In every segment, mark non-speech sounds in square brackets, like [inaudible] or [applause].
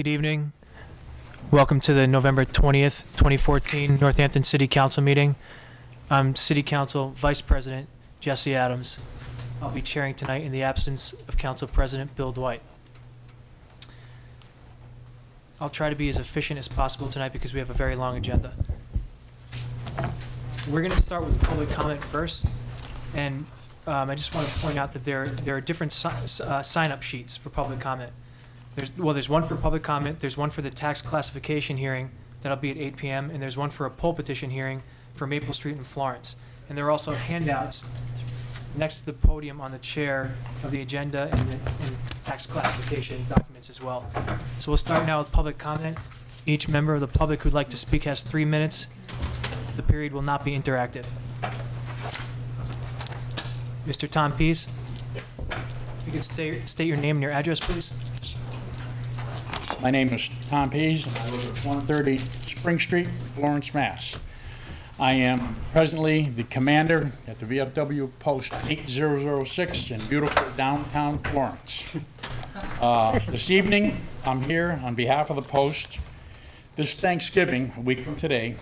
Good evening. Welcome to the November 20th, 2014 Northampton City Council meeting. I'm City Council Vice President Jesse Adams. I'll be chairing tonight in the absence of Council President Bill Dwight. I'll try to be as efficient as possible tonight because we have a very long agenda. We're going to start with public comment first, and um, I just want to point out that there, there are different si- uh, sign-up sheets for public comment. There's, well, there's one for public comment, there's one for the tax classification hearing, that'll be at 8 PM, and there's one for a pole petition hearing for Maple Street in Florence. And there are also handouts next to the podium on the chair of the agenda and the and tax classification documents as well. So we'll start now with public comment. Each member of the public who'd like to speak has three minutes. The period will not be interactive. Mr. Tom Pease? You can state, state your name and your address, please. My name is Tom Pease, and I live at 130 Spring Street, Florence, Mass. I am presently the commander at the VFW Post 8006 in beautiful downtown Florence. [laughs] Uh, This evening, I'm here on behalf of the Post. This Thanksgiving, a week from today,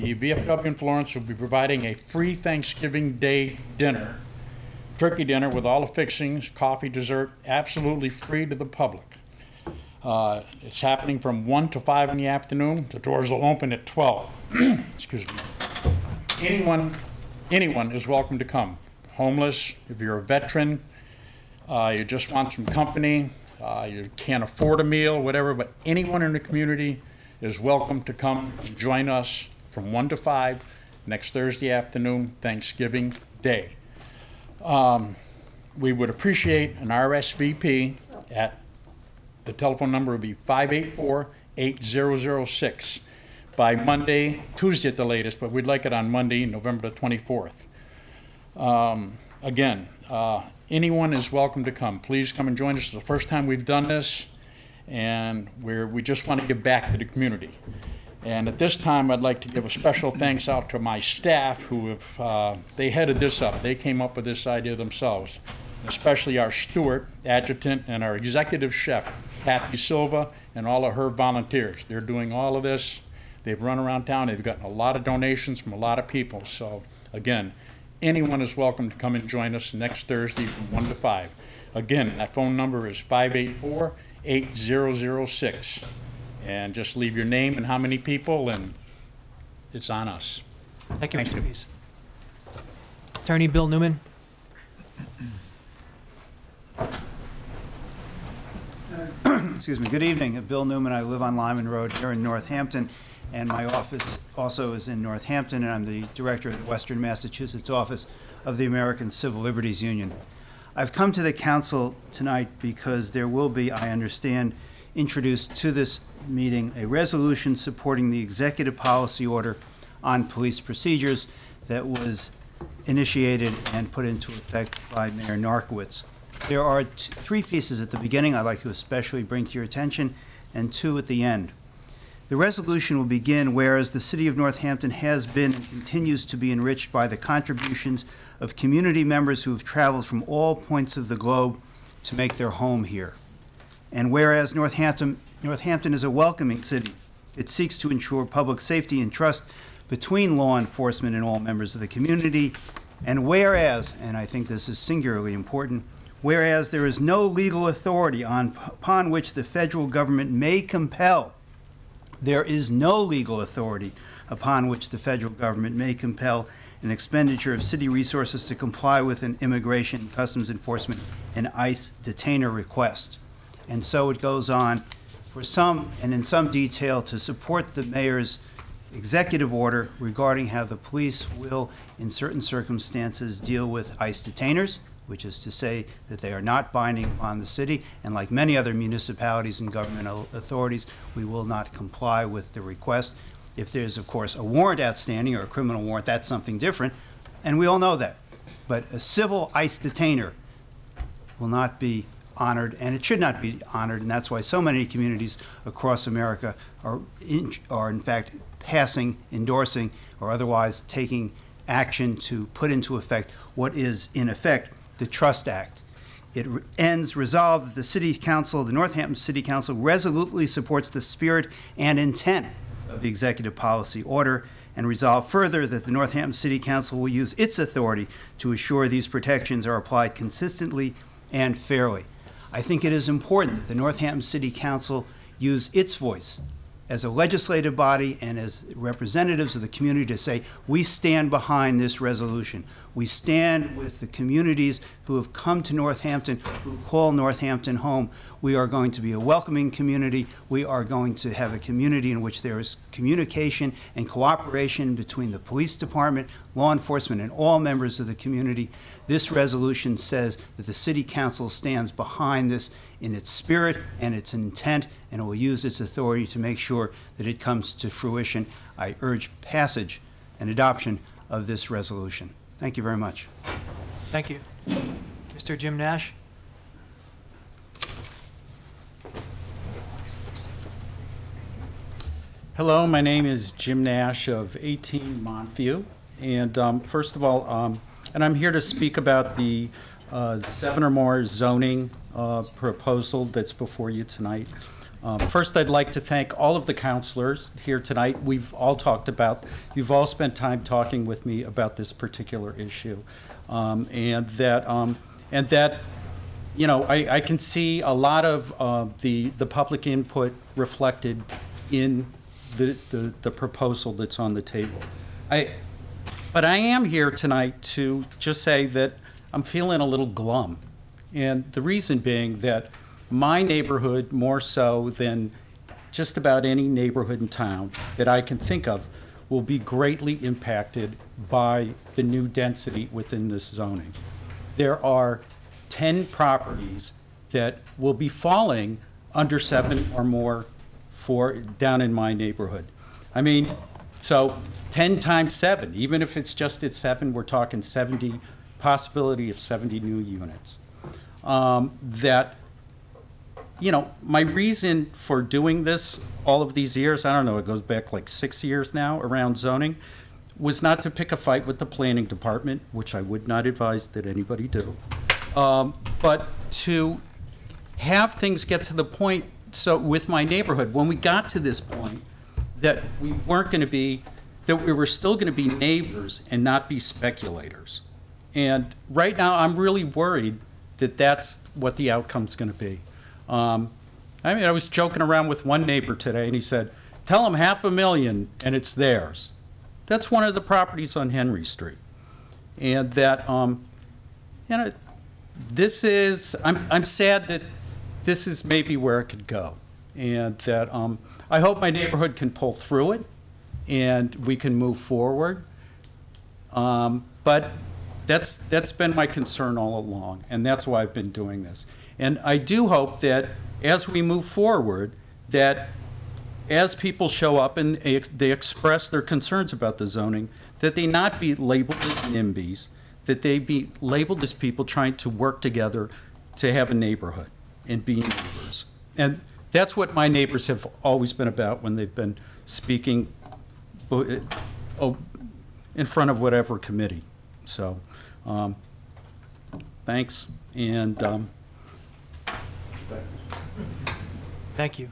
the VFW in Florence will be providing a free Thanksgiving Day dinner, turkey dinner with all the fixings, coffee, dessert, absolutely free to the public. Uh, It's happening from 1 to 5 in the afternoon. The doors will open at 12. [clears throat] Excuse me. Anyone, anyone is welcome to come. Homeless, if you're a veteran, uh, you just want some company, uh, you can't afford a meal, whatever, but anyone in the community is welcome to come and join us from 1 to 5 next Thursday afternoon, Thanksgiving Day. Um, We would appreciate an RSVP at the telephone number would be 584-8006 by Monday, Tuesday at the latest, but we'd like it on Monday, November the 24th. Um, Again, uh, anyone is welcome to come. Please come and join us. It's the first time we've done this, and we're, we just want to give back to the community. And at this time, I'd like to give a special thanks out to my staff who have, uh, they headed this up. They came up with this idea themselves, especially our steward, adjutant, and our executive chef, Kathy Silva, and all of her volunteers. They're doing all of this. They've run around town. They've gotten a lot of donations from a lot of people. So again, anyone is welcome to come and join us next Thursday from 1 to 5. Again, that phone number is 584-8006. And just leave your name and how many people, and it's on us. Thank you, Thank Mr. you. Pease. Attorney Bill Newman? Excuse me. Good evening. Bill Newman. I live on Lyman Road here in Northampton, and my office also is in Northampton, and I'm the director of the Western Massachusetts office of the American Civil Liberties Union. I've come to the council tonight because there will be, I understand, introduced to this meeting a resolution supporting the executive policy order on police procedures that was initiated and put into effect by Mayor Narkewicz. There are three pieces at the beginning I'd like to especially bring to your attention, and two at the end. The resolution will begin whereas the city of Northampton has been and continues to be enriched by the contributions of community members who have traveled from all points of the globe to make their home here. And whereas Northampton, Northampton is a welcoming city, it seeks to ensure public safety and trust between law enforcement and all members of the community. And whereas, and I think this is singularly important, whereas there is no legal authority on, upon which the federal government may compel, there is no legal authority upon which the federal government may compel an expenditure of city resources to comply with an immigration and customs enforcement and ICE detainer request. And so it goes on for some, and in some detail, to support the mayor's executive order regarding how the police will, in certain circumstances, deal with ICE detainers, which is to say that they are not binding upon the city, and like many other municipalities and governmental authorities, we will not comply with the request. If there's, of course, a warrant outstanding or a criminal warrant, that's something different, and we all know that. But a civil ICE detainer will not be honored, and it should not be honored, and that's why so many communities across America are in, are in fact passing, endorsing, or otherwise taking action to put into effect what is, in effect, the Trust Act. It re- ends resolved that the City Council, the Northampton City Council resolutely supports the spirit and intent of the executive policy order, and resolve further that the Northampton City Council will use its authority to assure these protections are applied consistently and fairly. I think it is important that the Northampton City Council use its voice as a legislative body and as representatives of the community to say, we stand behind this resolution. We stand with the communities who have come to Northampton, who call Northampton home. We are going to be a welcoming community. We are going to have a community in which there is communication and cooperation between the police department, law enforcement, and all members of the community. This resolution says that the city council stands behind this in its spirit and its intent, and it will use its authority to make sure that it comes to fruition. I urge passage and adoption of this resolution. Thank you very much. Thank you. Mr. Jim Nash? Hello, my name is Jim Nash of 18 Montview. And um, first of all, um, and I'm here to speak about the uh, seven or more zoning uh, proposal that's before you tonight. Um, First, I'd like to thank all of the counselors here tonight. We've all talked about, you've all spent time talking with me about this particular issue. Um, And that, um, and that you know, I, I can see a lot of uh, the, the public input reflected in the, the, the proposal that's on the table. I, but I am here tonight to just say that I'm feeling a little glum. And the reason being that my neighborhood, more so than just about any neighborhood in town that I can think of, will be greatly impacted by the new density within this zoning. There are 10 properties that will be falling under seven or more for, down in my neighborhood. I mean, so 10 times seven, even if it's just at seven, we're talking 70, possibility of 70 new units. Um, That, you know, my reason for doing this all of these years, I don't know, it goes back like six years now around zoning, was not to pick a fight with the planning department, which I would not advise that anybody do, um, but to have things get to the point, so with my neighborhood, when we got to this point, that we weren't going to be, that we were still going to be neighbors and not be speculators. And right now, I'm really worried that that's what the outcome's going to be. Um, I mean, I was joking around with one neighbor today, and he said, "Tell them half a million, and it's theirs." That's one of the properties on Henry Street, and that, um, you know, this is. I'm I'm sad that this is maybe where it could go, and that um, I hope my neighborhood can pull through it, and we can move forward. Um, but that's, that's been my concern all along, and that's why I've been doing this. And I do hope that as we move forward, that as people show up and they express their concerns about the zoning, that they not be labeled as NIMBYs, that they be labeled as people trying to work together to have a neighborhood and be neighbors. And that's what my neighbors have always been about when they've been speaking uh, oh, in front of whatever committee. So, um, thanks, and, um, Thank you.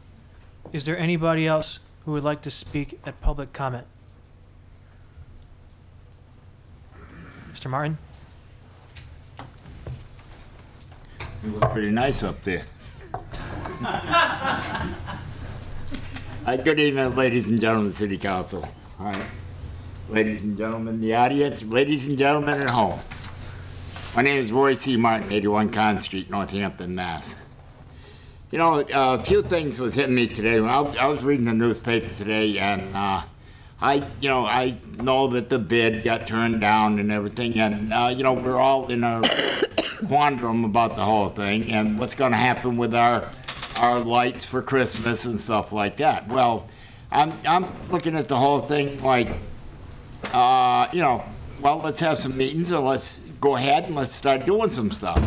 Is there anybody else who would like to speak at public comment? Mr. Martin? You look pretty nice up there. Hi, good evening, ladies and gentlemen, City Council. Hi, ladies and gentlemen the audience, ladies and gentlemen at home. My name is Roy C. Martin, 81 Conz Street, Northampton, Mass. You know, uh, a few things was hitting me today. I I was reading the newspaper today, and uh, I, you know, I know that the bid got turned down and everything, and uh, you know, we're all in a quandrum about the whole thing and what's going to happen with our our lights for Christmas and stuff like that. Well, I'm I'm looking at the whole thing like, uh, you know, well, let's have some meetings and let's go ahead and let's start doing some stuff.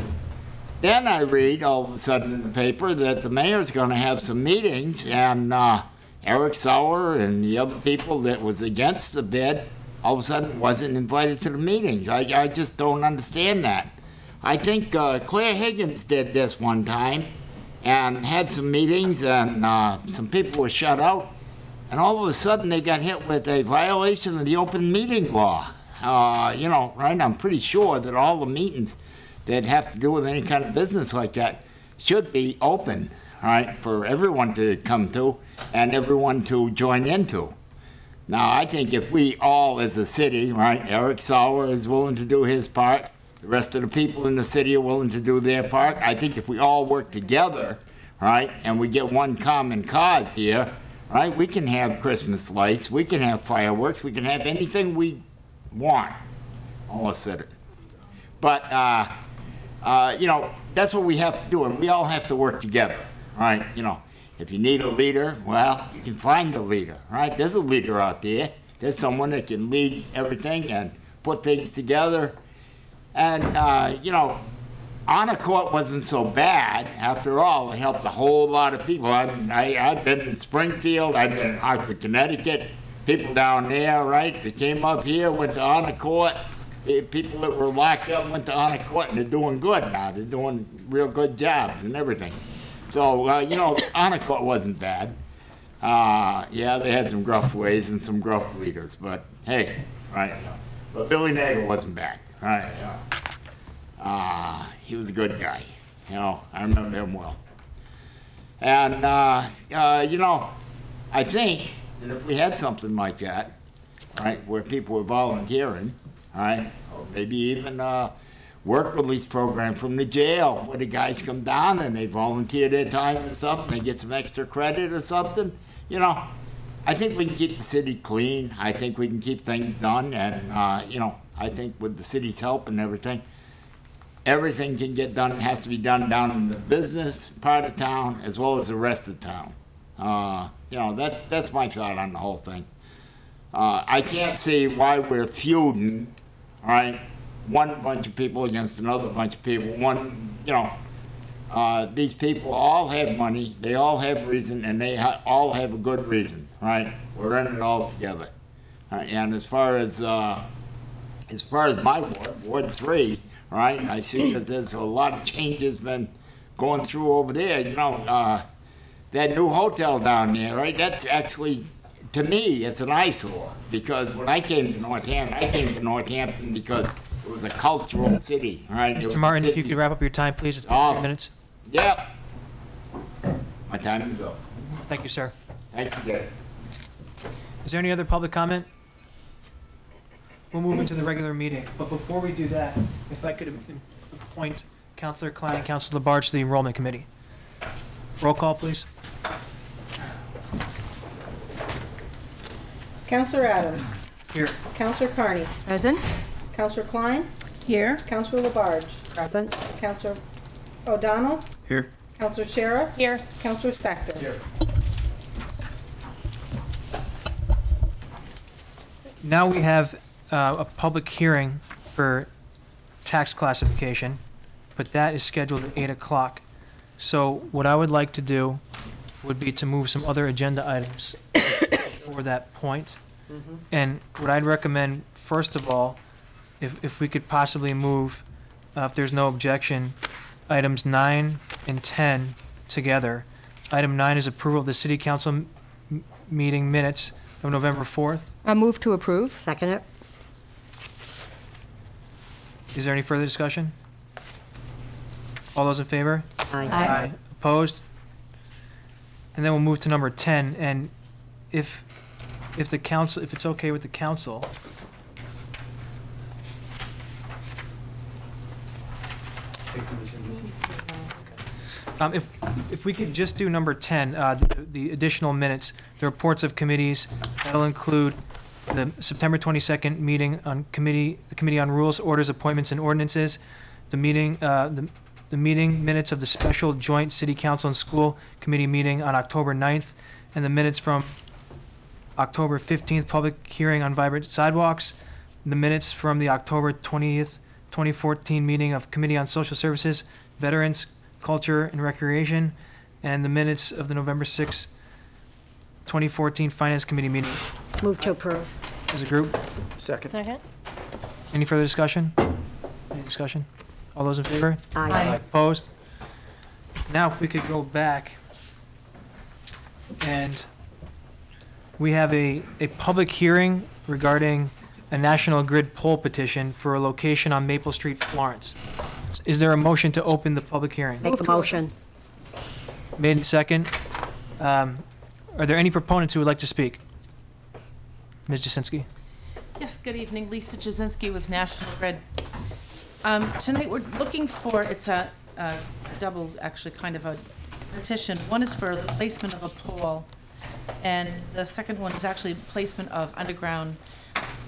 Then I read all of a sudden in the paper that the mayor's going to have some meetings, and uh, Eric Suher and the other people that was against the bid all of a sudden wasn't invited to the meetings. I, I just don't understand that. I think uh, Clare Higgins did this one time and had some meetings, and uh, some people were shut out. And all of a sudden, they got hit with a violation of the open meeting law. Uh, you know, right? I'm pretty sure that all the meetings that have to do with any kind of business like that should be open, right, for everyone to come to and everyone to join into. Now, I think if we all, as a city, right, Eric Suher is willing to do his part, the rest of the people in the city are willing to do their part. I think if we all work together, right, and we get one common cause here, right, we can have Christmas lights, we can have fireworks, we can have anything we want. Almost said it. But, uh, uh, you know, that's what we have to do, and we all have to work together, right? You know, if you need a leader, well, you can find a leader, right? There's a leader out there. There's someone that can lead everything and put things together. And, uh, you know, honor court wasn't so bad. After all, it helped a whole lot of people. I, I, I've been in Springfield, I've been in Hartford, Connecticut. People down there, right, they came up here, went to honor court. Eh, People that were locked up went to honor court, and they're doing good now. They're doing real good jobs and everything. So, uh, you know, honor court wasn't bad. Uh, yeah, they had some gruff ways and some gruff leaders, but hey, right. But Billy Nagel wasn't bad, right? Uh, he was a good guy. You know, I remember him well. And, uh, uh, you know, I think that if we had something like that, right, where people were volunteering, right, maybe even a work release program from the jail, where the guys come down and they volunteer their time or something, they get some extra credit or something, you know, I think we can keep the city clean. I think we can keep things done, and uh, you know, I think with the city's help and everything, everything can get done. It has to be done down in the business part of town as well as the rest of town. Uh, you know, that that's my thought on the whole thing. Uh, I can't see why we're feuding, all right? One bunch of people against another bunch of people. One, you know, uh, these people all have money, they all have reason, and they ha- all have a good reason, right? We're in it all together. Uh, and as far as uh, as far as my ward, Ward Three, right? I see that there's a lot of changes been going through over there. You know, uh, that new hotel down there, right? That's actually, to me, it's an eyesore because when I came to Northampton, I came to Northampton because it was a cultural city, right? Mr. Martin, if you could wrap up your time, please, it's been Oh. three minutes. Yep. My time is up. Thank you, sir. Thank you, Jeff. Is there any other public comment? We'll move into the regular meeting, but before we do that, if I could appoint Councillor Klein and Counselor Labarge to the Enrollment Committee. Roll call, please. Councillor Adams. Here. Councillor Carney. Present. Councillor Klein. Here. Councillor Labarge. Present. Councillor O'Donnell. Here. Councillor Sciarra. Here. Councillor Spector. Here. Now we have uh, a public hearing for tax classification, but that is scheduled at 8 o'clock. So what I would like to do would be to move some other agenda items for that point. And what I'd recommend, first of all, if, if we could possibly move, uh, if there's no objection, items 9 and 10 together. Item 9 is approval of the city council m- meeting minutes of November 4th. I move to approve. Second it. Is there any further discussion? All those in favor? Aye. Opposed? And then we'll move to number 10, and if, if the council, if it's okay with the council, um, if, if we could just do number 10, uh, the the additional minutes, the reports of committees, that'll include the September 22nd meeting on committee, the Committee on Rules, Orders, Appointments, and Ordinances, the meeting, uh, the the meeting minutes of the special joint city council and school committee meeting on October 9th, and the minutes from October 15th public hearing on vibrant sidewalks, the minutes from the October 20th, 2014 meeting of Committee on Social Services, Veterans, Culture, and Recreation, and the minutes of the November 6th, 2014 Finance Committee meeting. Move to approve. As a group. Second. Any further discussion? Any discussion? All those in favor? Aye. Opposed? Now, if we could go back, and we have a, a public hearing regarding a National Grid pole petition for a location on Maple Street, Florence. Is there a motion to open the public hearing? Make the motion. Made in second. Um, Are there any proponents who would like to speak? Ms. Jasinski? Yes, good evening, Lisa Jasinski with National Grid. Um, Tonight, we're looking for, it's a a double, actually, kind of a petition. One is for the placement of a pole, and the second one is actually placement of underground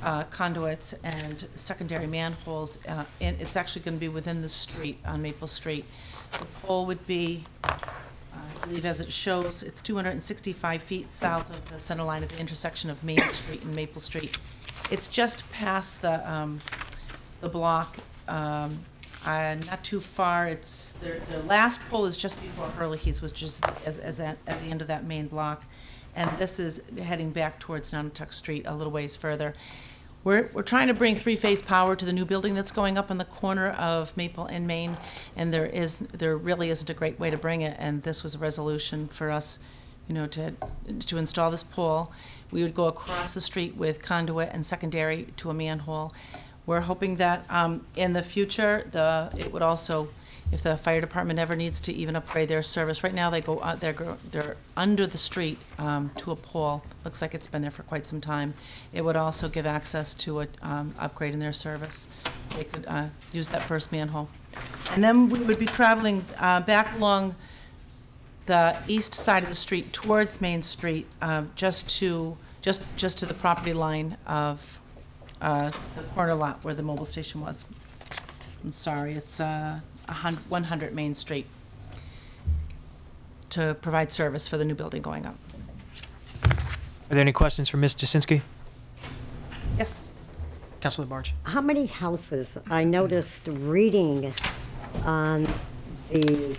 uh, conduits and secondary manholes. uh, And it's actually going to be within the street, on Maple Street. The pole would be, believe as it shows, it's 265 feet south of the center line at the intersection of Main Street and Maple Street. It's just past the, um, the block, um, uh, not too far. It's, the, last pole is just before Hurley's, which is as, as at, at the end of that main block. And this is heading back towards Nonotuck Street a little ways further. We're, we're trying to bring three-phase power to the new building that's going up in the corner of Maple and Main, and there is, there really isn't a great way to bring it, and this was a resolution for us, you know, to, to install this pole. We would go across the street with conduit and secondary to a manhole. We're hoping that, um, in the future, the, it would also, if the fire department ever needs to even upgrade their service, right now they go, out they're, they're under the street, um, to a pole. Looks like it's been there for quite some time. It would also give access to a, um, upgrade in their service. They could, uh, use that first manhole. And then we would be traveling, uh, back along the east side of the street towards Main Street, uh, just to, just, just to the property line of uh, the corner lot where the Mobil station was. I'm sorry, it's uh, 100 Main Street to provide service for the new building going up. Are there any questions for Ms. Jasinski? Yes. Councilor Barge? How many houses, I noticed reading on the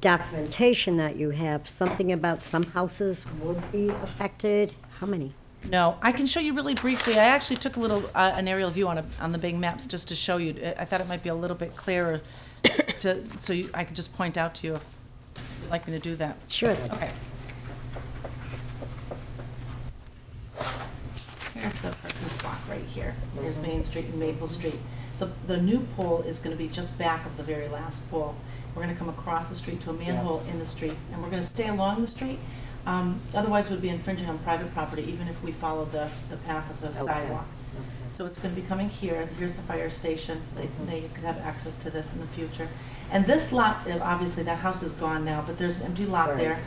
documentation that you have, something about some houses would be affected? How many? No, I can show you really briefly. I actually took a little, uh, an aerial view on, a, on the big maps just to show you. I- I thought it might be a little bit clearer [coughs] to, so you, I could just point out to you if you'd like me to do that. Sure. Okay. Here's the person's block right here. Here's Main Street and Maple Street. The, the new pole is gonna be just back of the very last pole. We're gonna come across the street to a manhole in the street, and we're gonna stay along the street. Um, otherwise, we'd be infringing on private property, even if we followed the, the path of the Okay. sidewalk. So it's gonna be coming here, here's the fire station, they, they could have access to this in the future. And this lot, uh, obviously, that house is gone now, but there's an empty lot Right. there.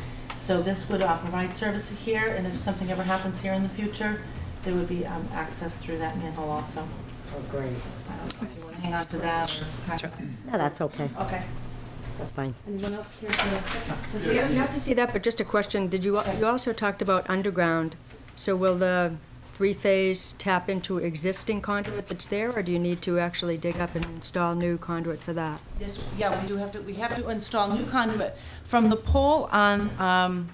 So this would uh, provide service here, and if something ever happens here in the future, there would be um, access through that manhole also. Oh, great. I don't know if you want to hang on to that or. No, that's okay. Okay. That's fine. Anyone else here to to see Yeah, it? Not to see that, but just a question, did you, you also talked about underground, so will the three-phase tap into existing conduit that's there, or do you need to actually dig up and install new conduit for that? Yes, yeah, we do have to, we have to install new conduit from the pole on, um,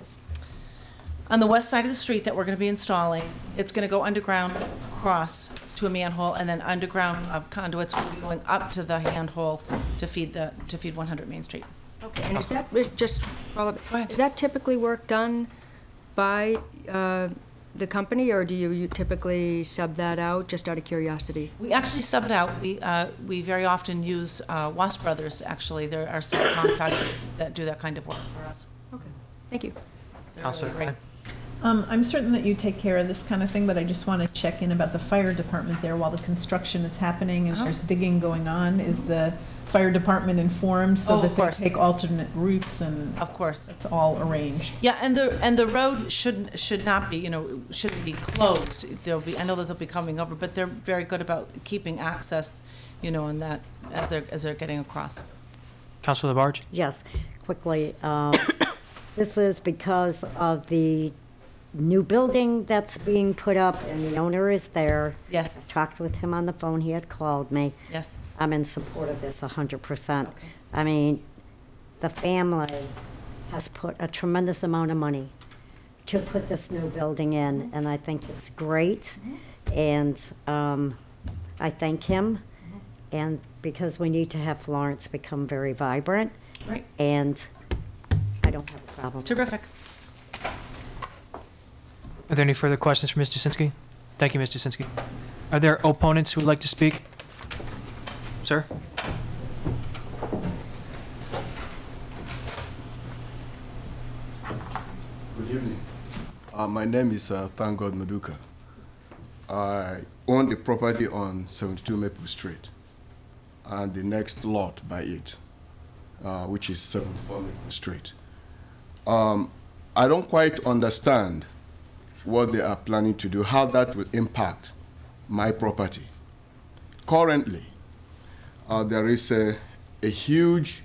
on the west side of the street that we're gonna be installing. It's gonna go underground, cross to a manhole, and then underground uh, conduits will be going up to the handhole to feed the, to feed one hundred Main Street. Okay. And is that, just, follow up, Go ahead. is that typically work done by uh, the company, or do you typically sub that out, just out of curiosity? We actually sub it out. We, uh, we very often use uh, Wasp Brothers, actually. There are some contractors that do that kind of work for us. Okay, thank you. They're really Counselor great. Klein? Um, I'm certain that you take care of this kind of thing, but I just want to check in about the fire department there while the construction is happening and Uh-huh. there's digging going on. Is the fire department informed Oh, so of that they course. take alternate routes and Of course. it's all arranged? Yeah, and the, and the road should, should not be, you know, shouldn't be closed. There'll be, I know that they'll be coming over, but they're very good about keeping access, you know, on that, as they're, as they're getting across. Counselor Labarge? Yes, quickly. um, [coughs] This is because of the new building that's being put up, and the owner is there. Yes, I Talked with him on the phone, he had called me. yes. I'm in support of this hundred percent. Okay. I mean, the family has put a tremendous amount of money to put this new building in, and I think it's great. And um, I thank him. and because we need to have Florence become very vibrant, Right, and I don't have a problem. terrific. Are there any further questions for Mr. Sinsky? Thank you, Mr. Sinsky. Are there opponents who would like to speak? Sir? Good evening. Uh, my name is uh, Thank God Maduka. I own the property on 72 Maple Street and the next lot by it, uh, which is 74 Maple Street. Um, I don't quite understand what they are planning to do, how that will impact my property. Currently, uh, there is a, a huge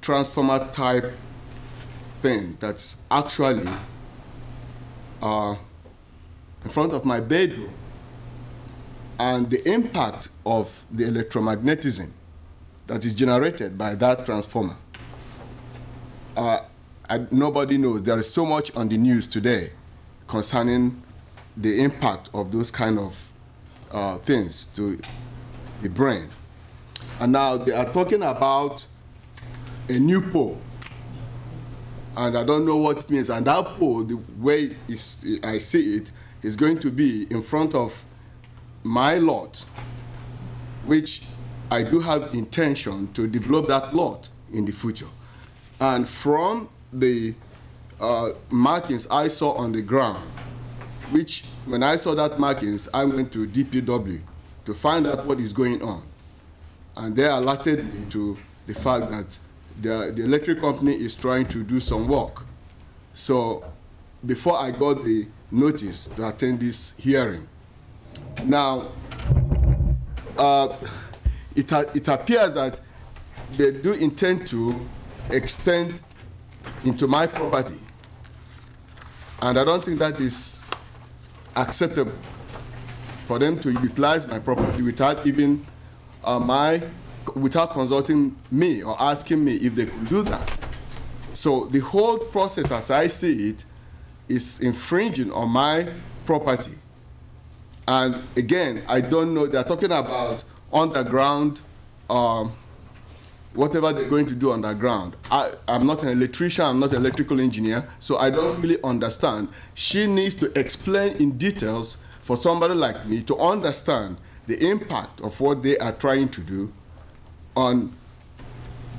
transformer type thing that's actually uh, in front of my bedroom. And the impact of the electromagnetism that is generated by that transformer, uh, I, nobody knows. There is so much on the news today concerning the impact of those kind of uh, things to the brain. And now they are talking about a new pole and I don't know what it means. And that pole, the way I see it, is going to be in front of my lot, which I do have intention to develop that lot in the future. And from the uh, markings I saw on the ground, which when I saw that markings, I went to DPW to find out what is going on. And they alerted me to the fact that the, the electric company is trying to do some work. So before I got the notice to attend this hearing, now uh, it, it appears that they do intend to extend into my property. And I don't think that is acceptable for them to utilize my property without even uh, my without consulting me or asking me if they could do that. So the whole process, as I see it, is infringing on my property. And again, I don't know, they're talking about underground, um, whatever they're going to do underground. I, I'm not an electrician, I'm not an electrical engineer, so I don't really understand. She needs to explain in details for somebody like me to understand the impact of what they are trying to do on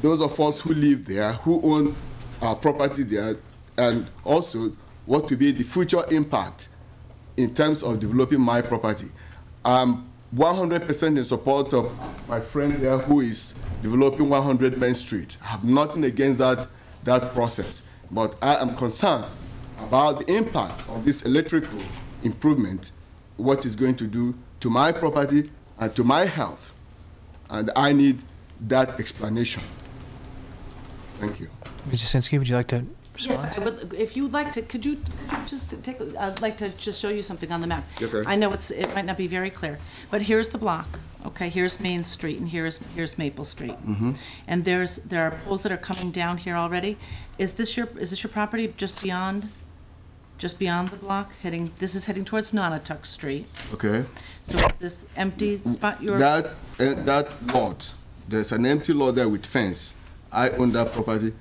those of us who live there, who own our property there, and also what will be the future impact in terms of developing my property. 100% in support of my friend there who is developing 100 Main Street. I have nothing against that, that process, but I am concerned about the impact of this electrical improvement, what it's going to do to my property and to my health. And I need that explanation. Thank you. Mr. Sinsky, would you like to Yes. I would, if you'd like to, could you, could you just take, I'd like to just show you something on the map. Okay. I know it's, it might not be very clear, but here's the block, okay, here's Main Street, and here's, here's Maple Street. Mm-hmm. And there's, there are poles that are coming down here already. Is this your, is this your property just beyond, just beyond the block, heading, this is heading towards Nonotuck Street? Okay? So is this empty mm, mm, spot your? That, uh, that lot, there's an empty lot there with fence. I own that property,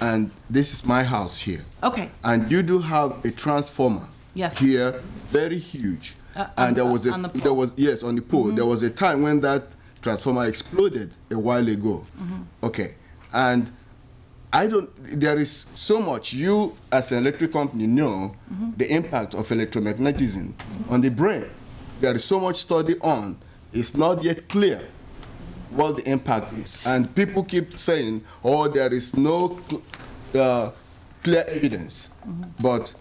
and this is my house here. Okay, And you do have a transformer. Yes. Here, very huge. Uh, And there on- was a, on the there was, yes, on the pole. Mm-hmm. There was a time when that transformer exploded a while ago. Mm-hmm. Okay. And I don't, there is so much, you as an electric company know mm-hmm. the impact of electromagnetism on the brain. There is so much study on, it's not yet clear what the impact is. And people keep saying, oh, there is no uh, clear evidence. But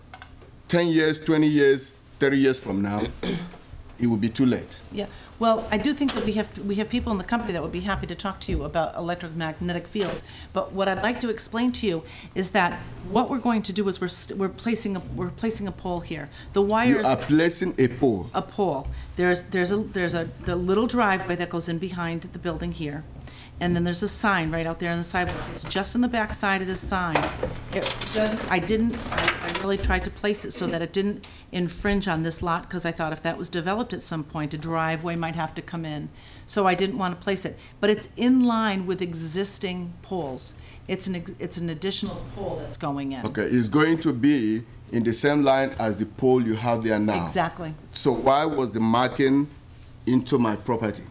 10 years, 20 years, 30 years from now, it will be too late. Yeah, well, I do think that we have, we have people in the company that would be happy to talk to you about electromagnetic fields. But what I'd like to explain to you is that what we're going to do is we're, we're placing, a we're placing a pole here. The wires. You are placing a pole. a pole. There's, there's a, there's a, the little driveway that goes in behind the building here. And then there's a sign right out there on the sidewalk. It's just on the back side of this sign. It doesn't, I didn't, I I really tried to place it so that it didn't infringe on this lot, because I thought if that was developed at some point, a driveway might have to come in. So I didn't want to place it. But it's in line with existing poles. It's an, ex- it's an additional pole that's going in. Okay, it's going to be in the same line as the pole you have there now. Exactly. So why was the marking into my property?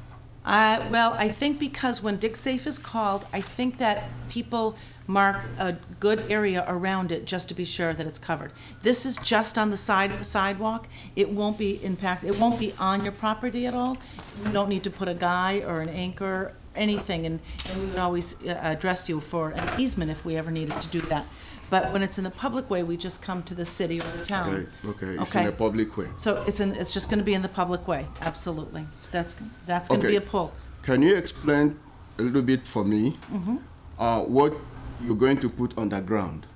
Uh, well, I think because when Dig Safe is called, I think that people mark a good area around it just to be sure that it's covered. This is just on the side of the sidewalk. It won't be impact, it won't be on your property at all. You don't need to put a guy or an anchor, anything, and, and we would always uh, address you for an easement if we ever needed to do that. But when it's in the public way, we just come to the city or the town. Okay, okay, it's in Okay. a public way. So it's in, it's just gonna be in the public way, absolutely. That's, that's gonna be a Okay. pull. Can you explain a little bit for me Mm-hmm. uh, what you're going to put underground?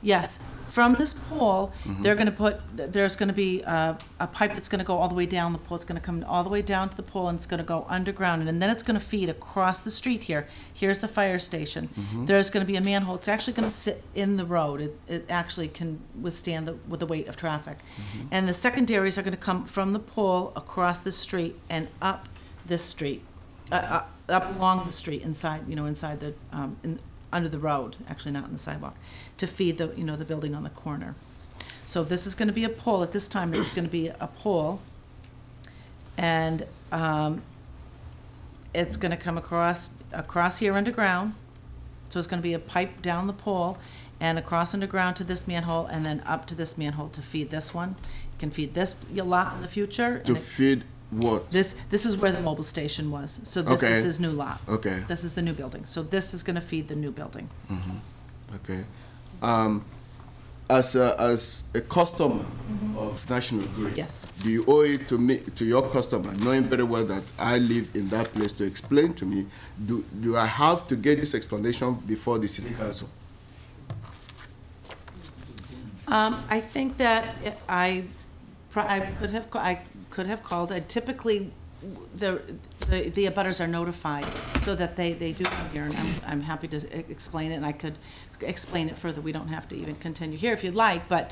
Yes, from this pole, they're gonna put, there's gonna be uh, a pipe that's gonna go all the way down the pole. It's gonna come all the way down to the pole and it's gonna go underground. And then it's gonna feed across the street here. Here's the fire station. Mm-hmm. There's gonna be a manhole. It's actually gonna sit in the road. It, it actually can withstand the, with the weight of traffic. Mm-hmm. And the secondaries are gonna come from the pole across the street and up this street, uh, uh, up along the street inside, you know, inside the, um, in, under the road, actually not in the sidewalk, to feed the, you know, the building on the corner. So this is gonna be a pole, at this time, it's gonna be a pole. And, um, it's gonna come across, across here underground. So it's gonna be a pipe down the pole and across underground to this manhole and then up to this manhole to feed this one. It Can feed this lot in the future. To it- feed what? This, this is where the Mobil station was, so this Okay. is his new lot. Okay. This is the new building, so this is gonna feed the new building. Mm-hmm. Okay. Um, as a, as a customer of National Grid. Yes. do you owe it to me to your customer, knowing very well that I live in that place, to explain to me? Do do I have to get this explanation before the city council? Um, I think that I, I could have, I could have called, I typically, the, the, the abutters are notified, so that they, they do come here, and I'm, I'm happy to explain it, and I could explain it further, we don't have to even continue here if you'd like, but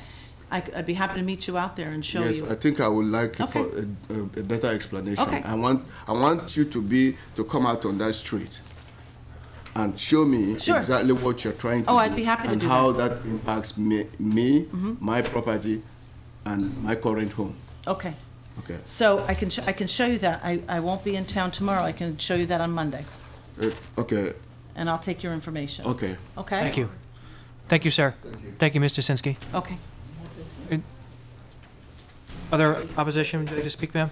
I, would be happy to meet you out there and show yes, you. I think I would like it for Okay. a, a, a better explanation. Okay. I want I want you to be to come out on that street and show me Sure. exactly what you're trying to Oh, do I'd be happy to and do how that. Mm-hmm. that impacts me, me my property, and my current home. Okay, Okay. so I can, sh- I can show you that, I, I won't be in town tomorrow, I can show you that on Monday, Uh, okay. and I'll take your information. Okay. Okay? Thank you. Thank you, sir. Thank you, Mr. Sinsky. Okay. Other opposition, would you like to speak, ma'am?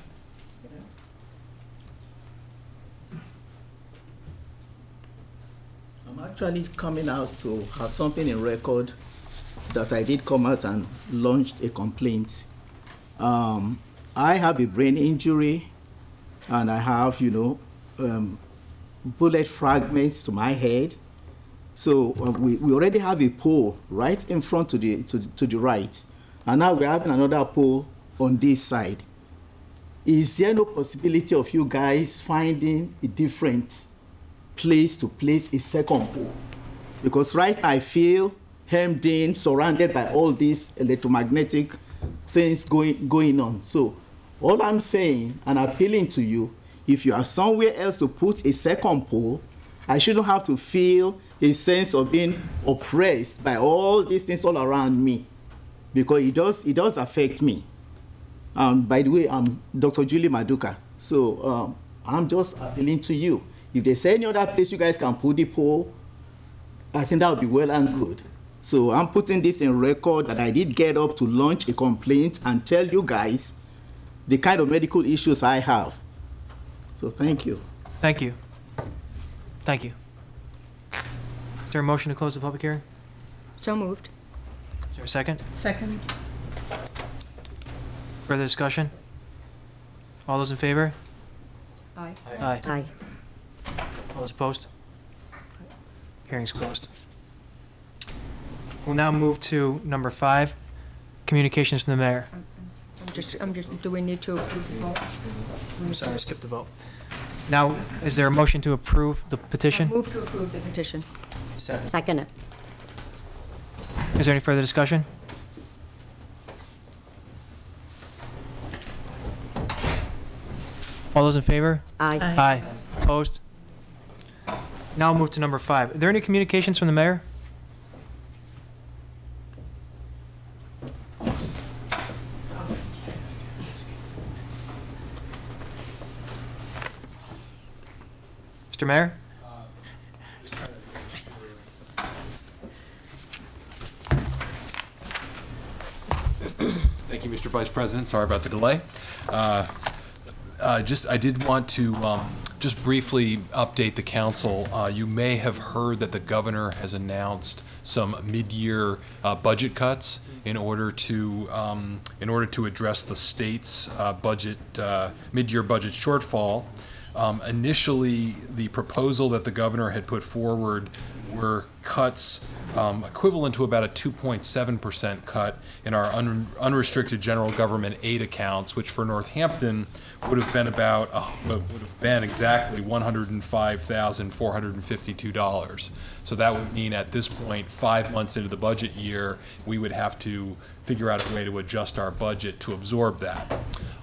I'm actually coming out to have something in record that I did come out and launched a complaint. Um, I have a brain injury and I have, you know, um, bullet fragments to my head. So uh, we, we already have a pole right in front to the, to, to the right. And now we're having another pole on this side. Is there no possibility of you guys finding a different place to place a second pole? Because right I feel hemmed in, surrounded by all these electromagnetic things going, going on. So all I'm saying and appealing to you, if you have somewhere else to put a second pole, I shouldn't have to feel a sense of being oppressed by all these things all around me because it does, it does affect me. Um, by the way, I'm Dr. Julie Maduka. So um, I'm just appealing to you. If there's any other place you guys can put the pole, I think that would be well and good. So I'm putting this in record that I did get up to launch a complaint and tell you guys the kind of medical issues I have. So thank you. Thank you. Thank you. Is there a motion to close the public hearing? So moved. Is there a second? Second. Further discussion? All those in favor? Aye. Aye. Aye. All those opposed? Hearing's closed. We'll now move to number five, communications from the mayor. I'm just, I'm just, do we need to approve the vote? I'm sorry, I skipped the vote. Now, is there a motion to approve the petition? Move to approve the petition. Second Is there any further discussion? All those in favor? Aye. Aye. Opposed? Now we'll move to number five. Are there any communications from the mayor? Mr. Mayor? Thank you, Mr. Vice President. Sorry about the delay. Uh, uh, Just, I did want to um, just briefly update the council. Uh, You may have heard that the governor has announced some mid-year uh, budget cuts in order to, um, in order to address the state's uh, budget, uh, mid-year budget shortfall. Um, Initially, the proposal that the governor had put forward were cuts um, equivalent to about a 2.7% cut in our un- unrestricted general government aid accounts, which for Northampton would have been about, uh, would have been exactly $105,452. So that would mean at this point, five months into the budget year, we would have to figure out a way to adjust our budget to absorb that.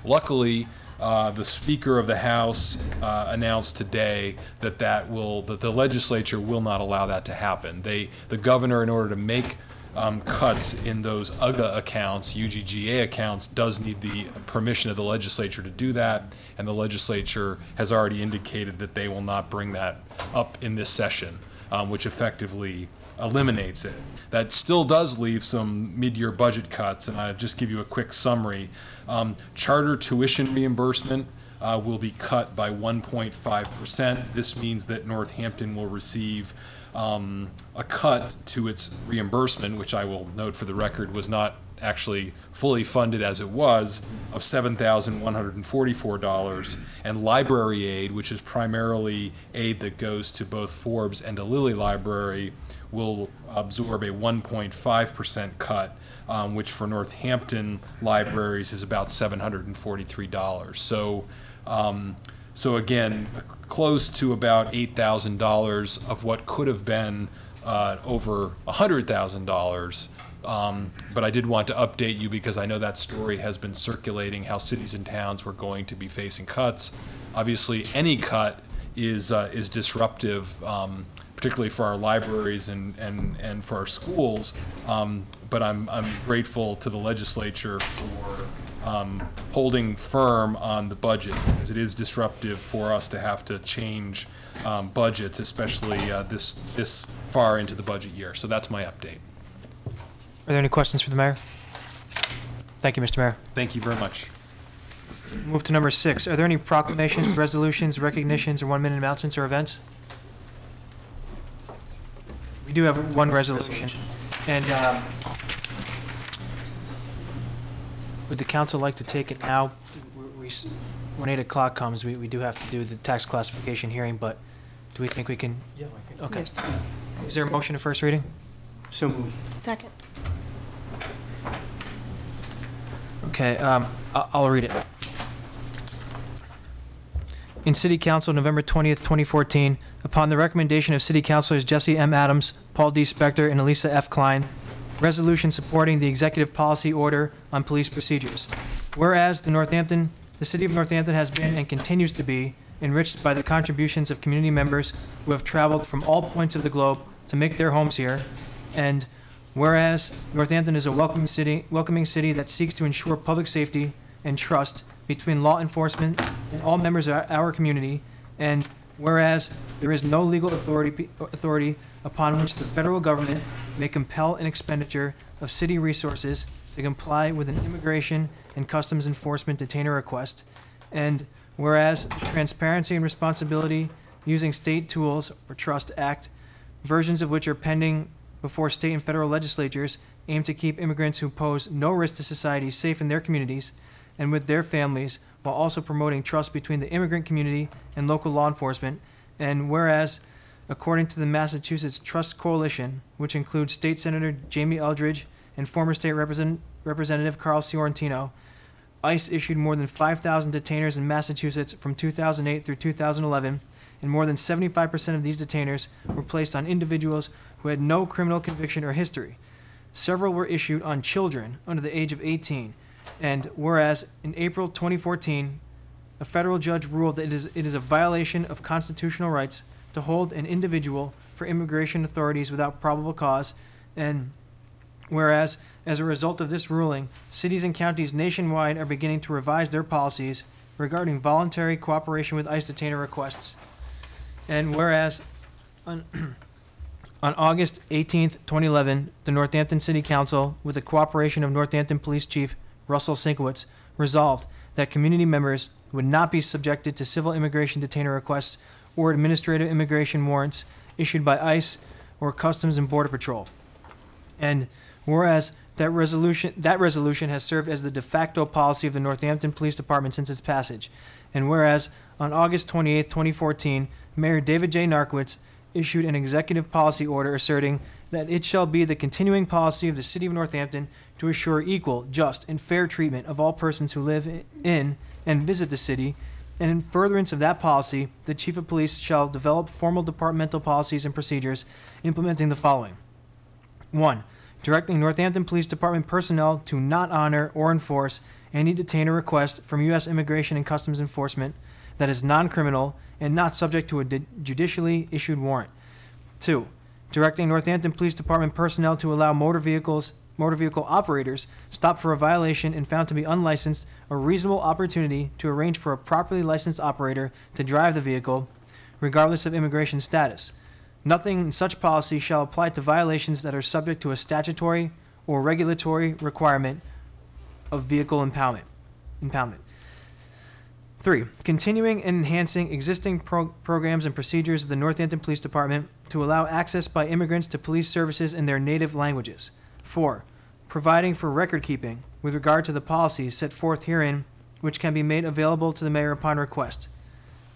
Luckily, uh, the Speaker of the House uh, announced today that that will, that the legislature will not allow that to happen. They, the governor, in order to make um, cuts in those UGA accounts, UGGA accounts, does need the permission of the legislature to do that, and the legislature has already indicated that they will not bring that up in this session, um, which effectively eliminates it. That still does leave some mid-year budget cuts, and I'll just give you a quick summary. Um, Charter tuition reimbursement uh, will be cut by 1.5%. This means that Northampton will receive um, a cut to its reimbursement, which I will note for the record was not actually fully funded as it was, of $7,144. And library aid, which is primarily aid that goes to both Forbes and the Lilly Library, will absorb a 1.5% cut, um, which for Northampton libraries is about $743. So, um, so again, close to about $8,000 of what could have been uh, over $100,000. Um, But I did want to update you because I know that story has been circulating, how cities and towns were going to be facing cuts. Obviously, any cut is, uh, is disruptive, um, particularly for our libraries and, and, and for our schools. Um, But I'm, I'm grateful to the legislature for um, holding firm on the budget, because it is disruptive for us to have to change um, budgets, especially uh, this, this far into the budget year. So that's my update. Are there any questions for the mayor? Thank you, Mr. Mayor. Thank you very much. Move to number six. Are there any proclamations, resolutions, recognitions, or one-minute announcements or events? We do have one resolution. And um, would the council like to take it now? We- we When 8 o'clock comes, we we do have to do the tax classification hearing, but do we think we can? Yeah, Okay. Yes. Is there a motion to first reading? So moved. Second. Okay, um, I'll read it. In City Council, November 20th, 2014, upon the recommendation of City Councilors Jesse M. Adams, Paul D. Spector, and Elisa F. Klein, resolution supporting the executive policy order on police procedures. Whereas the Northampton, the City of Northampton has been and continues to be enriched by the contributions of community members who have traveled from all points of the globe to make their homes here, and Whereas Northampton is a welcoming city, welcoming city that seeks to ensure public safety and trust between law enforcement and all members of our- community, and whereas there is no legal authority, authority upon which the federal government may compel an expenditure of city resources to comply with an immigration and customs enforcement detainer request, and whereas Transparency and Responsibility Using State Tools or Trust Act, versions of which are pending before state and federal legislatures aim to keep immigrants who pose no risk to society safe in their communities and with their families while also promoting trust between the immigrant community and local law enforcement. And whereas, according to the Massachusetts Trust Coalition, which includes State Senator Jamie Eldridge and former state represent, Representative Carl Sciortino, ICE issued more than 5,000 detainers in Massachusetts from 2008 through 2011, and more than 75% of these detainers were placed on individuals who had no criminal conviction or history. Several were issued on children under the age of 18, and whereas in April 2014, a federal judge ruled that it is, it is a violation of constitutional rights to hold an individual for immigration authorities without probable cause, and whereas, as a result of this ruling, cities and counties nationwide are beginning to revise their policies regarding voluntary cooperation with ICE detainer requests. And whereas, on, [clears throat] on August 18th, 2011, the Northampton City Council, with the cooperation of Northampton Police Chief Russell Sienkiewicz, resolved that community members would not be subjected to civil immigration detainer requests or administrative immigration warrants issued by ICE or Customs and Border Patrol. And whereas that resolution, that resolution has served as the de facto policy of the Northampton Police Department since its passage. And whereas on August 28, 2014, Mayor David J. Narkewicz issued an executive policy order asserting that it shall be the continuing policy of the City of Northampton to assure equal, just, and fair treatment of all persons who live in and visit the city. And in furtherance of that policy, the Chief of Police shall develop formal departmental policies and procedures implementing the following. One, directing Northampton Police Department personnel to not honor or enforce any detainer request from U.S. Immigration and Customs Enforcement that is non-criminal and not subject to a di- judicially issued warrant. Two, directing Northampton Police Department personnel to allow motor vehicles, motor vehicle operators stopped for a violation and found to be unlicensed a reasonable opportunity to arrange for a properly licensed operator to drive the vehicle, regardless of immigration status. Nothing in such policy shall apply to violations that are subject to a statutory or regulatory requirement of vehicle impoundment. impoundment. Three, continuing and enhancing existing pro- programs and procedures of the Northampton Police Department to allow access by immigrants to police services in their native languages. Four, providing for record keeping with regard to the policies set forth herein, which can be made available to the mayor upon request.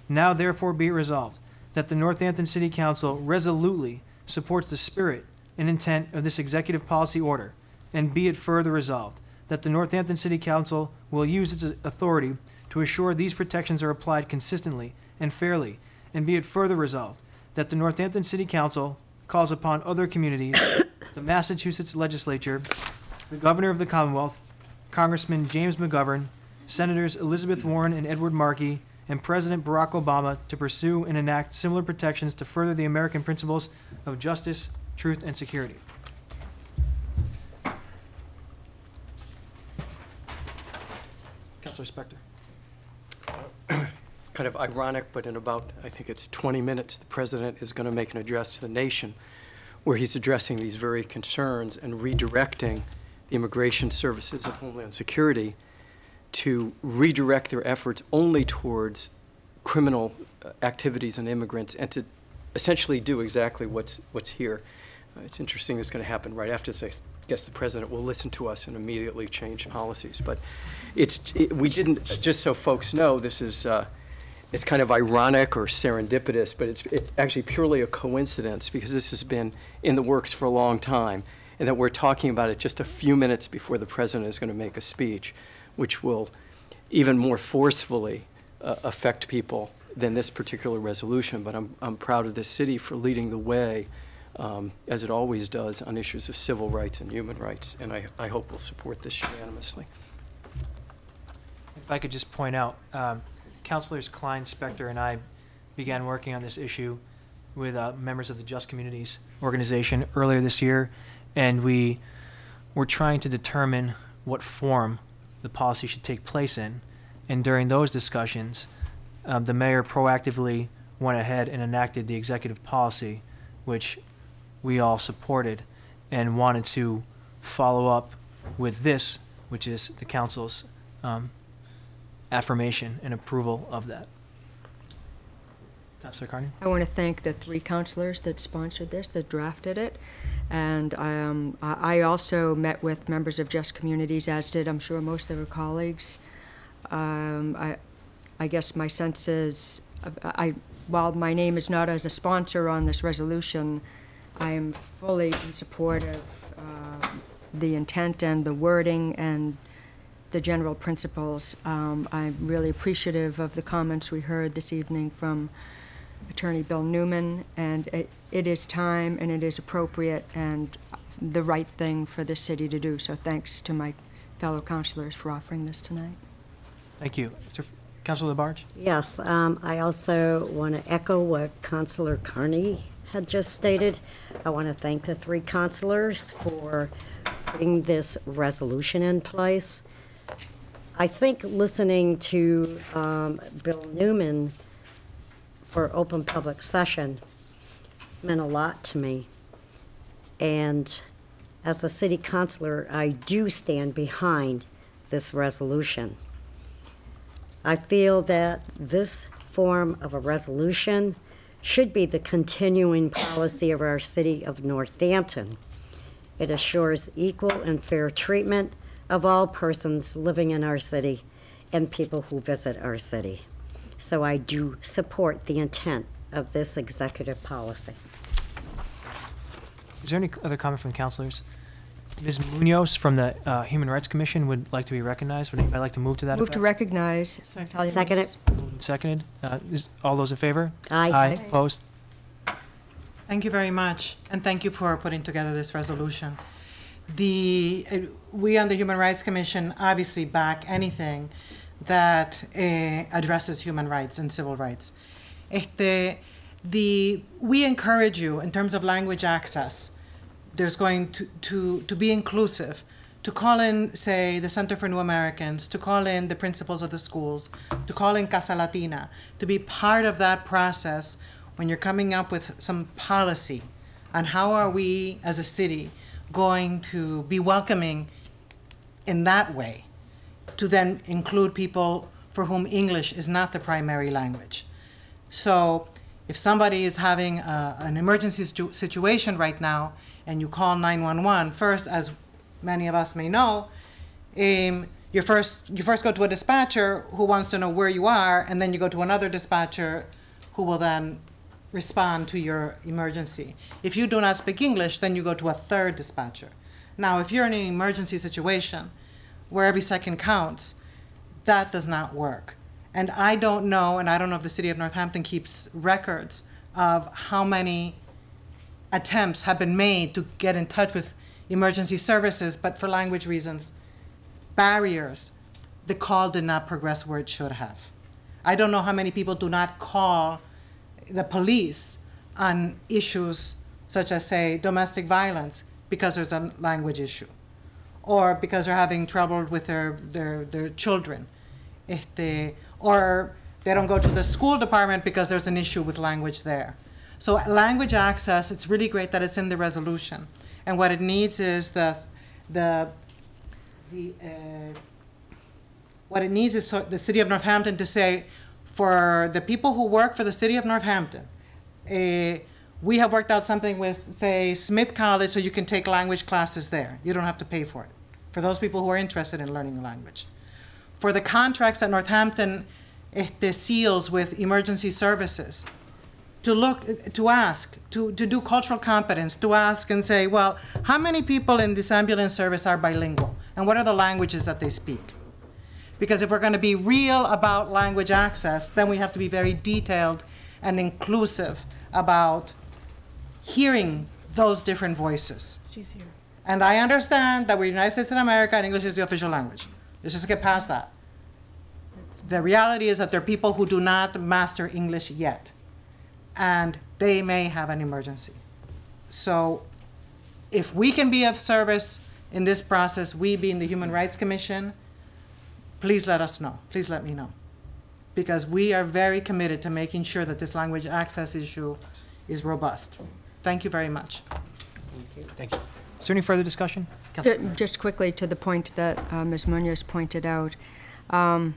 Now therefore be it resolved that the Northampton City Council resolutely supports the spirit and intent of this executive policy order, and be it further resolved that the Northampton City Council will use its authority to assure these protections are applied consistently and fairly, and be it further resolved that the Northampton City Council calls upon other communities, [coughs] the Massachusetts Legislature, the Governor of the Commonwealth, Congressman James McGovern, Senators Elizabeth Warren and Edward Markey, and President Barack Obama to pursue and enact similar protections to further the American principles of justice, truth, and security. Councilor Spector. [coughs] [coughs] Kind of ironic, but in about, I think it's 20 minutes, the president is going to make an address to the nation where he's addressing these very concerns and redirecting the Immigration Services and Homeland Security to redirect their efforts only towards criminal uh, activities and immigrants and to essentially do exactly what's, what's here. Uh, It's interesting it's going to happen right after this. I guess the president will listen to us and immediately change policies. But it's, it- we didn't, just so folks know, this is, uh, it's kind of ironic or serendipitous, but it's it's actually purely a coincidence because this has been in the works for a long time, and that we're talking about it just a few minutes before the president is going to make a speech, which will even more forcefully uh, affect people than this particular resolution. But I'm, I'm proud of this city for leading the way, um, as it always does, on issues of civil rights and human rights, and I, I hope we'll support this unanimously. If I could just point out, um, Councilors Klein, Spector, and I began working on this issue with uh, members of the Just Communities organization earlier this year, and we were trying to determine what form the policy should take place in. And during those discussions, um, the mayor proactively went ahead and enacted the executive policy, which we all supported and wanted to follow up with this, which is the council's um, affirmation and approval of that. Councilor Carney? I want to thank the three counselors that sponsored this, that drafted it. And um, I also met with members of Just Communities, as did, I'm sure, most of our colleagues. Um, I, I guess my sense is, I, while my name is not as a sponsor on this resolution, I am fully in support of uh, the intent and the wording and the general principles. Um, I'm really appreciative of the comments we heard this evening from Attorney Bill Newman, and it, it is time and it is appropriate and the right thing for the city to do. So thanks to my fellow councilors for offering this tonight. Thank you. Is there- Councilor Labarge? Yes, um, I also want to echo what Councilor Carney had just stated. I want to thank the three councilors for putting this resolution in place. I think listening to um, Bill Newman for open public session meant a lot to me. And as a city councilor, I do stand behind this resolution. I feel that this form of a resolution should be the continuing policy of our city of Northampton. It assures equal and fair treatment of all persons living in our city and people who visit our city. So I do support the intent of this executive policy. Is there any other comment from councilors? Ms. Munoz from the uh, Human Rights Commission would like to be recognized. Would anybody like to move to that Move to recognize. Second Munoz. it. Seconded. Uh, is- All those in favor? Aye. Aye. Opposed? Thank you very much, and thank you for putting together this resolution. The, uh, we on the Human Rights Commission obviously back anything that uh, addresses human rights and civil rights. Este, the, we encourage you in terms of language access, there's going to, to, to be inclusive, to call in, say, the Center for New Americans, to call in the principals of the schools, to call in Casa Latina, to be part of that process when you're coming up with some policy on how are we as a city going to be welcoming in that way to then include people for whom English is not the primary language. So if somebody is having a, an emergency situ- situation right now and you call 911, first, as many of us may know, um, you first you first go to a dispatcher who wants to know where you are, and then you go to another dispatcher who will then respond to your emergency. If you do not speak English, then you go to a third dispatcher. Now, if you're in an emergency situation where every second counts, that does not work. And I don't know, and I don't know if the city of Northampton keeps records of how many attempts have been made to get in touch with emergency services, but for language reasons, barriers, the call did not progress where it should have. I don't know how many people do not call the police on issues such as, say, domestic violence because there's a language issue, or because they're having trouble with their, their, their children, este, or they don't go to the school department because there's an issue with language there. So language access, it's really great that it's in the resolution. And what it needs is the, the, the, uh, what it needs is the city of Northampton to say, for the people who work for the city of Northampton, uh, we have worked out something with, say, Smith College, so you can take language classes there. You don't have to pay for it. For those people who are interested in learning a language. For the contracts that Northampton este, seals with emergency services, to look, to ask, to, to do cultural competence, to ask and say, well, how many people in this ambulance service are bilingual? And what are the languages that they speak? Because if we're going to be real about language access, then we have to be very detailed and inclusive about hearing those different voices. She's here. And I understand that we're United States of America and English is the official language. Let's just get past that. The reality is that there are people who do not master English yet, and they may have an emergency. So if we can be of service in this process, we being the Human Rights Commission, please let us know. Please let me know. Because we are very committed to making sure that this language access issue is robust. Thank you very much. Thank you. Is there any further discussion? Ju- Just quickly to the point that uh, Ms. Munoz pointed out, um,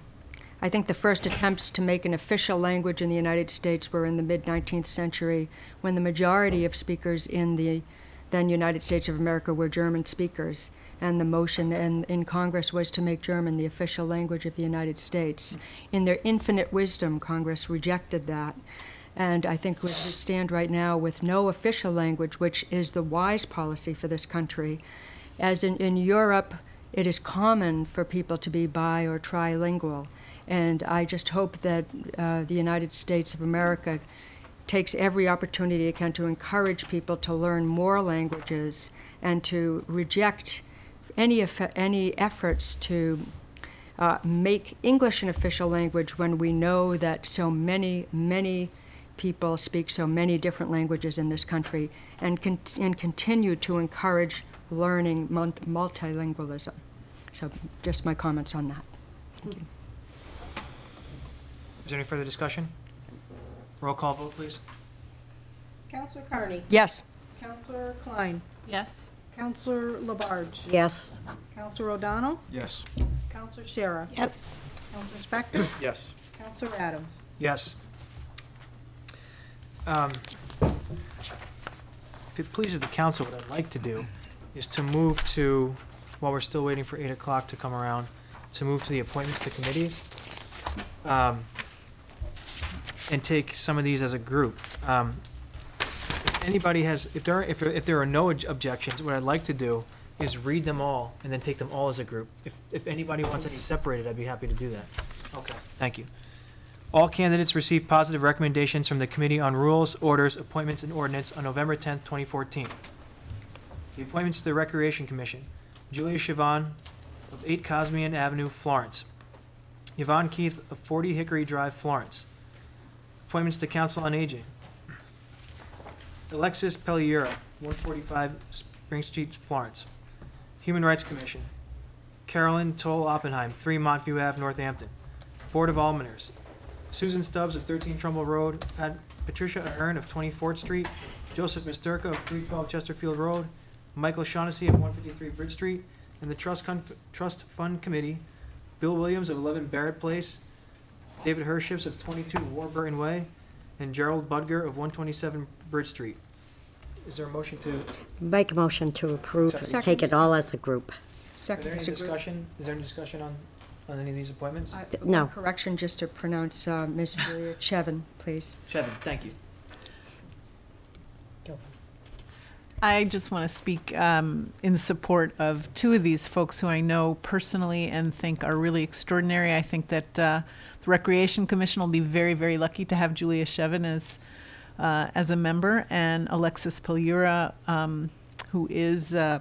I think the first attempts to make an official language in the United States were in the mid-19th century, when the majority of speakers in the then United States of America were German speakers, and the motion in, in Congress was to make German the official language of the United States. In their infinite wisdom, Congress rejected that. And I think we stand right now with no official language, which is the wise policy for this country, as in, in Europe, it is common for people to be bi or trilingual. And I just hope that uh, the United States of America takes every opportunity it can to encourage people to learn more languages and to reject any, any efforts to uh, make English an official language when we know that so many, many people speak so many different languages in this country and, con- and continue to encourage learning mul- multilingualism. So, just my comments on that. Thank you. Is there any further discussion? Roll call vote, please. Counselor Carney? Yes. Counselor Klein? Yes. Counselor Labarge? Yes. Counselor O'Donnell? Yes. Counselor Sciarra? Yes. Counselor Spector? Yes. Counselor Adams? Yes. Um, If it pleases the council, what I'd like to do is to move to, while we're still waiting for 8 o'clock to come around, to move to the appointments to committees. um, And take some of these as a group. Um, If anybody has, if there, are if, if there are no objections, what I'd like to do is read them all and then take them all as a group. If, if anybody wants any separated, I'd be happy to do that. Okay, thank you. All candidates received positive recommendations from the Committee on Rules, Orders, Appointments, and Ordinance on November 10, twenty fourteen. The appointments to the Recreation Commission, Julia Siobhan of eight Cosmian Avenue, Florence. Yvonne Keith of forty Hickory Drive, Florence. Appointments to Council on Aging. Alexis Pelliera, one forty-five Spring Street, Florence. Human Rights Commission. Carolyn Toll Oppenheim, three Montview Ave, Northampton. Board of Almoners, Susan Stubbs of 13 Trumbull Road, Pat- Patricia Ahern of 24th Street, Joseph Misterka of 312 Chesterfield Road, Michael Shaughnessy of 153 Bridge Street, and the Trust Con- Trust Fund Committee, Bill Williams of 11 Barrett Place, David Herships of 22 Warburton Way, and Gerald Budger of 127 Bridge Street. Is there a motion to, Make a motion to approve and take it all as a group. is there Second, any as a group. discussion? Is there any discussion on, on any of these appointments? Uh, No. Correction, just to pronounce uh, Ms. Julia [laughs] Chevin, please. Chevin, thank you. I just want to speak um, in support of two of these folks who I know personally and think are really extraordinary. I think that uh, the Recreation Commission will be very, very lucky to have Julia Chevin as uh, as a member, and Alexis Pelura, um, who is, uh,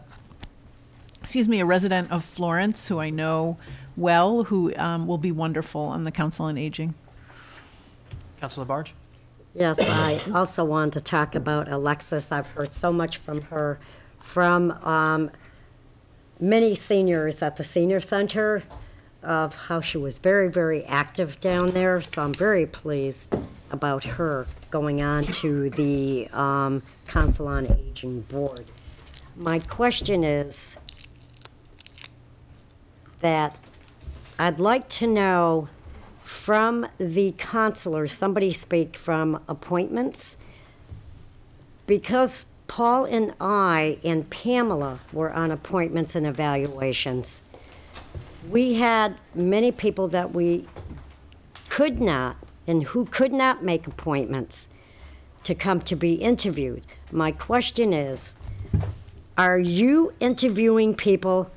excuse me, a resident of Florence, who I know well, who um, will be wonderful on the Council on Aging. Councilor Barge? Yes, I also wanted to talk about Alexis. I've heard so much from her, from um, many seniors at the senior center, of how she was very, very active down there. So I'm very pleased about her going on to the um, Council on Aging Board. My question is that I'd like to know from the counselors, somebody speak from appointments. Because Paul and I and Pamela were on appointments and evaluations, we had many people that we could not and who could not make appointments to come to be interviewed. My question is, are you interviewing people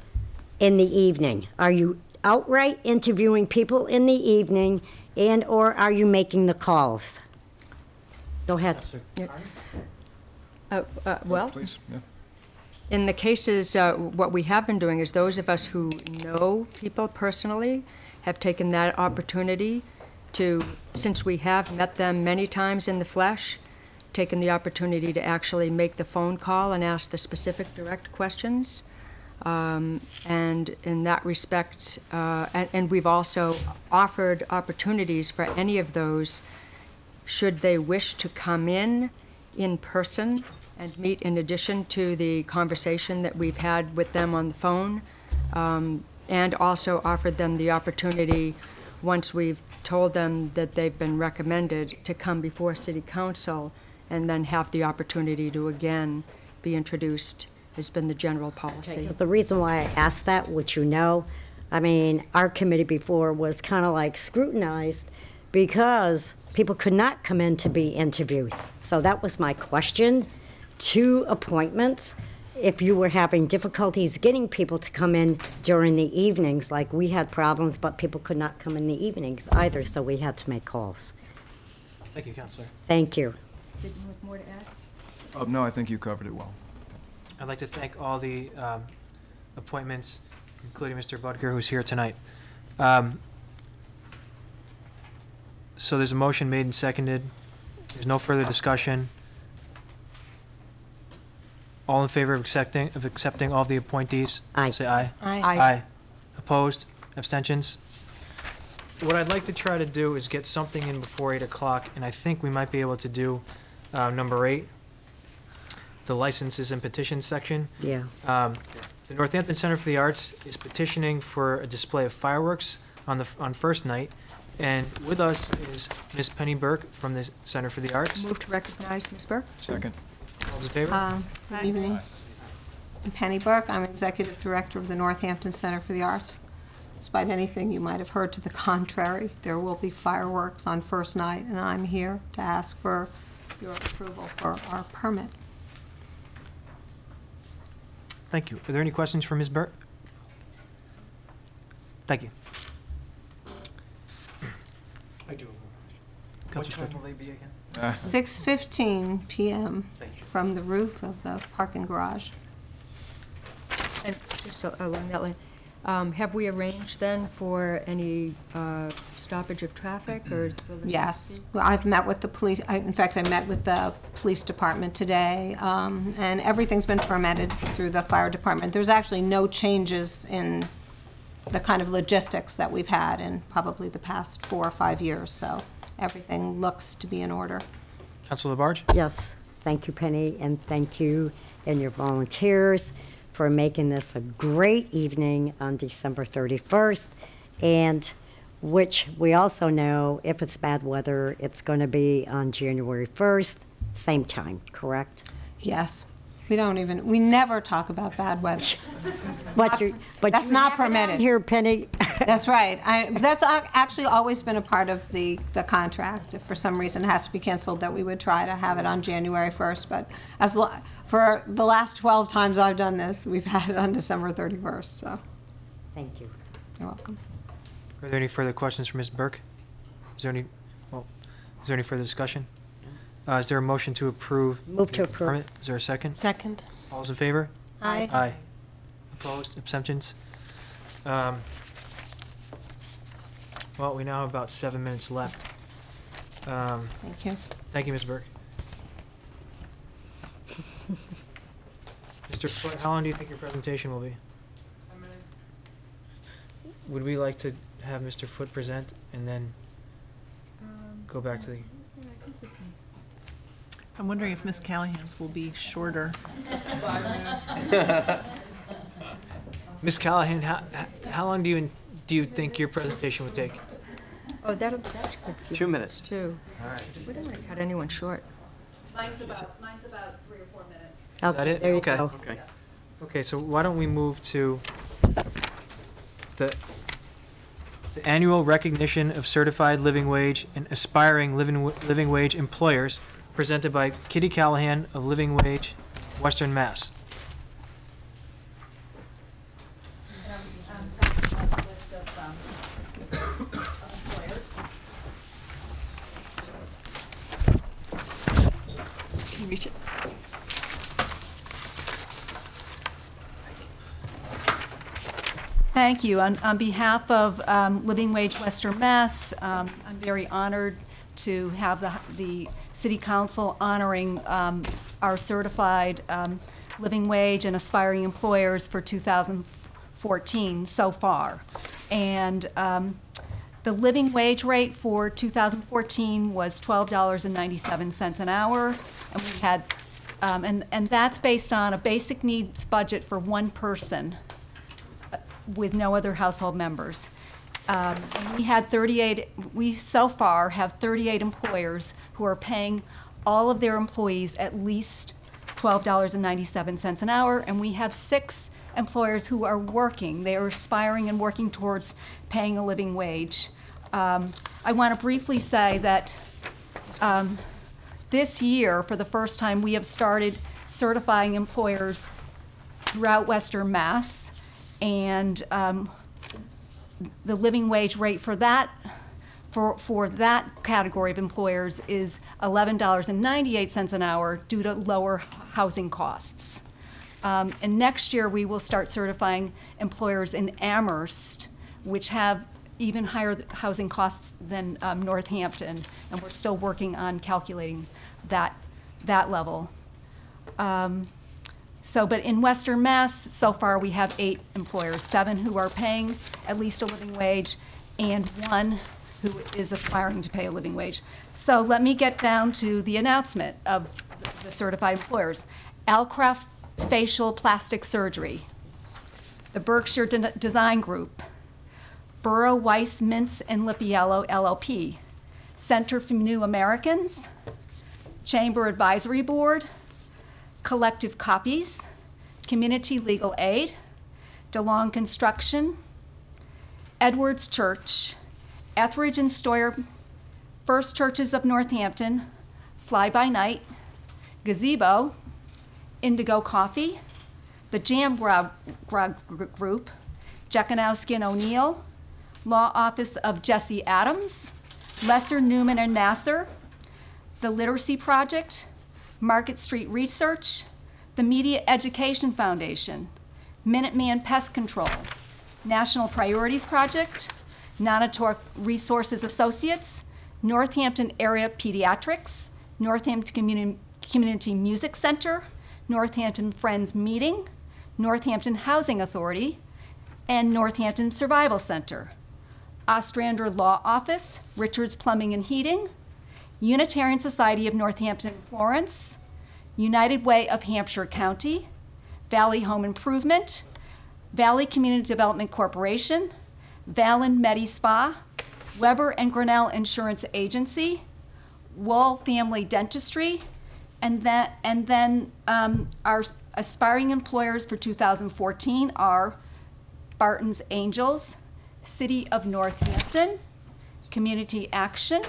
in the evening? Are you outright interviewing people in the evening and/or are you making the calls? Go ahead. Uh, uh, Well, Please, yeah. in the cases, uh, what we have been doing is those of us who know people personally have taken that opportunity to, since we have met them many times in the flesh, taken the opportunity to actually make the phone call and ask the specific direct questions. Um, And in that respect, uh, and and we've also offered opportunities for any of those, should they wish to come in in person and meet in addition to the conversation that we've had with them on the phone, um, and also offered them the opportunity, once we've told them that they've been recommended, to come before city council and then have the opportunity to again be introduced, has been the general policy. The reason why I asked that, which you know, I mean, our committee before was kind of like scrutinized because people could not come in to be interviewed. So that was my question. Two appointments, if you were having difficulties getting people to come in during the evenings, like we had problems, but people could not come in the evenings either, so we had to make calls. Thank you, Counselor. Thank you. Did you have more to add? Uh, no, I think you covered it well. I'd like to thank all the um, appointments, including Mr. Budger, who's here tonight. Um, So there's a motion made and seconded. There's no further discussion. All in favor of accepting, of accepting all the appointees? Aye. Say aye. Aye. Aye. Opposed? Abstentions? What I'd like to try to do is get something in before eight o'clock, and I think we might be able to do uh, number eight, the licenses and petitions section. Yeah. Um, The Northampton Center for the Arts is petitioning for a display of fireworks on the, on first night. And with us is Ms. Penny Burke from the Center for the Arts. Move to recognize Ms. Burke? Second. All those in favor? Um, Good evening. I'm Penny Burke. I'm Executive Director of the Northampton Center for the Arts. Despite anything you might have heard to the contrary, there will be fireworks on first night, and I'm here to ask for your approval for our permit. Thank you. Are there any questions for Ms. Burke? Thank you. I do. What time will they be again? Uh, 6:15 PM Thank you. from the roof of the parking garage. And just a- along that line, um, have we arranged then for any uh, stoppage of traffic or? Yes, Well, I've met with the police, I- in fact, I met with the police department today, um, and everything's been permitted through the fire department. There's actually no changes in the kind of logistics that we've had in probably the past four or five years, so everything looks to be in order. Councilor Labarge? Yes, thank you, Penny, and thank you and your volunteers for making this a great evening on December 31st, and which we also know, if it's bad weather, it's going to be on January 1st, same time, correct? Yes, we don't even, we never talk about bad weather. [laughs] But you're, but That's you not have it on permitted. Here, Penny. That's right. I, that's actually always been a part of the, the contract. If for some reason it has to be canceled, that we would try to have it on January 1st. But as, lo- for the last 12 times I've done this, we've had it on December 31st, so Thank you. you're welcome. Are there any further questions for Ms. Burke? Is there any, well, is there any further discussion? Uh, Is there a motion to approve? Move to the approve. permit? Is there a second? Second. All those in favor? Aye. Aye. Opposed, abstentions? Um, Well, we now have about seven minutes left. Um, Thank you. Thank you, Ms. Burke. Mr. Foot, how long do you think your presentation will be? Would we like to have Mr. Foot present and then go back to the, I'm wondering if Ms. Callahan's will be shorter. [laughs] Ms. Callahan, how, how long do you, do you think your presentation would take? Oh, that'll, that's good. Two minutes. Too. All right. We don't want to cut anyone short. Mine's about, mine's about three or four minutes. Oh, Is that it? There you Okay. go. Okay. Okay, so why don't we move to the, the annual recognition of certified living wage and aspiring living, living wage employers presented by Kitty Callahan of Living Wage, Western Mass. Thank you. On, on behalf of um, Living Wage Western Mass, um, I'm very honored to have the, the city council honoring um, our certified um, living wage and aspiring employers for 2014 so far. And um, the living wage rate for 2014 was $12.97 an hour, and we had, um, and, and that's based on a basic needs budget for one person with no other household members. Um, we had 38, we so far have 38 employers who are paying all of their employees at least $12.97 an hour, and we have six employers who are working. They are aspiring and working towards paying a living wage. Um, I want to briefly say that um, this year, for the first time, we have started certifying employers throughout Western Mass. And um, the living wage rate for that, for, for that category of employers is $11.98 an hour due to lower housing costs. Um, And next year, we will start certifying employers in Amherst, which have even higher housing costs than um, Northampton, and we're still working on calculating that, that level. Um, So, but in Western Mass, so far, we have eight employers, seven who are paying at least a living wage, and one who is aspiring to pay a living wage. So let me get down to the announcement of the certified employers. Alcraft Facial Plastic Surgery, the Berkshire De- Design Group, Burrow Weiss Mints and Lipiello LLP, Center for New Americans, Chamber Advisory Board, Collective Copies, Community Legal Aid, DeLong Construction, Edwards Church, Etheridge and Stoyer First Churches of Northampton, Fly By Night, Gazebo, Indigo Coffee, the Jam Grub, Grub Group, Jekanowski and O'Neill, Law Office of Jesse Adams, Lesser Newman and Nasser, the Literacy Project, Market Street Research, the Media Education Foundation, Minuteman Pest Control, National Priorities Project, Nonotuck Resources Associates, Northampton Area Pediatrics, Northampton Community, Community Music Center, Northampton Friends Meeting, Northampton Housing Authority, and Northampton Survival Center, Ostrander Law Office, Richards Plumbing and Heating, Unitarian Society of Northampton Florence, United Way of Hampshire County, Valley Home Improvement, Valley Community Development Corporation, Valen Medi Spa, Weber and Grinnell Insurance Agency, Wall Family Dentistry, and then, and then um, our aspiring employers for 2014 are Barton's Angels, City of Northampton, Community Action,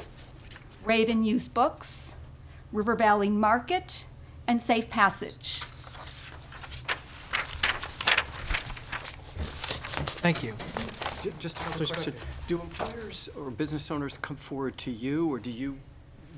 Raven Used Books, River Valley Market, and Safe Passage. Thank you. Just a question. Do employers or business owners come forward to you, or do you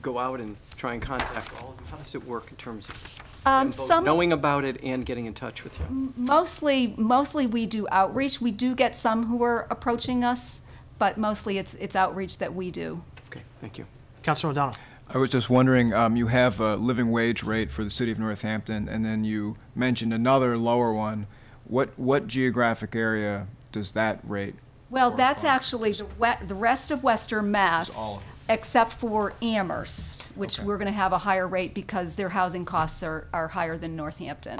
go out and try and contact all of them? How does it work in terms of Um, some- knowing about it and getting in touch with you? Mostly, mostly we do outreach. We do get some who are approaching us, but mostly it's, it's outreach that we do. Okay, thank you. Councilor O'Donnell. I was just wondering, um, you have a living wage rate for the city of Northampton, and then you mentioned another lower one. What, what geographic area does that rate? Well, that's actually the the rest of Western Mass, of except for Amherst, which we're gonna have a higher rate because their housing costs are, are higher than Northampton.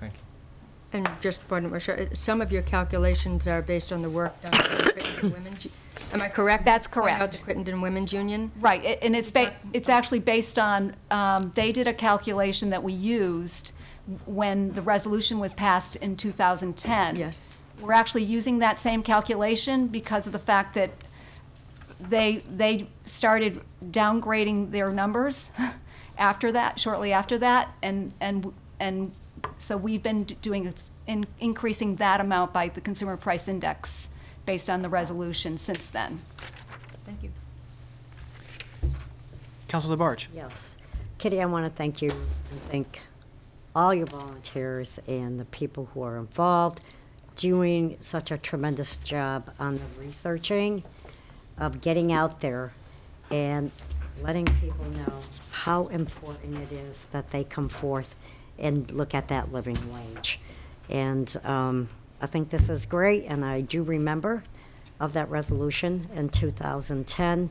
Thank you. And just one more, sure, some of your calculations are based on the work done by the Women's, am I correct? That's out correct. The Crittenton Women's Union? Right, a- and it's ba, it's actually based on, um, they did a calculation that we used when the resolution was passed in 2010. Yes. We're actually using that same calculation because of the fact that they, they started downgrading their numbers [laughs] after that, shortly after that, and, and, and so we've been doing, in, increasing that amount by the Consumer Price Index based on the resolution since then. Thank you. Councilor Labarge. Yes. Kitty, I want to thank you and thank all your volunteers and the people who are involved doing such a tremendous job on the researching of getting out there and letting people know how important it is that they come forth and look at that living wage. And um, I think this is great, and I do remember of that resolution in 2010.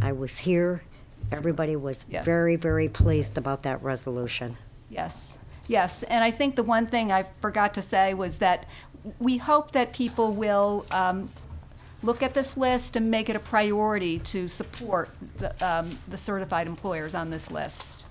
I was here. Everybody was Yeah. very, very pleased about that resolution. Yes, yes. And I think the one thing I forgot to say was that we hope that people will um, look at this list and make it a priority to support the, um, the certified employers on this list.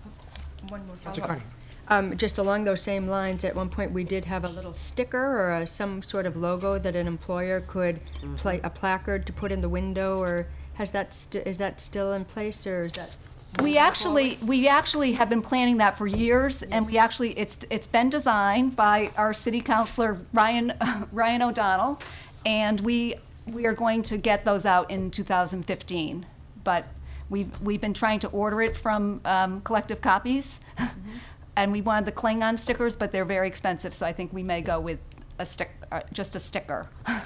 One more Councilor. Carney. Um, just along those same lines, at one point, we did have a little sticker or a- some sort of logo that an employer could play, a placard to put in the window, or has that, st- is that still in place, or is that? We actually, we actually have been planning that for years, and we actually, it's, it's been designed by our city councilor, Ryan, [laughs] Ryan O'Donnell, and we, we are going to get those out in 2015. But we've, we've been trying to order it from um, Collective Copies, [laughs] and we wanted the Klingon stickers, but they're very expensive, so I think we may go with a stick, uh, just a sticker. [laughs]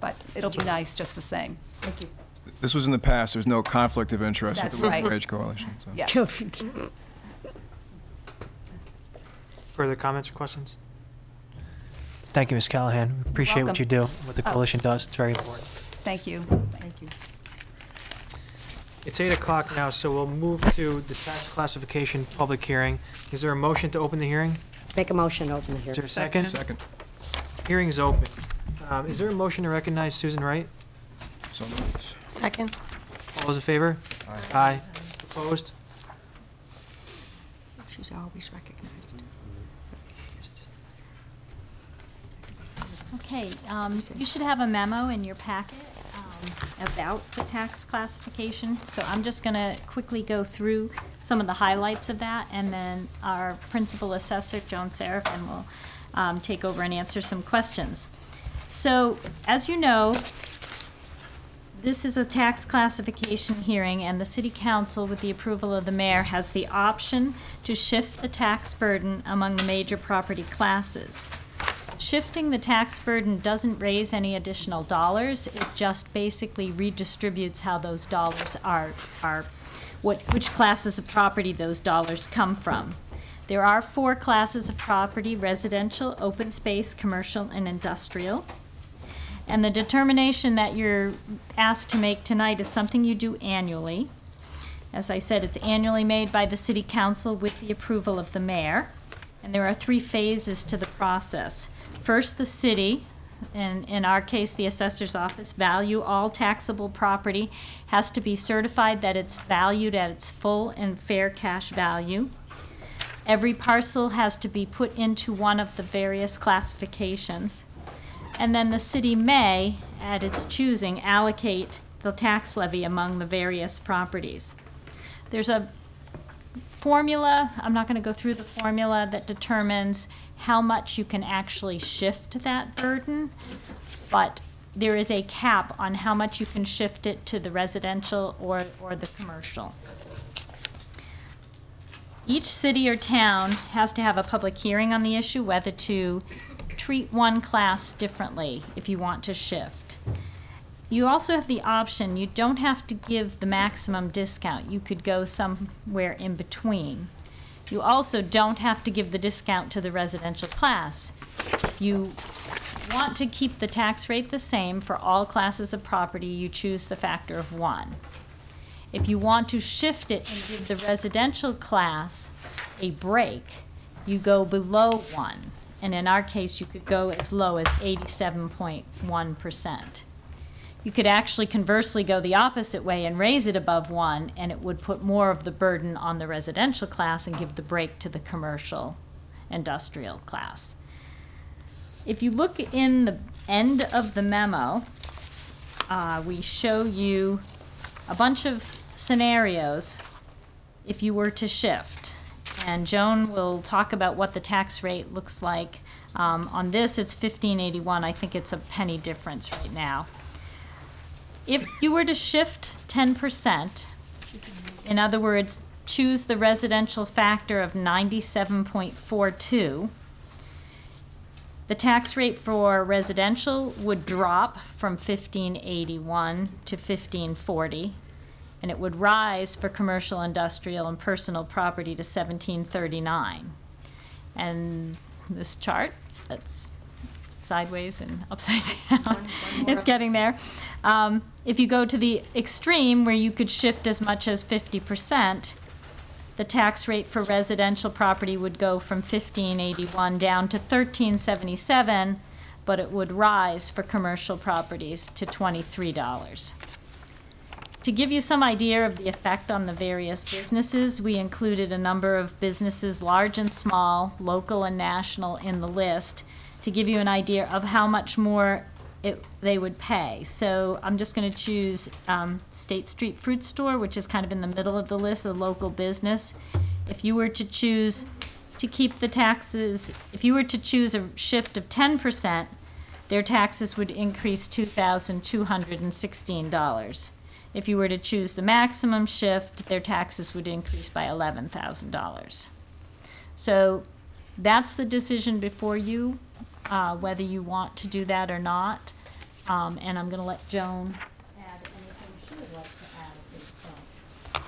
But it'll be nice just the same. Thank you. This was in the past, there's no conflict of interest with the Living right. Wage Coalition. so. Yeah. [laughs] Further comments or questions? Thank you, Ms. Callahan. We appreciate what you do, what the Oh. coalition does. It's very important. Thank you. Thank you. It's eight o'clock now, so we'll move to the tax classification public hearing. Is there a motion to open the hearing? Make a motion, to open the Is hearing. there a second? Second. Hearing is open. Um, Is there a motion to recognize Susan Wright? So moved. Second. All those in favor? Aye. Opposed? She's always recognized. Okay, um, you should have a memo in your packet, about the tax classification. So I'm just gonna quickly go through some of the highlights of that, and then our principal assessor, Joan Seraphin, will, um, take over and answer some questions. So, as you know, this is a tax classification hearing, and the city council, with the approval of the mayor, has the option to shift the tax burden among the major property classes. Shifting the tax burden doesn't raise any additional dollars, it just basically redistributes how those dollars are, are, what, which classes of property those dollars come from. There are four classes of property, residential, open space, commercial, and industrial. And the determination that you're asked to make tonight is something you do annually. As I said, it's annually made by the city council with the approval of the mayor. And there are three phases to the process. First, the city, and in our case, the assessor's office, value all taxable property, has to be certified that it's valued at its full and fair cash value. Every parcel has to be put into one of the various classifications. And then the city may, at its choosing, allocate the tax levy among the various properties. There's a formula, I'm not going to go through the formula, that determines how much you can actually shift that burden, but there is a cap on how much you can shift it to the residential or, or the commercial. Each city or town has to have a public hearing on the issue, whether to treat one class differently if you want to shift. You also have the option, you don't have to give the maximum discount. You could go somewhere in between. You also don't have to give the discount to the residential class. You want to keep the tax rate the same for all classes of property, you choose the factor of one. If you want to shift it and give the residential class a break, you go below one. And in our case, you could go as low as 87.1%. You could actually conversely go the opposite way and raise it above one, and it would put more of the burden on the residential class and give the break to the commercial industrial class. If you look in the end of the memo, uh, we show you a bunch of scenarios if you were to shift. And Joan will talk about what the tax rate looks like. Um, on this, it's 1581. I think it's a penny difference right now. If you were to shift 10%, in other words, choose the residential factor of 97.42, the tax rate for residential would drop from 1581 to 1540, and it would rise for commercial, industrial, and personal property to 1739. And this chart, that's sideways and [laughs] upside down. [laughs] It's getting there. Um, If you go to the extreme, where you could shift as much as 50%, the tax rate for residential property would go from 1581 down to 1377, but it would rise for commercial properties to $23. To give you some idea of the effect on the various businesses, we included a number of businesses, large and small, local and national, in the list to give you an idea of how much more it, they would pay. So I'm just going to choose um, State Street Fruit Store, which is kind of in the middle of the list, a local business. If you were to choose to keep the taxes, if you were to choose a shift of 10%, their taxes would increase $2,216. If you were to choose the maximum shift, their taxes would increase by $11,000. So that's the decision before you, uh, whether you want to do that or not. Um, And I'm going to let Joan add anything she would like to add at this point.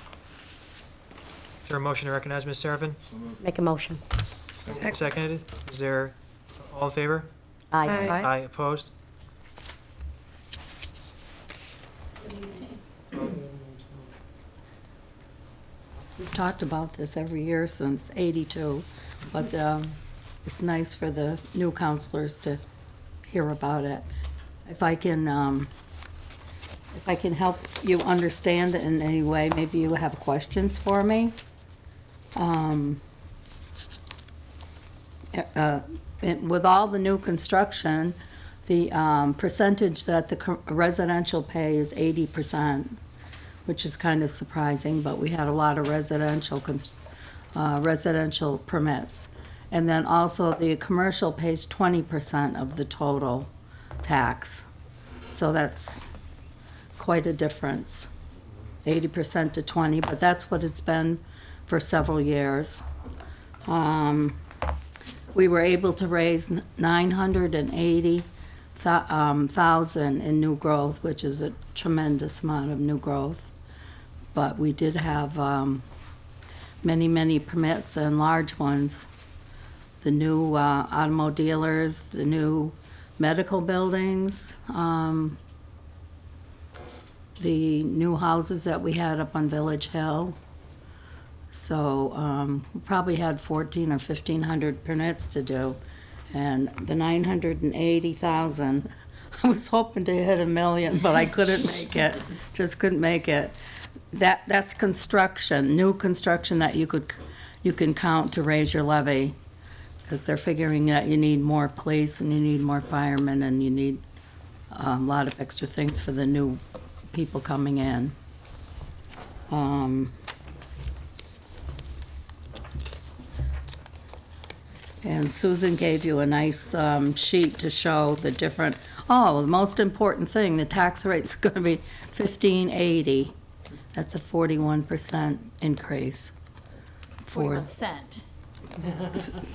Is there a motion to recognize Ms. Seraphin? Make a motion. Second. Seconded. Is there, all in favor? Aye. Aye. Aye, opposed? We've talked about this every year since 82, but um, it's nice for the new counselors to hear about it. If I can, um, if I can help you understand it in any way, maybe you have questions for me. Um, uh, it- With all the new construction, the um, percentage that the residential pay is 80% which is kind of surprising, but we had a lot of residential, uh, residential permits. And then also the commercial pays twenty percent of the total tax. So that's quite a difference, eighty percent to twenty, but that's what it's been for several years. Um, we were able to raise nine hundred and eighty um, thousand in new growth, which is a tremendous amount of new growth. But we did have um, many, many permits and large ones. The new uh, dealers, the new medical buildings, um, the new houses that we had up on Village Hill. So um, we probably had 14 or 1,500 permits to do. And the 980,000, [laughs] I was hoping to hit a million, but I couldn't make it, just couldn't make it. That, that's construction, new construction that you could, you can count to raise your levy. Because they're figuring that you need more police and you need more firemen and you need a lot of extra things for the new people coming in. Um, And Susan gave you a nice um, sheet to show the different, oh, the most important thing, the tax rate's [laughs] going to be 1580. That's a 41% increase. Forty-one cent.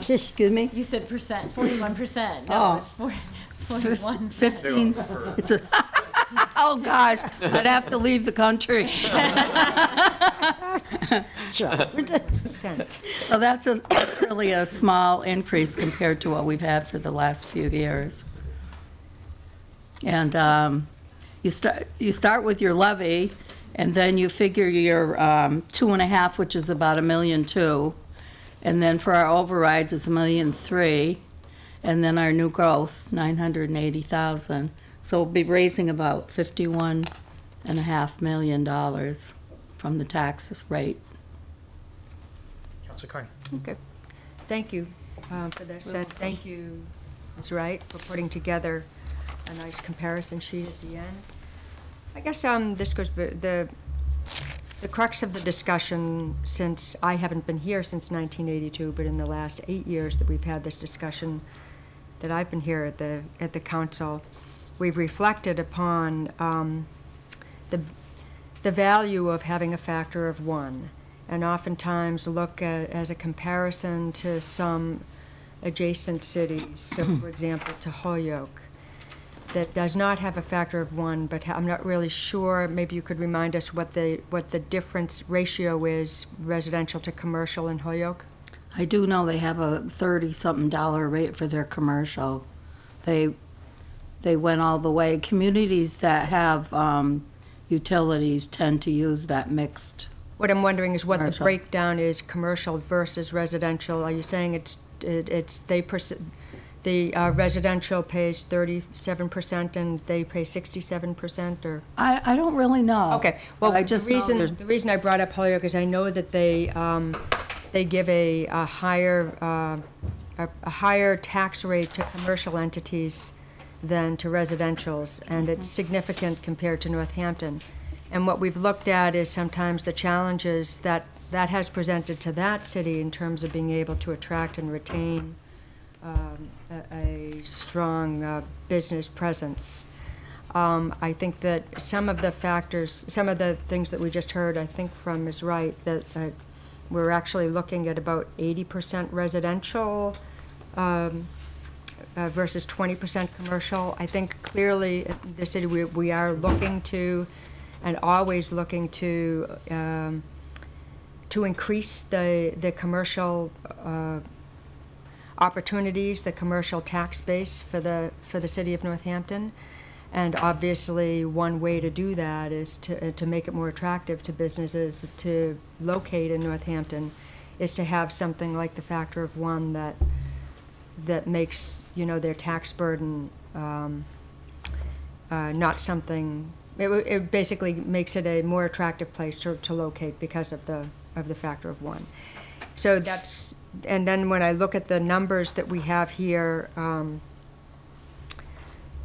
Excuse me? You said percent, forty-one percent. Oh. No, it's four- forty-one cent. Fifteen, it's a, [laughs] oh gosh, I'd have to leave the country. Cent. So that's a, that's really a small increase compared to what we've had for the last few years. And um, you start, you start with your levy, and then you figure your um, two and a half, which is about a million two. And then for our overrides, it's a million three. And then our new growth, nine hundred and eighty thousand. So we'll be raising about fifty-one and a half million dollars from the tax rate. Counselor Carney. Okay. Thank you um, for this, and thank you, Ms. Wright, for putting together a nice comparison sheet at the end. I guess um, this goes, b- the, the crux of the discussion, since I haven't been here since 1982, but in the last eight years that we've had this discussion, that I've been here at the, at the council, we've reflected upon um, the, the value of having a factor of one, and oftentimes look at, as a comparison to some adjacent cities. So, for example, to Holyoke, that does not have a factor of one, but I'm not really sure. Maybe you could remind us what the what the difference ratio is, residential to commercial in Holyoke. I do know they have a thirty-something dollar rate for their commercial. They, they went all the way. Communities that have um, utilities tend to use that mixed. What I'm wondering is what the breakdown is, commercial versus residential. Are you saying it's it, it's they the uh, residential pays 37 percent and they pay 67 percent, or? I, I don't really know. Okay, well, I just the reason, the reason I brought up Holyoke is I know that they, um, they give a, a higher, uh, a, a higher tax rate to commercial entities than to residentials, and it's significant compared to Northampton. And what we've looked at is sometimes the challenges that that has presented to that city in terms of being able to attract and retain um, a, a strong uh, business presence. Um, I think that some of the factors, some of the things that we just heard, I think from Ms. Wright, that uh, we're actually looking at about 80% residential um, uh, versus 20% commercial. I think clearly the city, we, we are looking to and always looking to um, to increase the the commercial uh, opportunities, the commercial tax base for the for the city of Northampton. And obviously, one way to do that is to, to make it more attractive to businesses to locate in Northampton, is to have something like the factor of one that that makes you know their tax burden um, uh, not something. It, it basically makes it a more attractive place to, to locate because of the of the factor of one. So that's and then when I look at the numbers that we have here. Um,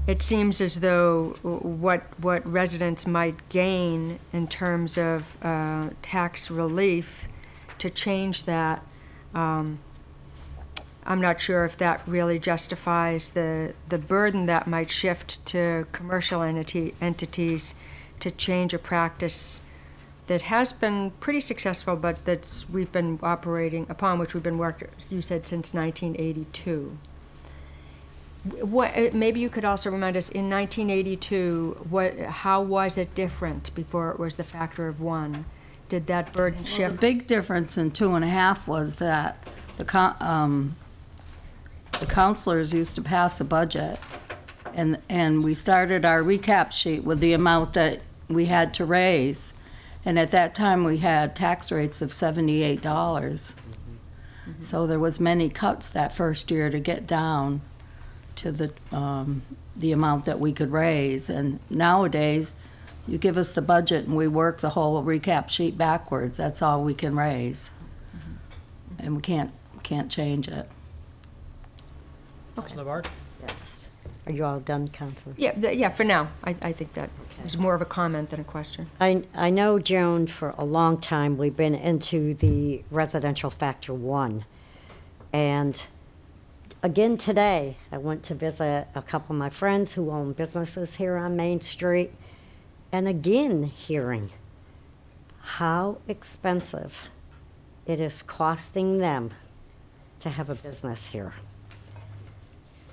it seems as though what what residents might gain in terms of uh, tax relief to change that. Um, I'm not sure if that really justifies the the burden that might shift to commercial entity entities to change a practice that has been pretty successful, but that's we've been operating upon which we've been working. You said since 1982. What, uh, maybe you could also remind us, in 1982, what, how was it different before it was the factor of one? Did that burden Well, shift? the big difference in two and a half was that the um, the counselors used to pass a budget, and, and we started our recap sheet with the amount that we had to raise. And at that time, we had tax rates of seventy-eight dollars. So there was many cuts that first year to get down to the, um, the amount that we could raise. And nowadays, you give us the budget and we work the whole recap sheet backwards. That's all we can raise. And we can't, can't change it. Councilor Labarge? Yes. Are you all done, Counselor? Yeah, th- yeah, for now. I, I think that is more of a comment than a question. I, I know, Joan, for a long time, we've been into the residential factor one. And again today, I went to visit a couple of my friends who own businesses here on Main Street. And again, hearing how expensive it is costing them to have a business here.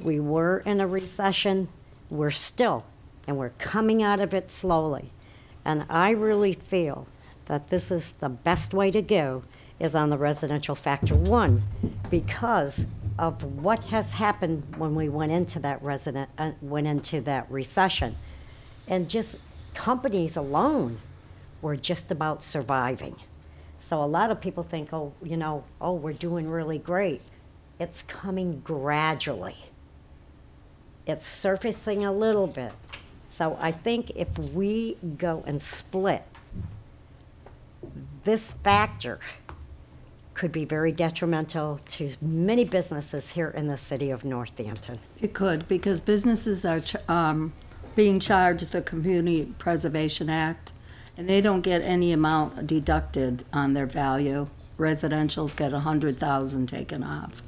We were in a recession, we're still, and we're coming out of it slowly. And I really feel that this is the best way to go is on the residential factor one because of what has happened when we went into that resident, uh, went into that recession. And just companies alone were just about surviving. So a lot of people think, oh, you know, oh, we're doing really great. It's coming gradually it's surfacing a little bit. So I think if we go and split, this factor could be very detrimental to many businesses here in the city of Northampton. It could, because businesses are um, being charged the Community Preservation Act, and they don't get any amount deducted on their value. Residentials get a hundred thousand taken off.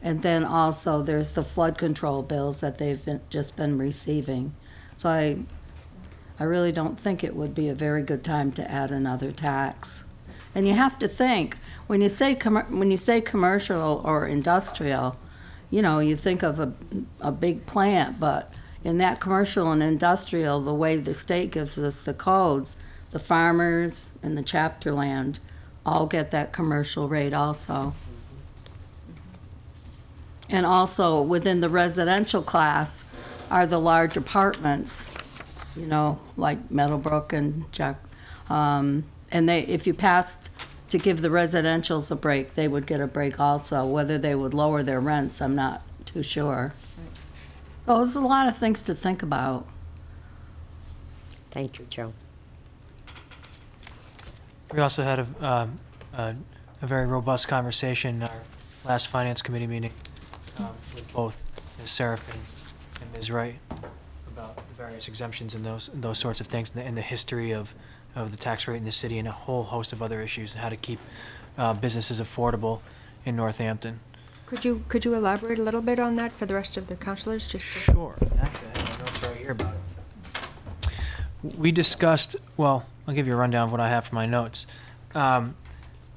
And then also, there's the flood control bills that they've been, just been receiving. So I, I really don't think it would be a very good time to add another tax. And you have to think, when you say, when you say commercial or industrial, you know, you think of a, a big plant, but in that commercial and industrial, the way the state gives us the codes, the farmers and the chapter land all get that commercial rate also. And also, within the residential class are the large apartments, you know, like Meadowbrook and Jack. Um, and they, if you passed to give the residentials a break, they would get a break also. Whether they would lower their rents, I'm not too sure. So there's a lot of things to think about. Thank you, Joe. We also had a, um, a, a very robust conversation in our last finance committee meeting um, with both Ms. Seraphin and Ms. Wright about the various exemptions and those, and those sorts of things, and the, and the history of, of the tax rate in the city, and a whole host of other issues, and how to keep uh, businesses affordable in Northampton. Could you, could you elaborate a little bit on that for the rest of the councilors? Just Sure. Actually, I have my notes right here about it. We discussed, well, I'll give you a rundown of what I have for my notes. Um,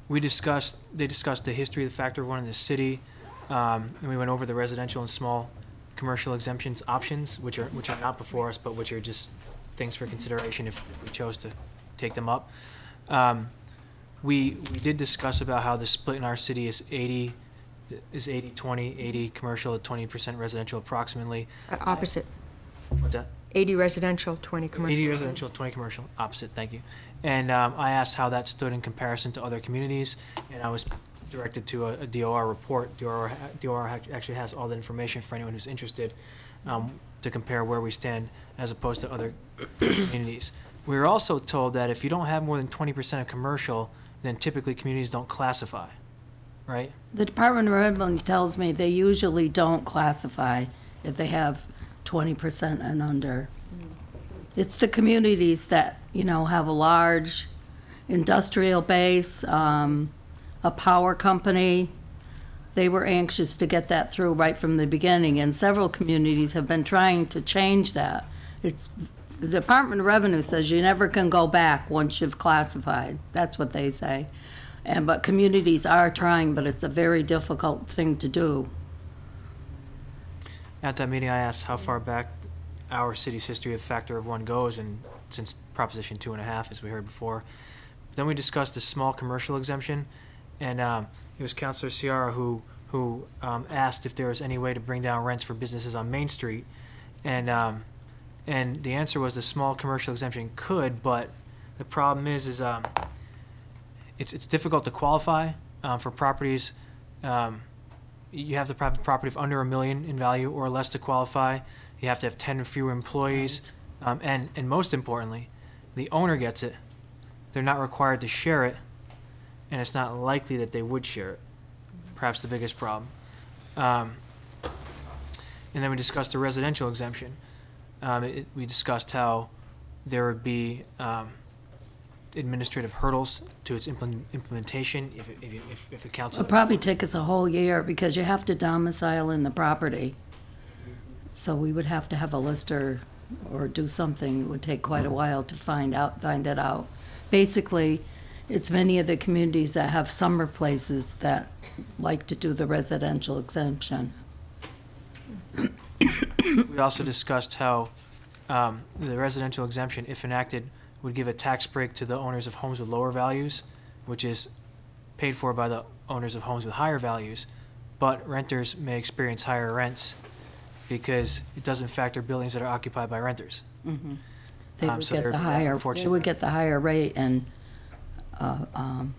we discussed, they discussed the history of the factor one in the city, um, and we went over the residential and small commercial exemptions options, which are, which are not before us, but which are just things for consideration if, if we chose to take them up. Um, we, we did discuss about how the split in our city is eighty, is 80-20, 80 commercial, twenty percent residential approximately. Uh, Opposite. What's that? 80 residential, 20 commercial. 80 residential, 20 commercial, opposite, thank you. And um, I asked how that stood in comparison to other communities, and I was directed to a a DOR report. DOR, DOR actually has all the information for anyone who's interested um, to compare where we stand as opposed to other communities. We are also told that if you don't have more than 20% of commercial, then typically communities don't classify, right? The Department of Revenue tells me they usually don't classify if they have twenty percent and under. It's the communities that, you know, have a large industrial base, um, a power company. They were anxious to get that through right from the beginning, and several communities have been trying to change that. It's, the Department of Revenue says you never can go back once you've classified. That's what they say. And, but communities are trying, but it's a very difficult thing to do. At that meeting, I asked how far back our city's history of factor of one goes, and since Proposition two and a half, as we heard before. Then we discussed the small commercial exemption, and um, it was Councilor Sciarra who, who um, asked if there was any way to bring down rents for businesses on Main Street. And, um, and the answer was the small commercial exemption could, but the problem is, is um, it's, it's difficult to qualify uh, for properties. Um, you have to have a property of under a million in value or less to qualify. You have to have 10 or fewer employees. Um, and, and most importantly, the owner gets it. They're not required to share it, and it's not likely that they would share it. Perhaps the biggest problem. Um, and then we discussed the residential exemption. Um, it, we discussed how there would be um, administrative hurdles to its implement, implementation if, it- if, if, if a council. It'll probably take us a whole year because you have to domicile in the property. So we would have to have a lister or do something. It would take quite a while to find out, find it out. Basically, it's many of the communities that have summer places that like to do the residential exemption. We also discussed how um, the residential exemption, if enacted, would give a tax break to the owners of homes with lower values, which is paid for by the owners of homes with higher values, but renters may experience higher rents because it doesn't factor buildings that are occupied by renters. Mhm. They Um, would so get the higher, they would get the higher rate and, uh, um,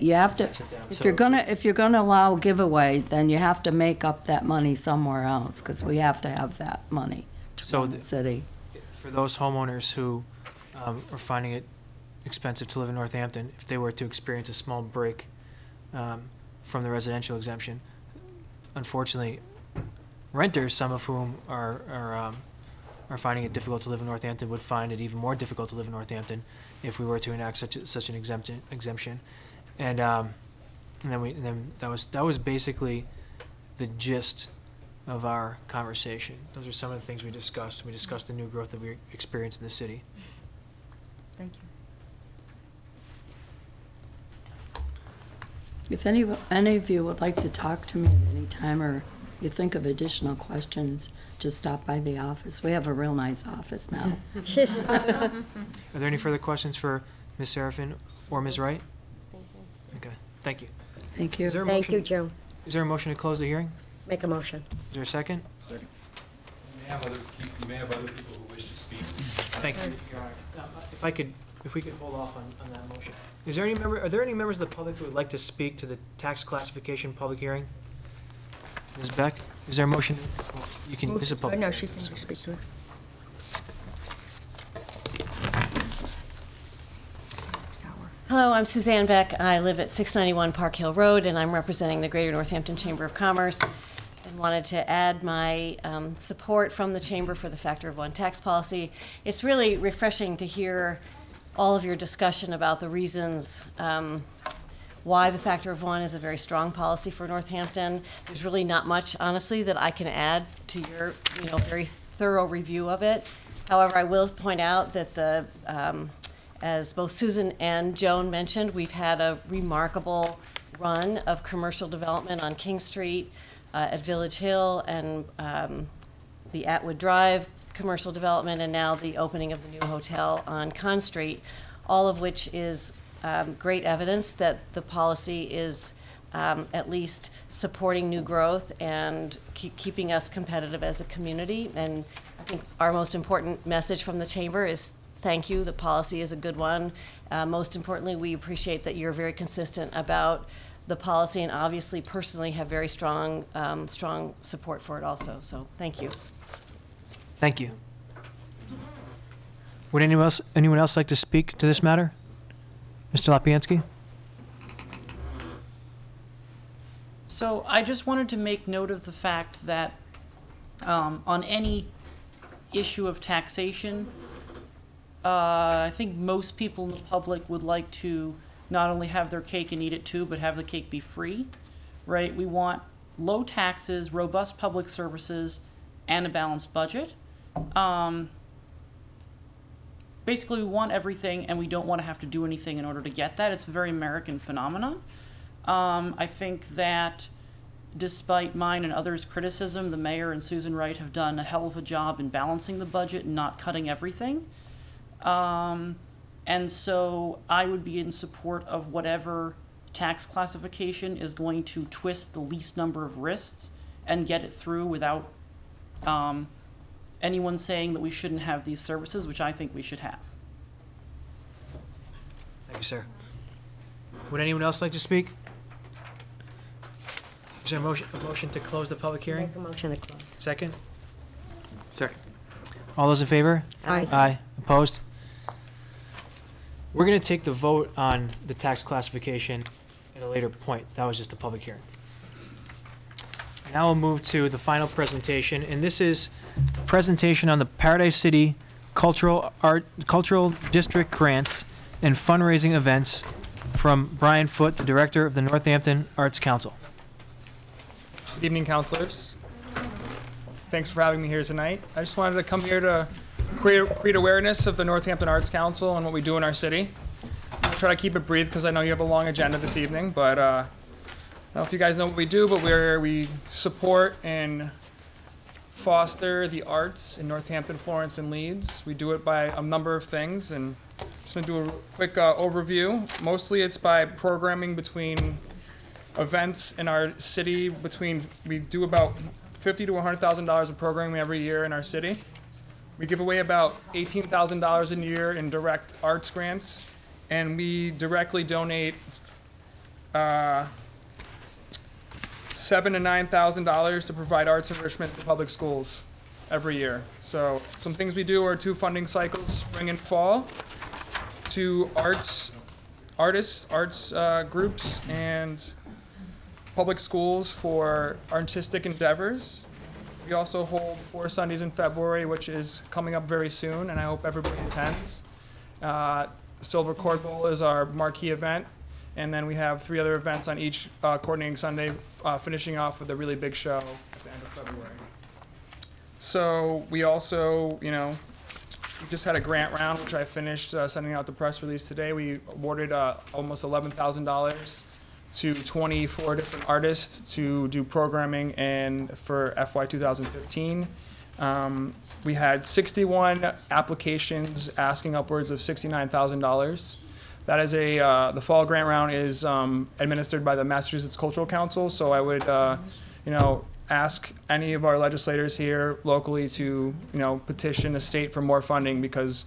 you have to, if you're gonna, if you're gonna allow giveaway, then you have to make up that money somewhere else, because we have to have that money to So run the the- city. For those homeowners who um, are finding it expensive to live in Northampton, if they were to experience a small break um, from the residential exemption, unfortunately, renters, some of whom are, are, um, are finding it difficult to live in Northampton, would find it even more difficult to live in Northampton if we were to enact such, a- such an exemption, exemption. And, um, and then we, and then that was, that was basically the gist of our conversation. Those are some of the things we discussed. We discussed the new growth that we experienced in the city. Thank you. If any, of- any of you would like to talk to me at any time, or you think of additional questions, just stop by the office. We have a real nice office now. [laughs] Are there any further questions for Ms. Seraphin or Ms. Wright? Okay, thank you. Thank you. Is there a Thank you, motion- Joe. Is there a motion to close the hearing? Make a motion. Is there a second? You may have other, peop- you may have other people who wish to speak. Thank you, Your Honor. Uh, If I could, if we could hold off on, on that motion. Is there any member, are there any members of the public who would like to speak to the tax classification public hearing? Ms. Beck, is there a motion? You can, this is a Oh, public. No, hearing, she so- can speak to it. Hello, I'm Suzanne Beck. I live at 691 Park Hill Road, and I'm representing the Greater Northampton Chamber of Commerce. and wanted to add my um, support from the Chamber for the Factor of One tax policy. It's really refreshing to hear all of your discussion about the reasons um, why the factor of one is a very strong policy for Northampton. There's really not much, honestly, that I can add to your, you know, very thorough review of it. However, I will point out that the, um, as both Susan and Joan mentioned, we've had a remarkable run of commercial development on King Street, uh, at Village Hill, and um, the Atwood Drive commercial development, and now the opening of the new hotel on Conz Street, all of which is um, great evidence that the policy is um, at least supporting new growth and keep, keeping us competitive as a community. And I think our most important message from the chamber is thank you. The policy is a good one. Uh, most importantly, we appreciate that you're very consistent about the policy and obviously personally have very strong, um, strong support for it also. So thank you. Thank you. Would anyone else, anyone else like to speak to this matter? Mr. Lapiansky? So I just wanted to make note of the fact that um, on any issue of taxation, uh, I think most people in the public would like to not only have their cake and eat it too, but have the cake be free, right? We want low taxes, robust public services, and a balanced budget. Um, basically, we want everything, and we don't want to have to do anything in order to get that. It's a very American phenomenon. Um, I think that despite mine and others' criticism, the mayor and Susan Wright have done a hell of a job in balancing the budget and not cutting everything. Um, and so I would be in support of whatever tax classification is going to twist the least number of risks and get it through without um, anyone saying that we shouldn't have these services, which I think we should have. Thank you, sir. Would anyone else like to speak? Is there a motion, a motion to close the public hearing? Make a motion to close. Second? Second. All those in favor? Aye. Aye. Opposed? We're gonna take the vote on the tax classification at a later point. That was just a public hearing. Now we'll move to the final presentation, and this is a presentation on the Paradise City Cultural Art, Cultural District Grants and fundraising events from Brian Foote, the Director of the Northampton Arts Council. Good evening, counselors. Thanks for having me here tonight. I just wanted to come here to create, awareness of the Northampton Arts Council and what we do in our city. I'll try to keep it brief because I know you have a long agenda this evening, but uh, I don't know if you guys know what we do, but we're, we support and foster the arts in Northampton, Florence, and Leeds. We do it by a number of things, and just gonna do a quick uh, overview. Mostly it's by programming between events in our city between, we do about fifty to one hundred thousand dollars of programming every year in our city. We give away about eighteen thousand dollars a year in direct arts grants, and we directly donate uh, seven to nine thousand dollars to provide arts enrichment to public schools every year. So some things we do are two funding cycles, spring and fall, to arts, artists, arts uh, groups, and public schools for artistic endeavors. We also hold four Sundays in February, which is coming up very soon, and I hope everybody attends. Uh, Silver Cord Bowl is our marquee event, and then we have three other events on each uh, coordinating Sunday, uh, finishing off with a really big show at the end of February. So we also, you know, we just had a grant round, which I finished uh, sending out the press release today. We awarded uh, almost $11,000 to 24 different artists to do programming and for FY 2015. Um, we had 61 applications asking upwards of $69,000. That is a, uh, the fall grant round is um, administered by the Massachusetts Cultural Council, so I would, uh, you know, ask any of our legislators here locally to, you know, petition the state for more funding because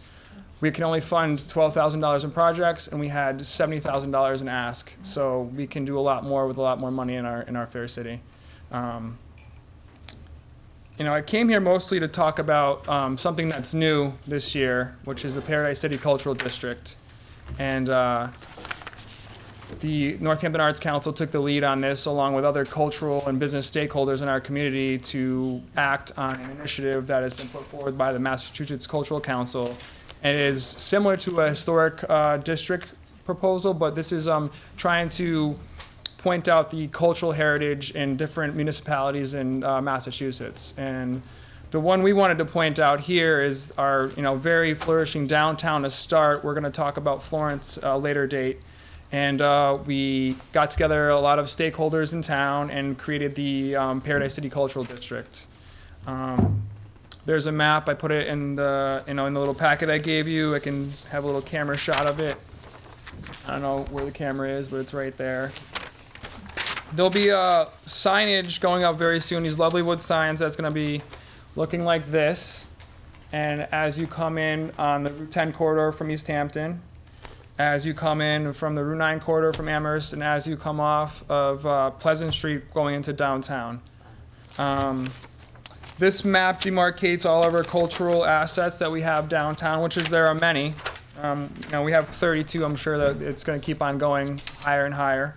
we can only fund $12,000 in projects and we had $70,000 in ask. So we can do a lot more with a lot more money in our, in our fair city. Um, you know, I came here mostly to talk about um, something that's new this year, which is the Paradise City Cultural District. And uh, the Northampton Arts Council took the lead on this, along with other cultural and business stakeholders in our community, to act on an initiative that has been put forward by the Massachusetts Cultural Council. And it is similar to a historic uh, district proposal, but this is um, trying to point out the cultural heritage in different municipalities in uh, Massachusetts. And the one we wanted to point out here is our, you know, very flourishing downtown to start. We're going to talk about Florence uh, later date. And uh, we got together a lot of stakeholders in town and created the um, Paradise City Cultural District. Um, there's a map. I put it in the, you know, in the little packet I gave you. I can have a little camera shot of it. I don't know where the camera is, but it's right there. There'll be uh, signage going up very soon. These lovely wood signs that's going to be looking like this. And as you come in on the Route 10 corridor from Easthampton, as you come in from the Route 9 corridor from Amherst, and as you come off of uh, Pleasant Street going into downtown. Um, this map demarcates all of our cultural assets that we have downtown, which is there are many. Um, you know, we have 32. I'm sure that it's going to keep on going higher and higher.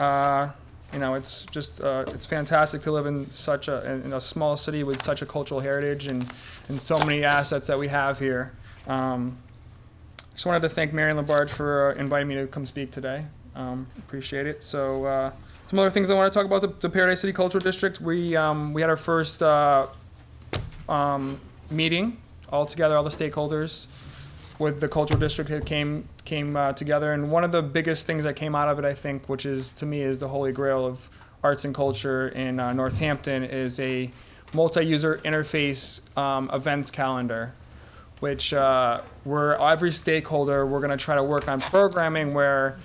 Uh, you know, it's just uh, it's fantastic to live in such a in a small city with such a cultural heritage and and so many assets that we have here. Um, just wanted to thank Marianne Labarge for uh, inviting me to come speak today. Um, appreciate it. So uh, some other things I want to talk about the, the Paradise City Cultural District. We um, we had our first uh, um, meeting all together, all the stakeholders with the cultural district that came came uh, together. And one of the biggest things that came out of it, I think, which is to me is the holy grail of arts and culture in uh, Northampton, is a multi-user interface um, events calendar, which uh, where every stakeholder we're going to try to work on programming where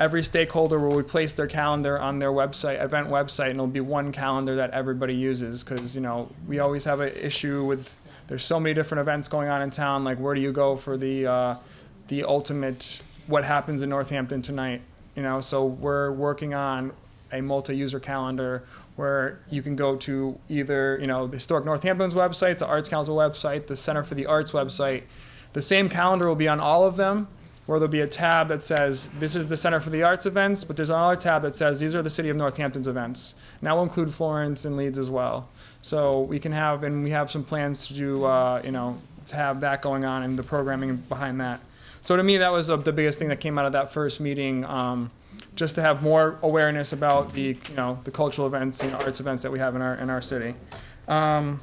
every stakeholder will replace their calendar on their website, event website, and it'll be one calendar that everybody uses. Because you know we always have an issue with there's so many different events going on in town. Like where do you go for the uh, the ultimate what happens in Northampton tonight? You know, so we're working on a multi-user calendar where you can go to either you know the historic Northampton's website, the Arts Council website, the Center for the Arts website. The same calendar will be on all of them, where there'll be a tab that says this is the Center for the Arts events, but there's another tab that says these are the City of Northampton's events. And that will include Florence and Leeds as well. So we can have, and we have some plans to do, uh, you know, to have that going on and the programming behind that. So to me, that was the biggest thing that came out of that first meeting, um, just to have more awareness about the, you know, the cultural events and arts events that we have in our in our city. Um,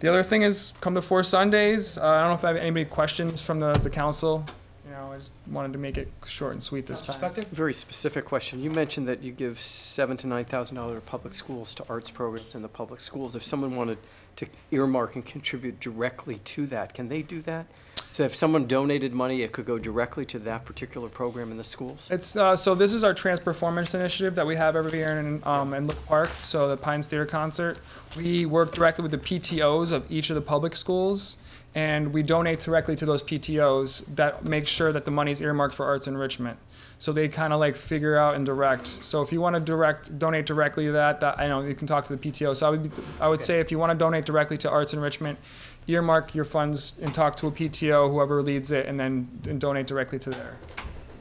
the other thing is come to Four Sundays. Uh, I don't know if I have anybody questions from the, the council. You know, I just wanted to make it short and sweet this time. Very specific question. You mentioned that you give seven to nine thousand dollars public schools to arts programs in the public schools. If someone wanted to earmark and contribute directly to that, can they do that? So if someone donated money, it could go directly to that particular program in the schools? It's uh, so this is our Transperformance initiative that we have every year in um, in Look Park. So the Pines Theater concert, we work directly with the PTOS of each of the public schools, and we donate directly to those PTOS that make sure that the money is earmarked for arts enrichment. So they kind of like figure out and direct. So if you want to direct donate directly to that, that I know you can talk to the PTO. So I would be, I would say if you want to donate directly to arts enrichment, earmark your funds and talk to a PTO, whoever leads it, and then and donate directly to there.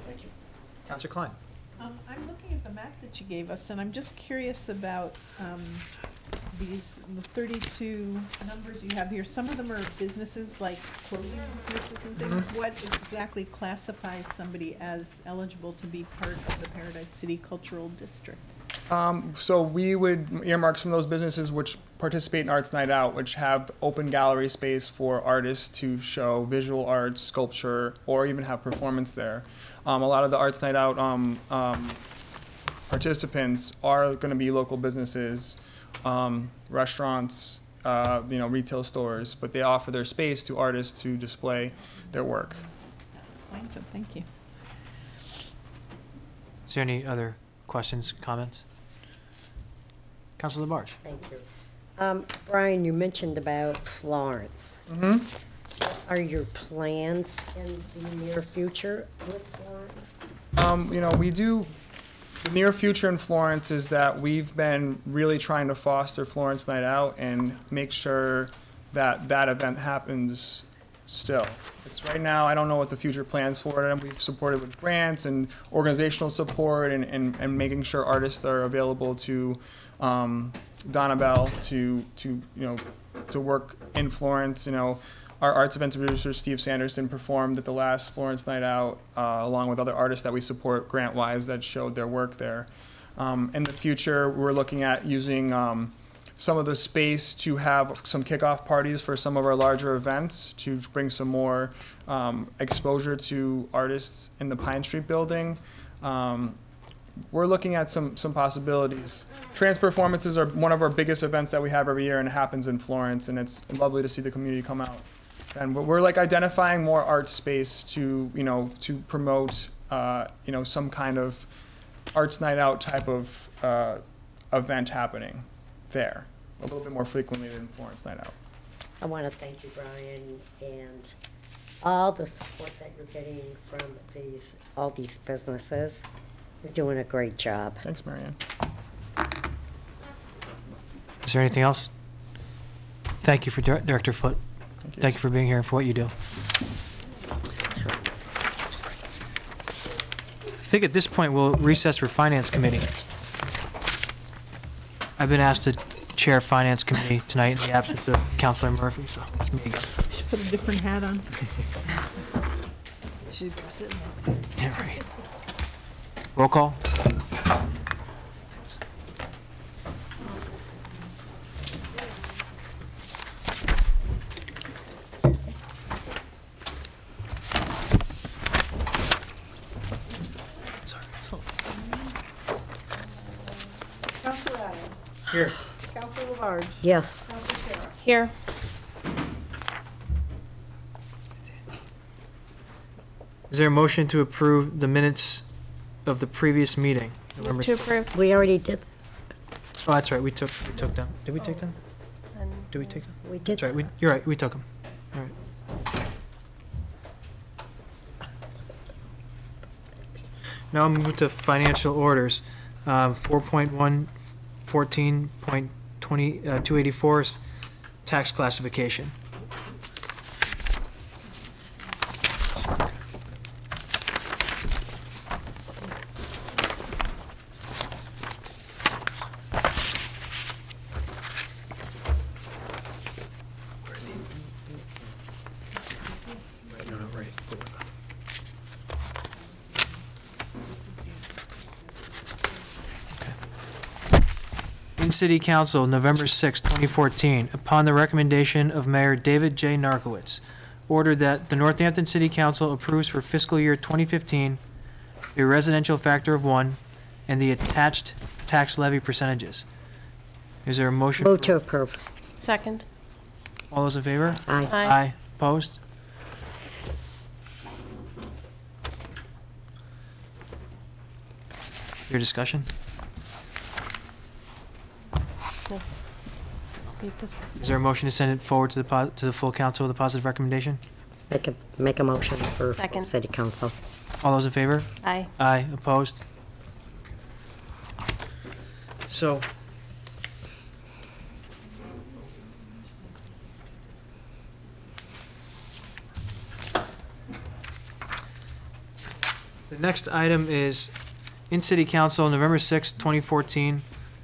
Thank you. Counselor Klein. Um, I'm looking at the map that you gave us, and I'm just curious about, um, these, the thirty-two numbers you have here. Some of them are businesses, like clothing businesses and things. Mhm. What exactly classifies somebody as eligible to be part of the Paradise City Cultural District? Um, so we would earmark some of those businesses which participate in Arts Night Out, which have open gallery space for artists to show visual arts, sculpture, or even have performance there. Um, a lot of the Arts Night Out um, um, participants are going to be local businesses, um, restaurants, uh, you know, retail stores, but they offer their space to artists to display their work. Explains it, thank you. Is there any other questions, comments? Counselor Labarge. Thank you. Um, Brian, you mentioned about Florence. Mm -hmm. What Are your plans in the near future with Florence? Um, you know, we do. The near future in Florence is that we've been really trying to foster Florence Night Out and make sure that that event happens still. It's right now, I don't know what the future plans for it, we've supported with grants and organizational support and, and, and making sure artists are available to, um, Donna Bell to, to, you know, to work in Florence, you know. Our arts events producer, Steve Sanderson, performed at the last Florence Night Out, uh, along with other artists that we support grant-wise that showed their work there. Um, in the future, we're looking at using, um, some of the space to have some kickoff parties for some of our larger events to bring some more um, exposure to artists in the Pine Street building. Um, we're looking at some some possibilities. Transperformances are one of our biggest events that we have every year, and it happens in Florence, and it's lovely to see the community come out. And we're, we're like identifying more art space to you know to promote uh, you know some kind of arts night out type of uh, event happening there a little bit more frequently than Florence Night Out. I want to thank you, Brian, and all the support that you're getting from these, all these businesses. You're doing a great job. Thanks, Marianne. Is there anything else? Thank you for Dir- Director Foot. Thank you for being here and for what you do. I think at this point, we'll recess for Finance Committee. I've been asked to chair Finance Committee tonight in the absence of Counselor Murphy, so it's me again. Should put a different hat on. Should go sit in there. Yeah, right. Roll call? Counselor Adams. Here. Counselor Yes. Counselor Sciarra. Here. Is there a motion to approve the minutes of the previous meeting? November to 6th? approve. We already did, Oh, that's right, we took, we took them. Did we take them? Did we take them? we did. That's right, we, you're right, we took them. All right. Now I'll move to financial orders. Um, 4.1, 14.20, uh, 284 is tax classification. City Council, November 6, 2014, upon the recommendation of Mayor David J. Narkewicz, ordered that the Northampton City Council approves for fiscal year 2015 a residential factor of one and the attached tax levy percentages. Is there a motion? Move for- to approve. Second. All those in favor? Aye. Aye. Aye. Opposed? Your discussion? Is there a motion to send it forward to the, to the full council with a positive recommendation? Make a, make a motion for Second. city council. All those in favor? Aye. Aye. Opposed? So. The next item is in City Council, November sixth, 2014.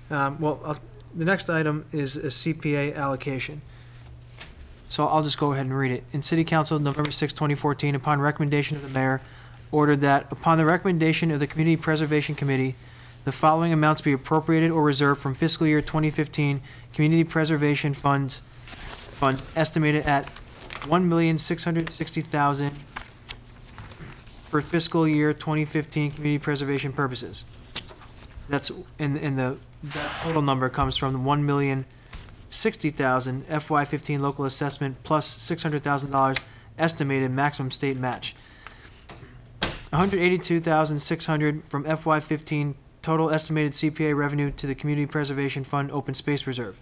Um, Well, I'll- the next item is a CPA allocation. So I'll just go ahead and read it. In City Council, November sixth, 2014, upon recommendation of the mayor, ordered that upon the recommendation of the Community Preservation Committee, the following amounts be appropriated or reserved from fiscal year 2015 Community Preservation Funds, fund estimated at 1,660,000 for fiscal year 2015 community preservation purposes. That's, in, the, that total number comes from the 1,060,000 FY 15 local assessment plus $600,000 estimated maximum state match. 182,600 from FY 15 total estimated CPA revenue to the Community Preservation Fund Open Space Reserve.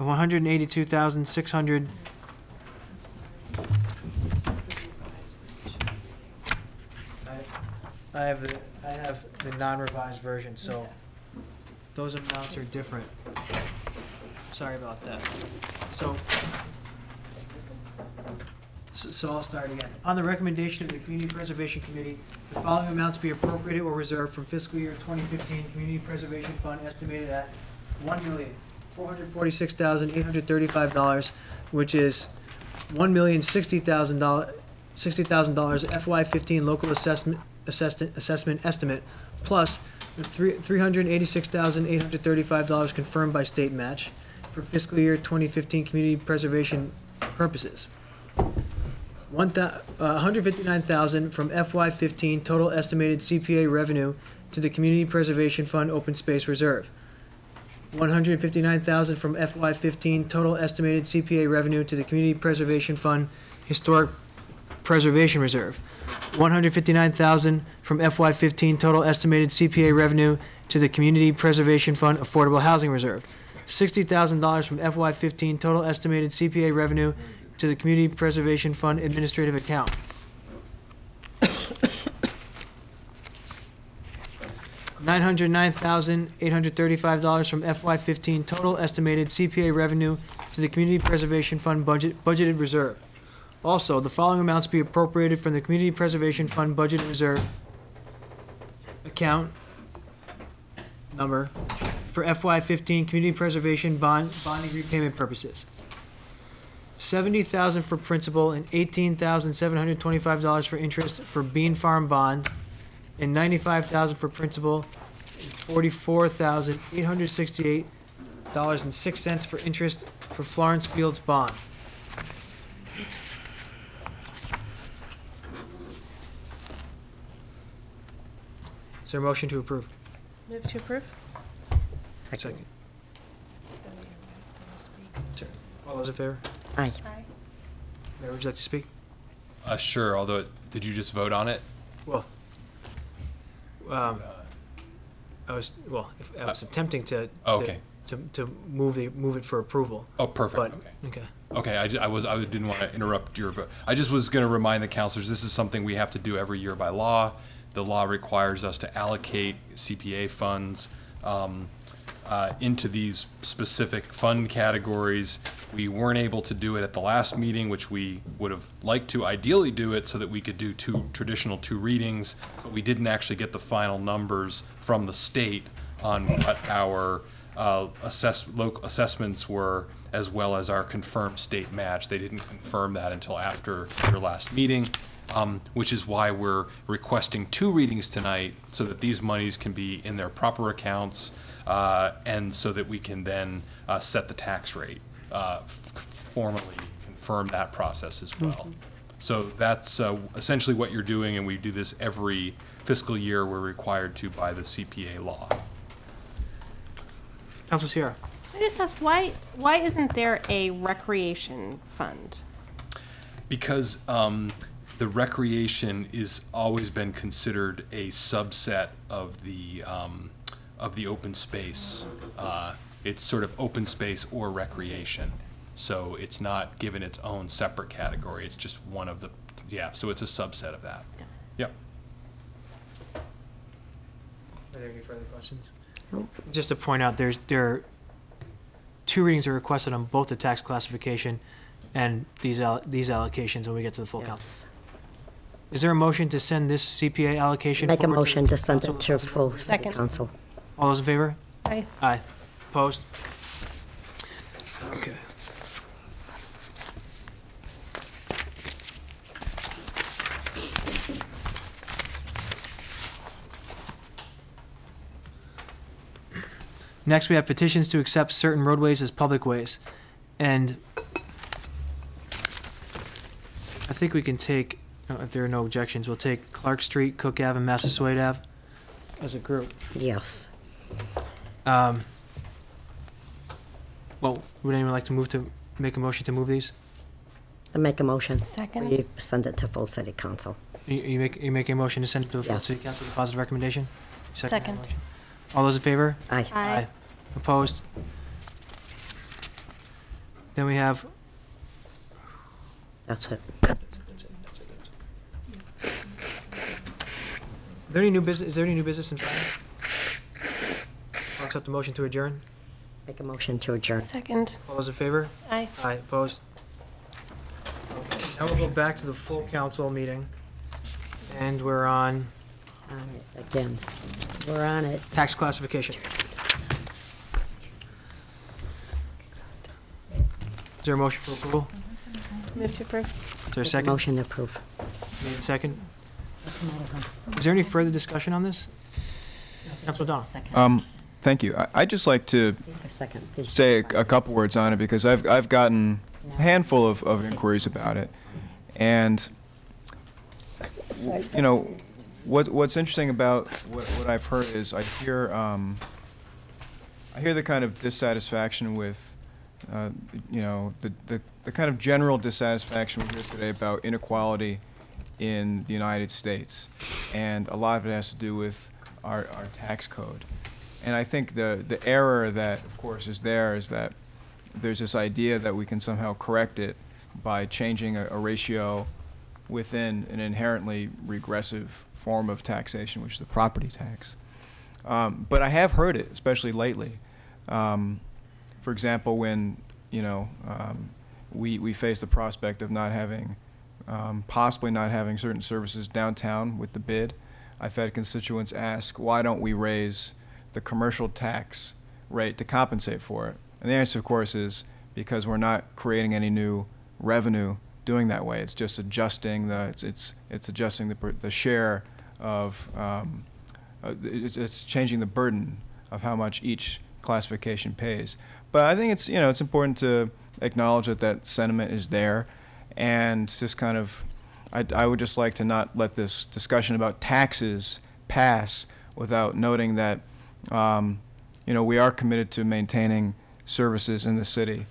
Of 182,600 I have the, I have the non-revised version, so those amounts are different. Sorry about that. So, So so I'll start again. On the recommendation of the Community Preservation Committee, the following amounts be appropriated or reserved from fiscal year 2015 Community Preservation Fund estimated at $1,446,835, which is $1,060,000 $60,000 FY15 local assessment, assessment, assessment estimate, plus the three $386,835 confirmed by state match for fiscal year 2015 community preservation purposes. One uh, 159,000 from FY15 total estimated CPA revenue to the Community Preservation Fund Open Space Reserve. 159,000 from FY15 total estimated CPA revenue to the Community Preservation Fund Historic Preservation Reserve. 159,000 from FY15 total estimated CPA revenue to the Community Preservation Fund Affordable Housing Reserve. $60,000 from FY15 total estimated CPA revenue to the Community Preservation Fund Administrative Account. Nine hundred nine thousand eight hundred thirty-five dollars from FY fifteen total estimated CPA revenue to the Community Preservation Fund budget, budgeted reserve. Also, the following amounts be appropriated from the Community Preservation Fund budget reserve account number for FY fifteen community preservation bond, bonding repayment purposes. Seventy thousand for principal and eighteen thousand seven hundred twenty-five dollars for interest for Bean Farm bond, and ninety-five thousand for principal, and forty-four thousand eight hundred sixty-eight dollars and six cents for interest for Florence Fields bond. There a motion to approve? Move to approve? Second. Sir, All those in favor? Aye. Mayor, would you like to speak? Uh, sure, although, did you just vote on it? Well, um, I was, well, if, I was attempting to. Oh, to- okay. To, to move the, move it for approval. Oh, perfect, But, okay. okay. Okay, I, ju- I was, I didn't want to interrupt your vote. I just was going to remind the counselors, this is something we have to do every year by law. The law requires us to allocate CPA funds um, uh, into these specific fund categories. We weren't able to do it at the last meeting, which we would have liked to ideally do it so that we could do two, traditional two readings, but we didn't actually get the final numbers from the state on what our uh, assess, local assessments were, as well as our confirmed state match. They didn't confirm that until after your last meeting, um, which is why we're requesting two readings tonight, so that these monies can be in their proper accounts, uh, and so that we can then uh, set the tax rate, uh, f- formally confirm that process as well. So that's uh, essentially what you're doing, and we do this every fiscal year. We're required to by the CPA law. Council Sciarra. I just asked why why isn't there a recreation fund? Because um, the recreation is always been considered a subset of the um, of the open space. Uh, it's sort of open space or recreation, so it's not given its own separate category. It's just one of the yeah. So it's a subset of that. Yep. Are there any further questions? Just to point out, there's, there are two readings are requested on both the tax classification and these, al- these allocations when we get to the full council. Is there a motion to send this CPA allocation? Make a forward motion to send it to full city Second. council. All those in favor? Aye. Aye. Opposed? Okay. Next, we have petitions to accept certain roadways as public ways. And I think we can take, uh, if there are no objections, we'll take Clark Street, Cook Ave, and Massasoit Ave as a group. Yes. Um, well, would anyone like to move to, make a motion to move these? I make a motion. Second. We send it to full city council. You, you make, you make a motion to send it to the full Yes. city council with a positive recommendation? that Second. motion? All those in favor? Aye. Aye. Opposed? Then we have, That's it. are there any new business, is there any new business in front? I'll accept the motion to adjourn. Make a motion to adjourn. Second. All those in favor? Aye. Aye, opposed? Okay. Now we'll go back to the full council meeting. And we're on On it again. We're on it. tax classification. Is there a motion for approval? Move to approve. Is there a second? Motion to approve. Made and second. Is there any further discussion on this? Councilor O'Donnell? Um, thank you. I, I'd just like to These are second. these say a, a couple words on it because I've, I've gotten a handful of, of inquiries about it. And, you know, what, what's interesting about what, what I've heard is I hear, um, I hear the kind of dissatisfaction with, uh, you know, the, the, the kind of general dissatisfaction we hear today about inequality in the United States. And a lot of it has to do with our, our tax code. And I think the, the error that, of course, is there is that there's this idea that we can somehow correct it by changing a, a ratio within an inherently regressive form of taxation, which is the property tax. Um, but I have heard it, especially lately. Um, for example, when you know um, we we face the prospect of not having, um, possibly not having certain services downtown with the bid, I've had constituents ask, why don't we raise the commercial tax rate to compensate for it? And the answer, of course, is because we're not creating any new revenue doing that way. It's just adjusting the it's it's, it's adjusting the the share of um, uh, it's, it's changing the burden of how much each classification pays. But I think it's you know it's important to acknowledge that that sentiment is there, and just kind of I, I would just like to not let this discussion about taxes pass without noting that um, you know we are committed to maintaining services in the city,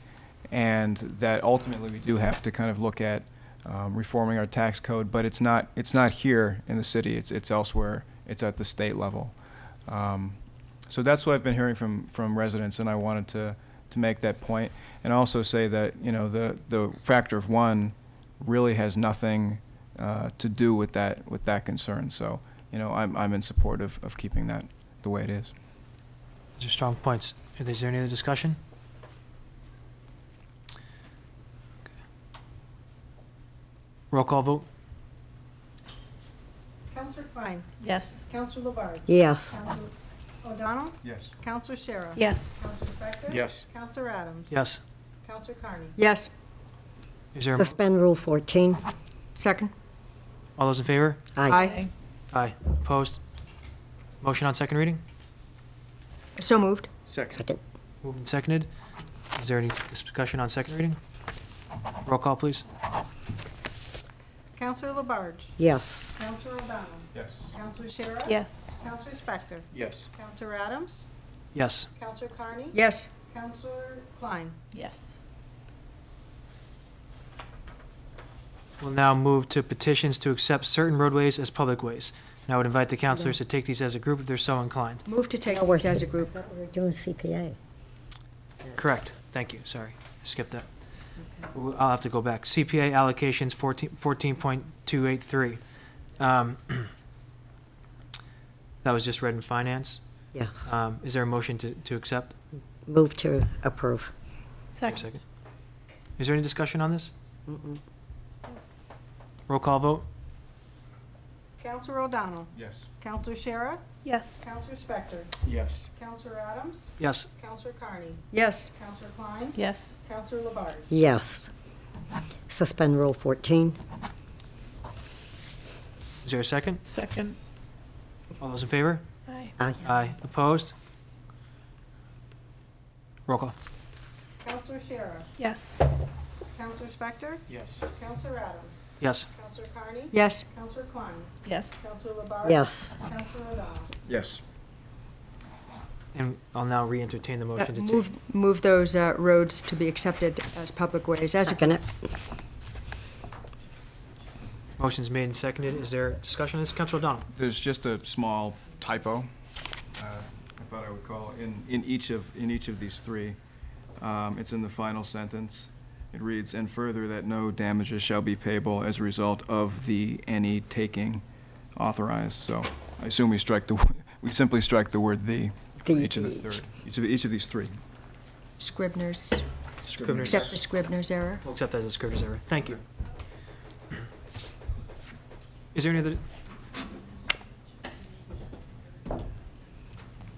and that ultimately we do have to kind of look at um, reforming our tax code. But it's not it's not here in the city. It's it's elsewhere. It's at the state level. Um, so that's what I've been hearing from from residents, and I wanted to to make that point, and also say that you know the the factor of one really has nothing uh, to do with that with that concern. So you know I'm I'm in support of, of keeping that the way it is. Those are strong points. Is there any other discussion? Roll call vote? Counselor Klein. Yes. Counselor Labarge. Yes. Counselor O'Donnell. Yes. Counselor Sciarra. Yes. Counselor Spector. Yes. Counselor Adams. Yes. Counselor Carney. Yes. Is there, a- Suspend Rule 14. Second. all those in favor? Aye. Aye. Opposed? Motion on second reading? So moved. Second. Second. Moved and seconded. Is there any discussion on second reading? Roll call, please. Counselor Labarge. Yes. Counselor O'Donnell. Yes. Counselor Sciarra. Yes. Counselor Spector. Yes. Counselor Adams. Yes. Counselor Carney. Yes. Counselor Klein. Yes. We'll now move to petitions to accept certain roadways as public ways. And I would invite the councilors to take these as a group if they're so inclined. Move to take we're these as a group. I we were doing CPA. Correct. Thank you. Sorry. I skipped that. We'll- I'll have to go back. CPA allocations 14 14.283. Um, [clears throat] That was just read in finance. Yes. Um, Is there a motion to, to accept? Move to approve. Second. Is there any discussion on this? Mm-mm. Roll call vote? Counselor O'Donnell. Yes. Counselor Sciarra. Yes. Counselor Spector. Yes. Counselor Adams. Yes. Counselor Carney. Yes. Counselor Klein. Yes. Counselor Labarge. Yes. Suspend Rule 14. Is there a second? Second. All those in favor? Aye. Aye. Aye. Opposed? Roll call. Counselor Sciarra. Yes. Counselor Spector. Yes. Counselor Adams. Yes. Counselor Carney. Yes. Counselor Klein. Yes. Counselor Labarge. Yes. Counselor O'Donnell. Yes. And I'll now re-entertain the Uh, motion to take. Move, move those uh, roads to be accepted as public ways. As Second it. Motion's made and seconded. Is there discussion on this? Councilor O'Donnell? There's just a small typo, uh, I thought I would call, in, in each of, in each of these three. Um, It's in the final sentence. It reads, "And further, that no damages shall be payable as a result of the any taking authorized." So I assume we strike the, [laughs] we simply strike the word "the" for The each of the each. third, each of, each of these three. Scribner's, Scrivener's accept the Scribner's error. We'll accept that as a Scrivener's error. Thank you. Is there any other?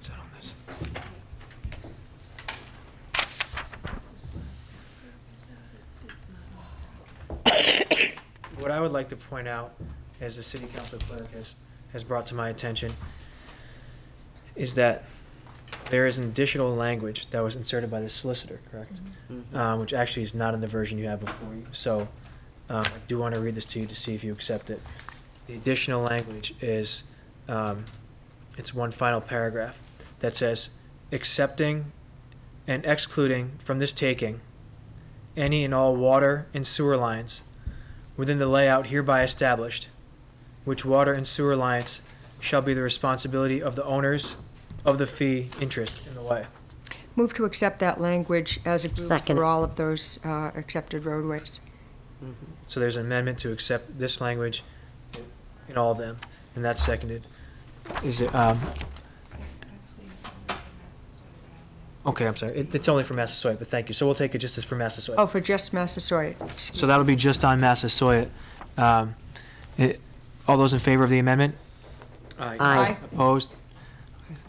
Is that on this? What I would like to point out, as the city council clerk has, has brought to my attention, is that there is an additional language that was inserted by the solicitor, correct? Uh, which actually is not in the version you have before you. So, um, I do want to read this to you to see if you accept it. The additional language is, um, it's one final paragraph that says, accepting and excluding from this taking any and all water and sewer lines within the layout hereby established, which water and sewer lines shall be the responsibility of the owners of the fee interest in the way. Move to accept that language as a group Second. for all of those uh, accepted roadways. So there's an amendment to accept this language in all of them, and that's seconded. Is it, um, okay, I'm sorry, it, it's only for Massasoit, but thank you. So we'll take it just as for Massasoit. Oh, for just Massasoit. So that'll be just on Massasoit. Um, it, all those in favor of the amendment? Aye. Aye. Opposed?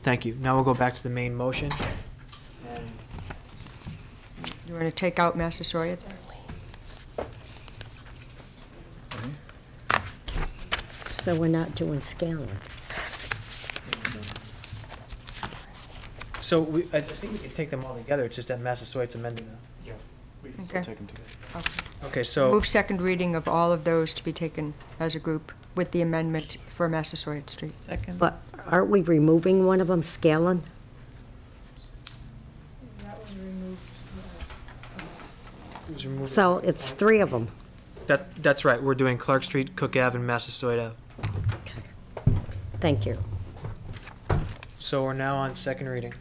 Thank you. Now we'll go back to the main motion. You want to take out Massasoit? So we're not doing Scanlon. So we, I think we can take them all together, it's just that Massasoit's amended now. Yeah, we can still Okay. take them together. Okay, so. Move second reading of all of those to be taken as a group with the amendment for Massasoit Street. Second. But aren't we removing one of them, Scanlon? it was removed. So it's three of them. That, that's right, we're doing Clark Street, Cook Ave, and Massasoit Ave. Thank you. So we're now on second reading.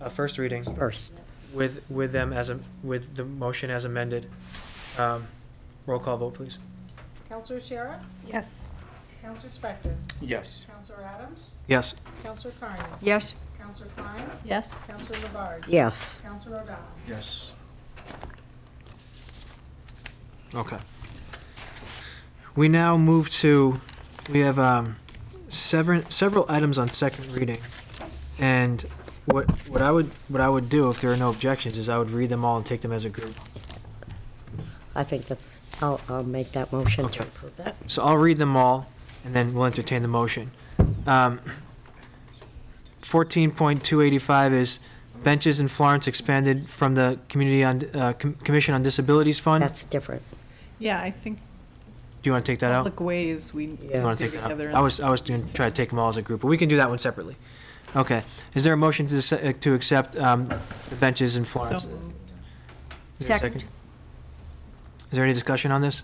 Uh, first reading. First. With, with them as a, with the motion as amended. Um, roll call vote, please. Counselor Sciarra? Yes. Counselor Spector? Yes. Counselor Adams? Yes. Counselor Carney? Yes. Counselor Klein? Yes. Counselor Labarge? Yes. Counselor O'Donnell? Yes. Okay. We now move to, we have um, several, several items on second reading. And what, what I would, what I would do, if there are no objections, is I would read them all and take them as a group. I think that's, I'll, I'll make that motion to approve that. So I'll read them all, and then we'll entertain the motion. Um, 14.285 is benches in Florence expanded from the Community on, uh, Com- Commission on Disabilities Fund. That's different. Yeah, I think Do you want to take that out? public ways we You want to take that together. I was, I was going to try to take them all as a group, but we can do that one separately. Okay. Is there a motion to, se- uh, to accept um, the benches in Florence? So moved. Is there a Second. Is there any discussion on this?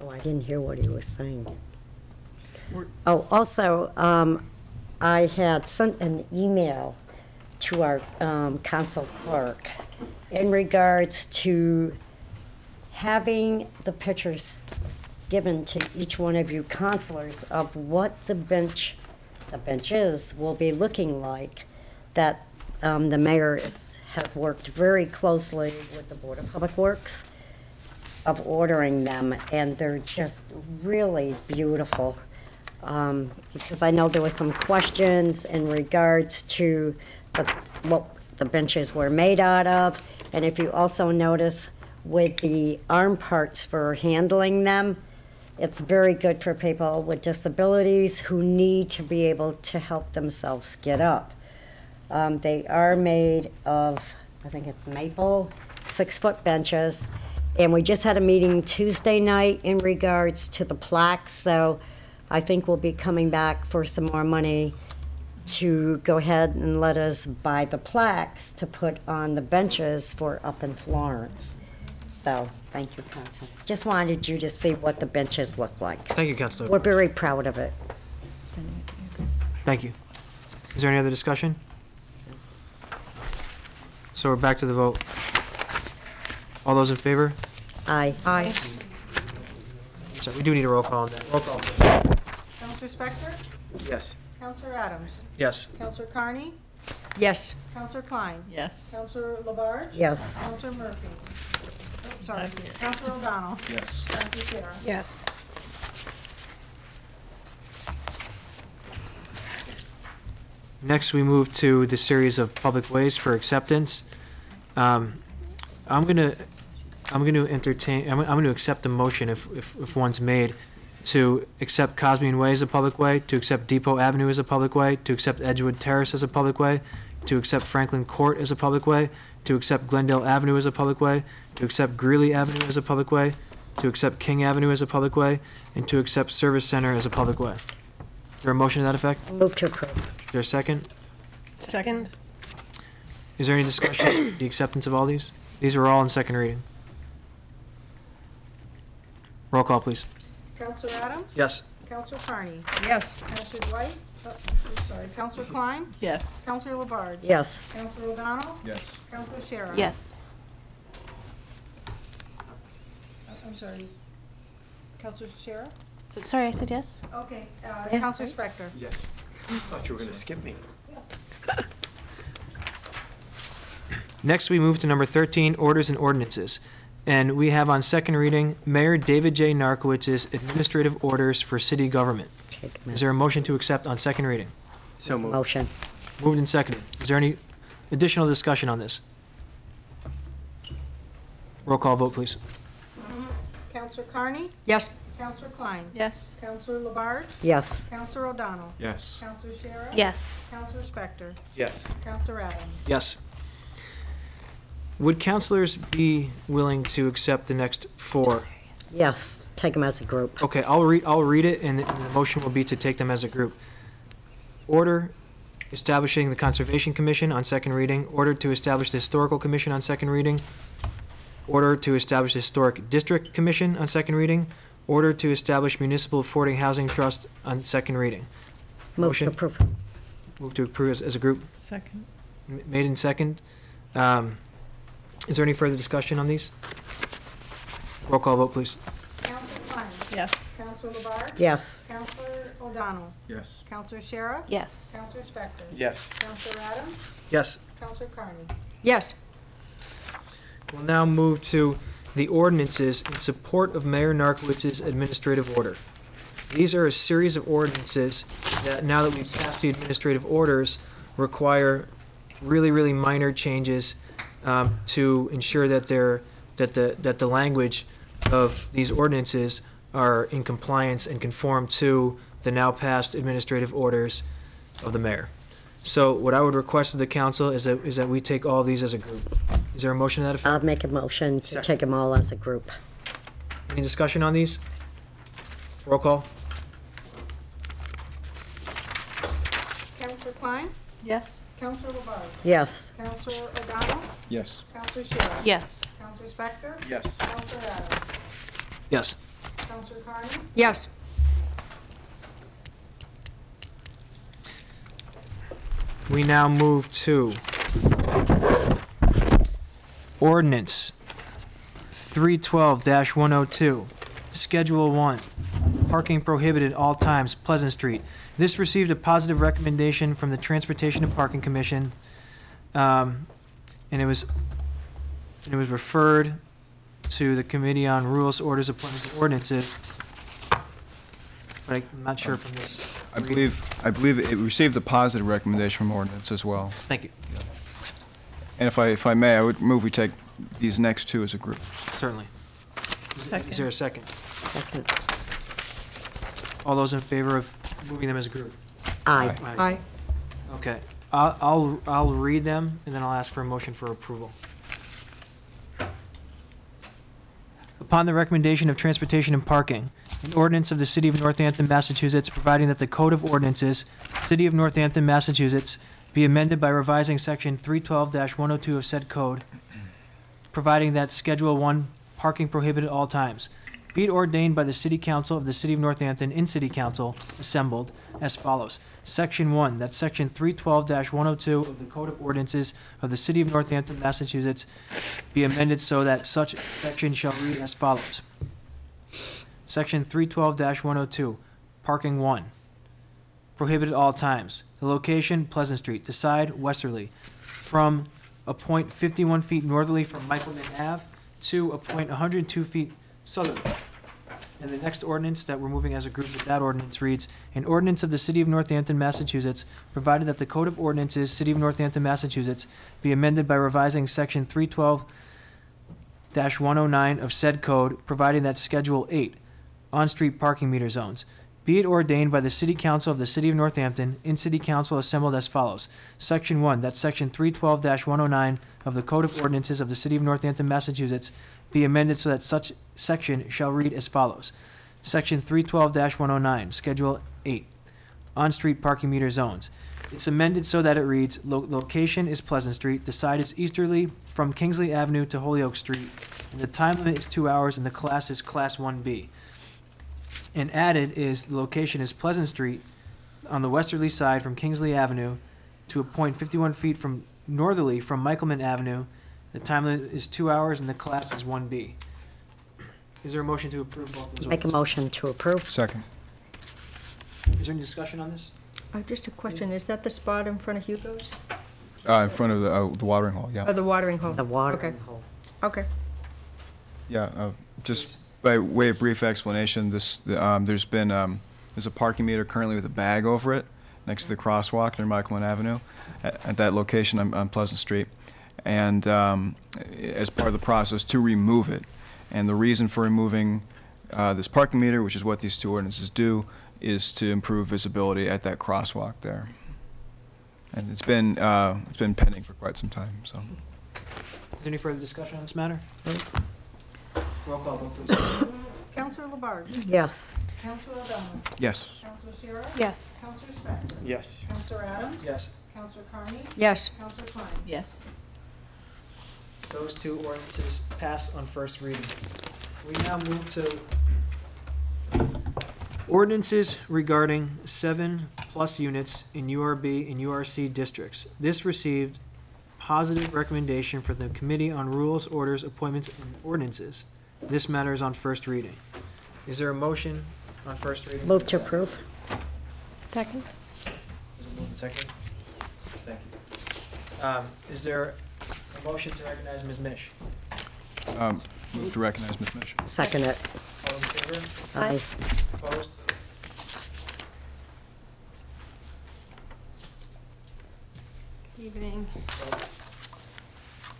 Oh, I didn't hear what he was saying. We're- Oh, also, um, I had sent an email to our, um, council clerk in regards to having the pictures given to each one of you counselors of what the bench, the benches will be looking like, that, um, the mayor is, has worked very closely with the Board of Public Works of ordering them, and they're just really beautiful. Um, Because I know there were some questions in regards to the, what the benches were made out of. And if you also notice with the arm parts for handling them, it's very good for people with disabilities who need to be able to help themselves get up. Um, they are made of, I think it's maple, six-foot benches. And we just had a meeting Tuesday night in regards to the plaques, so I think we'll be coming back for some more money to go ahead and let us buy the plaques to put on the benches for up in Florence. So, thank you, Council. Just wanted you to see what the benches look like. Thank you, Councilor. We're very proud of it. Thank you. Is there any other discussion? So we're back to the vote. All those in favor? Aye. Aye. Sorry, we do need a roll call on that. Roll call. Counselor Spector? Yes. Counselor Adams? Yes. Counselor Carney? Yes. Counselor Klein? Yes. Counselor Labarge? Yes. Counselor Murphy? Sorry, Counselor O'Donnell. Yes. Counselor Sciarra. Yes. Next, we move to the series of public ways for acceptance. Um, I'm gonna, I'm gonna entertain, I'm, I'm gonna accept the motion if, if, if one's made to accept Cosmian Way as a public way, to accept Depot Avenue as a public way, to accept Edgewood Terrace as a public way, to accept Franklin Court as a public way, to accept Glendale Avenue as a public way, to accept Greeley Avenue as a public way, to accept King Avenue as a public way, and to accept Service Center as a public way. Is there a motion to that effect? Move to approve. Is there a second? Second? Is there any discussion, on the acceptance of all these? These are all in second reading. Roll call, please. Counselor Adams? Yes. Counselor Carney? Yes. Counselor Dwight? Uh, I'm sorry, Counselor Klein? Yes. Counselor Labarge? Yes. Counselor O'Donnell? Yes. Counselor Sciarra? Yes. Uh, I'm sorry, Counselor Sciarra? Sorry, I said yes? Okay, uh, Yeah. Counselor Spector? Yes. Thought you were gonna skip me. [laughs] Next, we move to number 13, orders and ordinances. And we have on second reading, Mayor David J. Narkewicz's administrative orders for city government. Is there a motion to accept on second reading? So moved. Motion. Moved and seconded. Is there any additional discussion on this? Roll call vote, please. Counselor Carney? Yes. Counselor Klein? Yes. Counselor Labarge? Yes. Counselor O'Donnell? Yes. Counselor Sciarra? Yes. Counselor Spector? Yes. Counselor Adams? Yes. Would counselors be willing to accept the next four? Yes. Take them as a group. Okay, I'll read, I'll read it, and the and the motion will be to take them as a group. Order establishing the Conservation Commission on second reading, order to establish the Historical Commission on second reading, order to establish the Historic District Commission on second reading, order to establish Municipal Affording Housing Trust on second reading. Move to Motion. approve. Move to approve as, as a group, Second. M- made in second. Um, Is there any further discussion on these? Roll call vote, please. Counselor Klein? Yes. Counselor Labarge? Yes. Counselor O'Donnell? Yes. Counselor Sciarra? Yes. Counselor Spector? Yes. Counselor Adams? Yes. Counselor Carney? Yes. We'll now move to the ordinances in support of Mayor Narkewicz's administrative order. These are a series of ordinances that, now that we've passed the administrative orders, require really, really minor changes um, to ensure that they're, that the, that the language of these ordinances are in compliance and conform to the now passed administrative orders of the mayor. So what I would request of the council is that, is that we take all these as a group. Is there a motion to that effect? I'll make a motion to take them all as a group. Any discussion on these? Roll call? Counselor Klein? Yes. Counselor Labarge? Yes. Counselor O'Donnell? Yes. Counselor Sciarra? Yes. Counselor Spector? Yes. Counselor Adams? Yes. Counselor Carney? Yes. We now move to ordinance three twelve one oh two, Schedule One, parking prohibited all times, Pleasant Street. This received a positive recommendation from the Transportation and Parking Commission. Um, and it was, and it was referred to the Committee on Rules, Orders, Appointments, and Ordinances. But I'm not sure from this. I believe, I believe it received a positive recommendation from ordinance as well. Thank you. And if I, if I may, I would move we take these next two as a group. Certainly. Is- Is there a second? Second. All those in favor of moving them as a group? Aye. Aye. Okay. I'll, I'll, I'll read them, and then I'll ask for a motion for approval. Upon the recommendation of Transportation and Parking, an ordinance of the City of Northampton, Massachusetts, providing that the Code of Ordinances, City of Northampton, Massachusetts, be amended by revising Section 312-102 of said code, providing that Schedule 1 parking prohibited at all times, be it ordained by the City Council of the City of Northampton in City Council assembled as follows. Section 1, that's Section 312-102 of the Code of Ordinances of the City of Northampton, Massachusetts, be amended so that such section shall read as follows. Section 312-102, Parking 1, prohibited at all times. The location, Pleasant Street. The side, westerly. From a point 51 feet northerly from Michelman Ave to a 102 feet southerly. And the next ordinance that we're moving as a group with that ordinance reads, an ordinance of the City of Northampton, Massachusetts, provided that the Code of Ordinances, City of Northampton, Massachusetts, be amended by revising Section 312 109 of said code, providing that Schedule 8, on-street parking meter zones, be it ordained by the City Council of the City of Northampton, in City Council assembled as follows. Section 1, that Section 312-109 of the Code of Ordinances of the City of Northampton, Massachusetts, be amended so that such section shall read as follows. Section 312-109, Schedule 8, on-street parking meter zones. It's amended so that it reads, "Lo- location is Pleasant Street, the side is easterly from Kingsley Avenue to Holyoke Street, and the time limit is two hours, and the class is Class 1B." And added is, the location is Pleasant Street on the westerly side from Kingsley Avenue to a point 51 feet from northerly from Michelman Avenue. The time limit is two hours, and the class is 1B. Is there a motion to approve both those Make a ordinances? motion to approve. Second. Is there any discussion on this? Uh, Just a question, is that the spot in front of Hugo's? Uh, in front of the, uh, the watering hole, yeah. Or the watering hole? The watering Okay. hole. Okay. Yeah, uh, just by way of brief explanation, this, the, um, there's been, um, there's a parking meter currently with a bag over it next to the crosswalk near Michelman Avenue, at, at that location on, on Pleasant Street. And, um, as part of the process to remove it. And the reason for removing, uh, this parking meter, which is what these two ordinances do, is to improve visibility at that crosswalk there. And it's been, uh, it's been pending for quite some time, so. Is there any further discussion on this matter? Roll call vote, please. Counselor Labarge. Yes. Counselor O'Donnell. Yes. Counselor Sciarra. Yes. Counselor Spector. Yes. Counselor Adams. Yes. Counselor Carney. Yes. Counselor Klein. Yes. Those two ordinances pass on first reading. We now move to ordinances regarding seven-plus units in URB and URC districts. This received positive recommendation from the Committee on Rules, Orders, Appointments, and Ordinances. This matter is on first reading. Is there a motion on first reading? Move to approve. Second? Is it moved and seconded? Thank you. Um, Is there a motion to recognize Ms. Misch? Um, move to recognize Ms. Misch. Second it. All in favor? Aye. Opposed? Evening.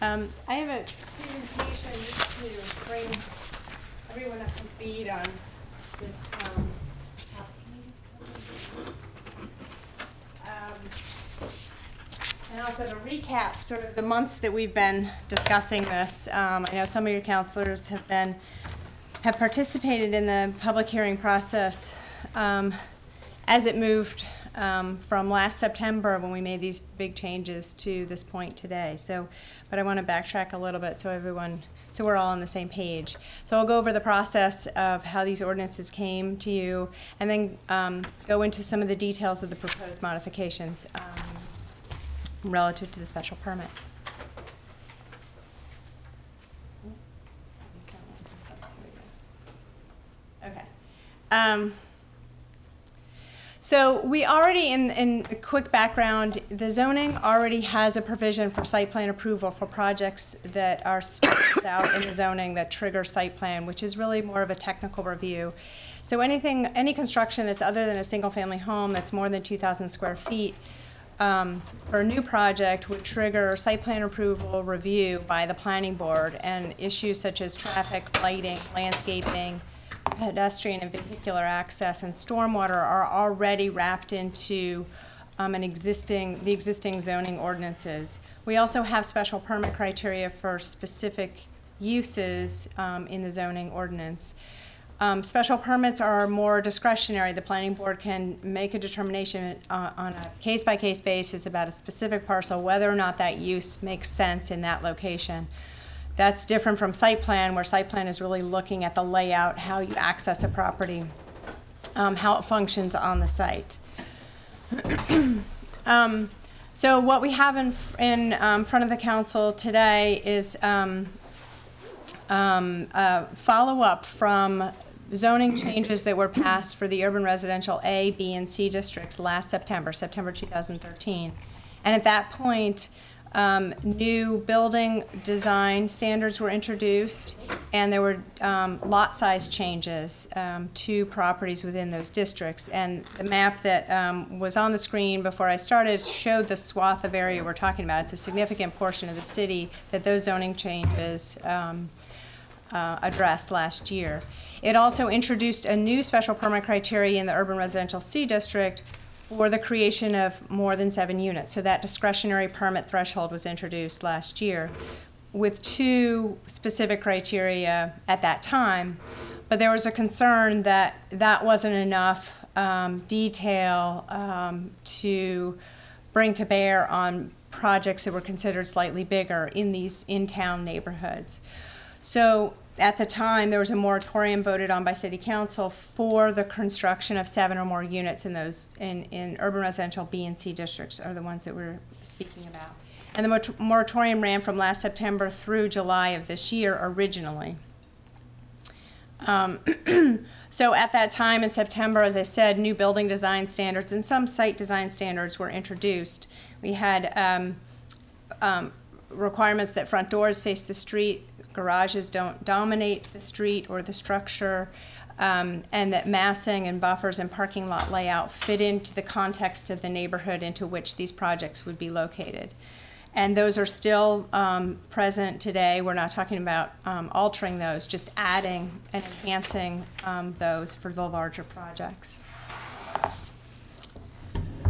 Um, I have a presentation just to bring everyone up to speed on this, um, um, and also to recap sort of the months that we've been discussing this. Um, I know some of your counselors have been, have participated in the public hearing process, um, as it moved um, from last September when we made these big changes to this point today. So, but I want to backtrack a little bit so everyone, so we're all on the same page. So I'll go over the process of how these ordinances came to you, and then um, go into some of the details of the proposed modifications um, relative to the special permits. Okay. Um, so we already, in, in a quick background, the zoning already has a provision for site plan approval for projects that are spelled out in the zoning that trigger site plan, which is really more of a technical review. So anything, any construction that's other than a single-family home that's more than 2,000 square feet um, for a new project would trigger site plan approval review by the planning board, and issues such as traffic, lighting, landscaping, pedestrian and vehicular access and stormwater are already wrapped into um, an existing, the existing zoning ordinances. We also have special permit criteria for specific uses um, in the zoning ordinance. Um, special permits are more discretionary. The planning board can make a determination uh, on a case-by-case basis about a specific parcel, whether or not that use makes sense in that location. That's different from site plan, where site plan is really looking at the layout, how you access a property, um, how it functions on the site. [clears throat] um, so what we have in, in um, front of the council today is um, um, a follow-up from zoning changes that were passed for the urban residential A, B, and C districts last September, September 2013. And at that point, um, new building design standards were introduced, and there were um, lot size changes um, to properties within those districts. And the map that um, was on the screen before I started showed the swath of area we're talking about. It's a significant portion of the city that those zoning changes um, uh, addressed last year. It also introduced a new special permit criteria in the urban residential C district for the creation of more than seven units. So that discretionary permit threshold was introduced last year with two specific criteria at that time. But there was a concern that that wasn't enough um, detail um, to bring to bear on projects that were considered slightly bigger in these in-town neighborhoods. So at the time, there was a moratorium voted on by city council for the construction of seven or more units in those, in, in urban residential B and C districts are the ones that we're speaking about. And the moratorium ran from last September through July of this year originally. Um, [clears throat] so at that time in September, as I said, new building design standards and some site design standards were introduced. We had um, um, requirements that front doors face the street, garages don't dominate the street or the structure, um, and that massing and buffers and parking lot layout fit into the context of the neighborhood into which these projects would be located. And those are still um, present today. We're not talking about um, altering those, just adding and enhancing um, those for the larger projects.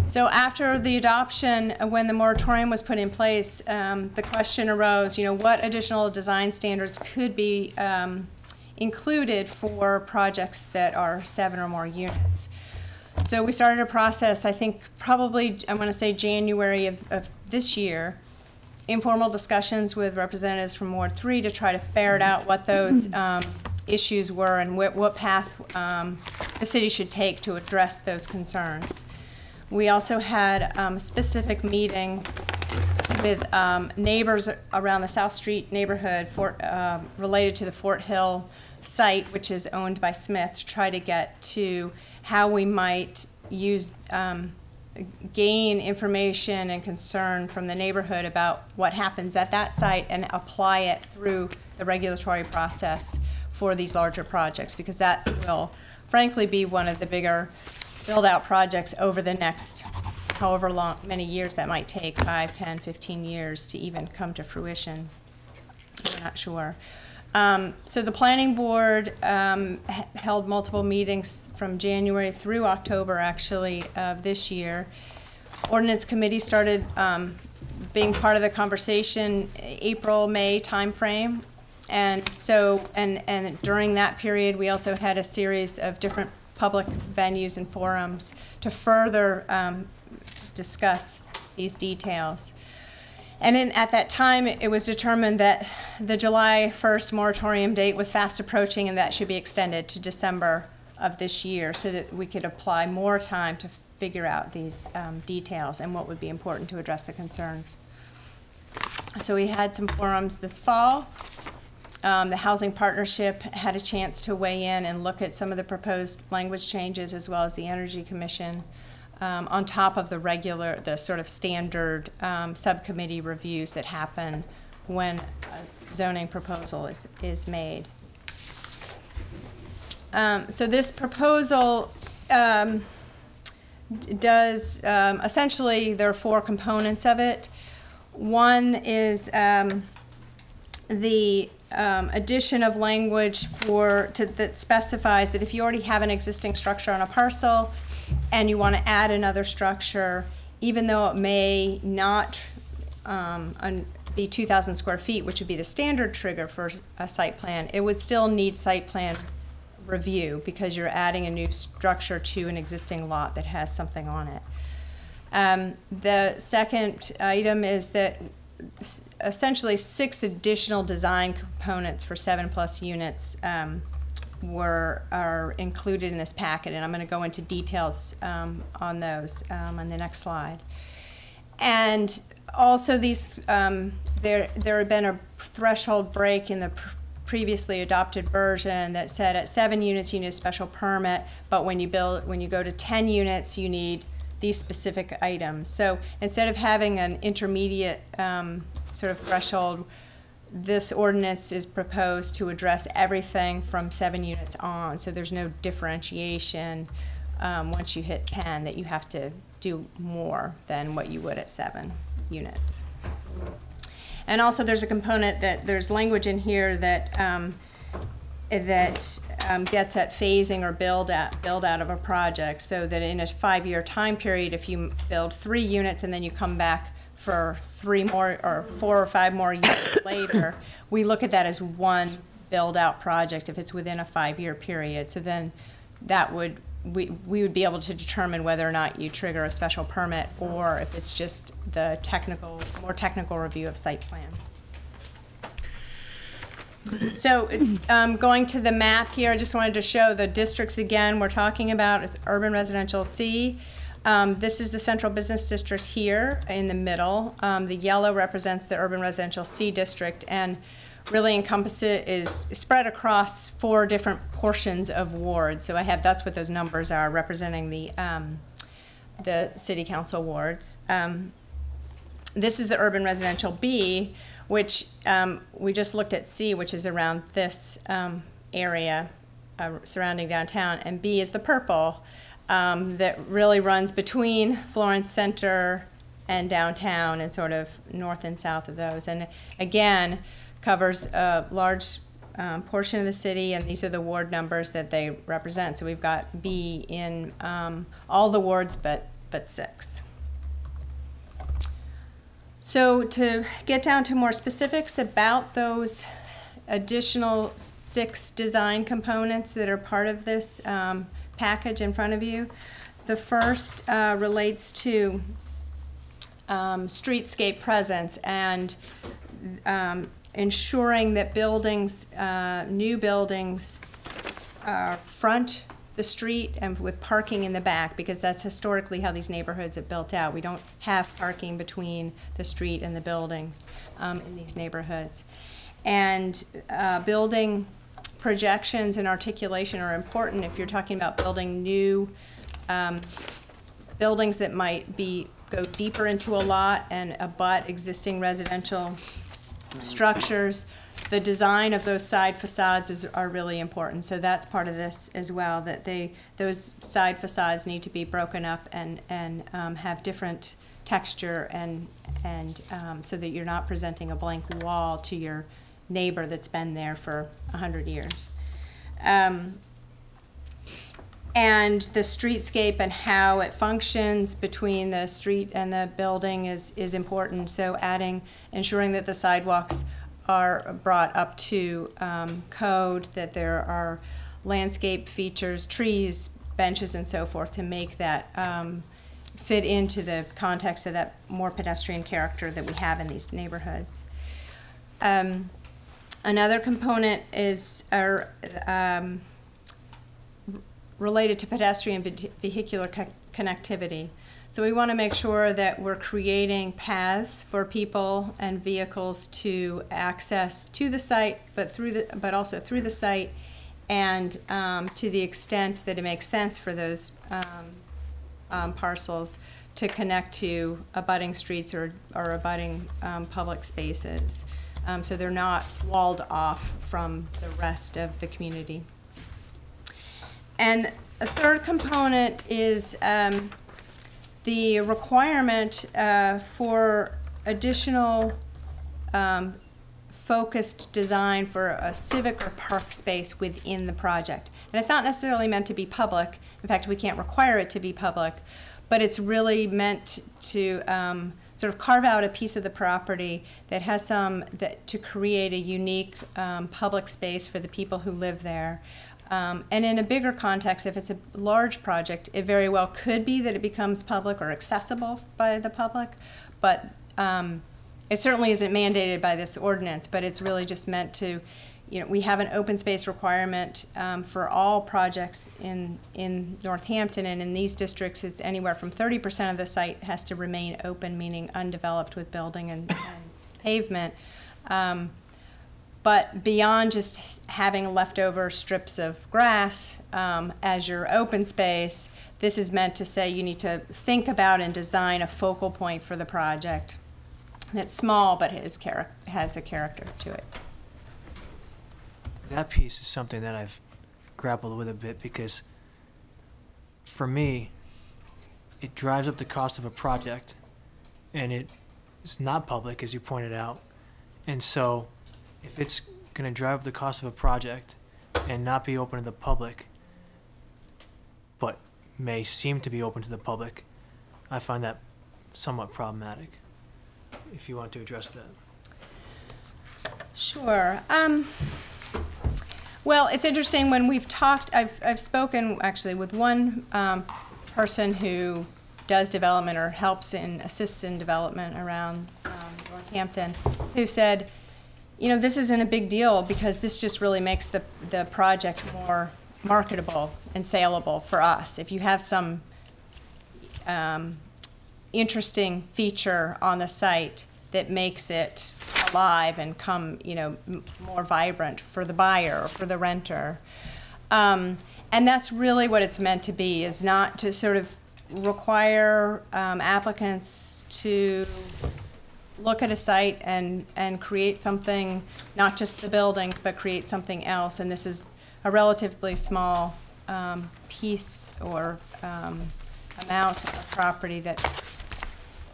So after the adoption, uh, when the moratorium was put in place, um, the question arose, you know, what additional design standards could be um, included for projects that are seven or more units? So we started a process, I think probably, I want to say January of, of this year, informal discussions with representatives from Ward 3 to try to ferret out what those [laughs] um, issues were and what, what path um, the city should take to address those concerns. We also had um, a specific meeting with um, neighbors around the South Street neighborhood for, uh, related to the Fort Hill site, which is owned by Smith, to try to get to how we might use um, gain information and concern from the neighborhood about what happens at that site and apply it through the regulatory process for these larger projects because that will frankly be one of the bigger build out projects over the next however long many years that might take 5 10 15 years to even come to fruition we're not sure um, so the planning board um, held multiple meetings from January through October, actually, of this year. Ordinance committee started um, being part of the conversation April, May timeframe. And so, and, and during that period, we also had a series of different public venues and forums to further um, discuss these details. And in, at that time, it was determined that the July 1st moratorium date was fast approaching and that should be extended to December of this year so that we could apply more time to figure out these um, details and what would be important to address the concerns. So we had some forums this fall. Um, the Housing Partnership had a chance to weigh in and look at some of the proposed language changes as well as the Energy Commission um, on top of the regular, the sort of standard um, subcommittee reviews that happen when a zoning proposal is, is made. Um, so this proposal um, does um, essentially there are four components of it. One is um, the um, addition of language for to, that specifies that if you already have an existing structure on a parcel and you want to add another structure, even though it may not um, un, be 2,000 square feet, which would be the standard trigger for a site plan, it would still need site plan review because you're adding a new structure to an existing lot that has something on it. Um, the second item is that essentially six additional design components for seven plus units um, were are included in this packet, and I'm going to go into details um, on those um, on the next slide. And also, these um, there there had been a threshold break in the pr previously adopted version that said at seven units you need a special permit, but when you build when you go to 10 units you need these specific items. So instead of having an intermediate um, sort of threshold, this ordinance is proposed to address everything from seven units on. So there's no differentiation um, once you hit 10 that you have to do more than what you would at seven units. And also, there's a component that, there's language in here that, um, that um, gets at phasing or build out, build out of a project, so that in a five-year time period, if you build three units and then you come back for three more, or four or five more years [coughs] later, we look at that as one build-out project if it's within a five-year period. So then that would, we, we would be able to determine whether or not you trigger a special permit or if it's just the technical, more technical review of site plan. So, um, going to the map here, I just wanted to show the districts again we're talking about is urban residential C. Um, this is the central business district here in the middle. Um, the yellow represents the urban residential C district and really encompasses is spread across four different portions of wards. So I have that's what those numbers are representing the um, the city council wards. Um, this is the urban residential B, which um, we just looked at C, which is around this um, area uh, surrounding downtown, and B is the purple um, that really runs between Florence Center and downtown and sort of north and south of those. And again, covers a large um, portion of the city, and these are the ward numbers that they represent. So we've got B in um, all the wards but, but six. So to get down to more specifics about those additional six design components that are part of this um, package in front of you, the first uh, relates to um, streetscape presence and um, ensuring that buildings, uh, new buildings, uh, front the street and with parking in the back because that's historically how these neighborhoods have built out. We don't have parking between the street and the buildings um, in these neighborhoods. And uh, building projections and articulation are important if you're talking about building new um, buildings that might be go deeper into a lot and abut existing residential structures the design of those side facades is, are really important. So that's part of this as well, that they, those side facades need to be broken up and, and um, have different texture and, and um, so that you're not presenting a blank wall to your neighbor that's been there for 100 years. Um, and the streetscape and how it functions between the street and the building is, is important. So adding, ensuring that the sidewalks are brought up to um, code, that there are landscape features, trees, benches, and so forth to make that um, fit into the context of that more pedestrian character that we have in these neighborhoods. Um, another component is um, related to pedestrian vehicular co connectivity. So we want to make sure that we're creating paths for people and vehicles to access to the site, but through the, but also through the site, and um, to the extent that it makes sense for those um, um, parcels to connect to abutting streets or, or abutting um, public spaces. Um, so they're not walled off from the rest of the community. And a third component is um, the requirement uh, for additional um, focused design for a civic or park space within the project. And it's not necessarily meant to be public. In fact, we can't require it to be public, but it's really meant to um, sort of carve out a piece of the property that has some, that to create a unique um, public space for the people who live there. Um, and in a bigger context, if it's a large project, it very well could be that it becomes public or accessible by the public, but um, it certainly isn't mandated by this ordinance, but it's really just meant to, you know, we have an open space requirement um, for all projects in, in Northampton, and in these districts, it's anywhere from 30% of the site has to remain open, meaning undeveloped with building and, and pavement. Um, but beyond just having leftover strips of grass um, as your open space, this is meant to say you need to think about and design a focal point for the project that's small but has, has a character to it. That piece is something that I've grappled with a bit because for me, it drives up the cost of a project and it is not public, as you pointed out. And so if it's going to drive up the cost of a project and not be open to the public, but may seem to be open to the public, I find that somewhat problematic. If you want to address that. Sure. Um, well, it's interesting when we've talked, I've, I've spoken actually with one um, person who does development or helps in, assists in development around um, Northampton, who said, you know, this isn't a big deal because this just really makes the, the project more marketable and saleable for us. If you have some um, interesting feature on the site that makes it alive and come, you know, more vibrant for the buyer or for the renter. Um, and that's really what it's meant to be, is not to sort of require um, applicants to look at a site and, and create something, not just the buildings, but create something else. And this is a relatively small um, piece or um, amount of property that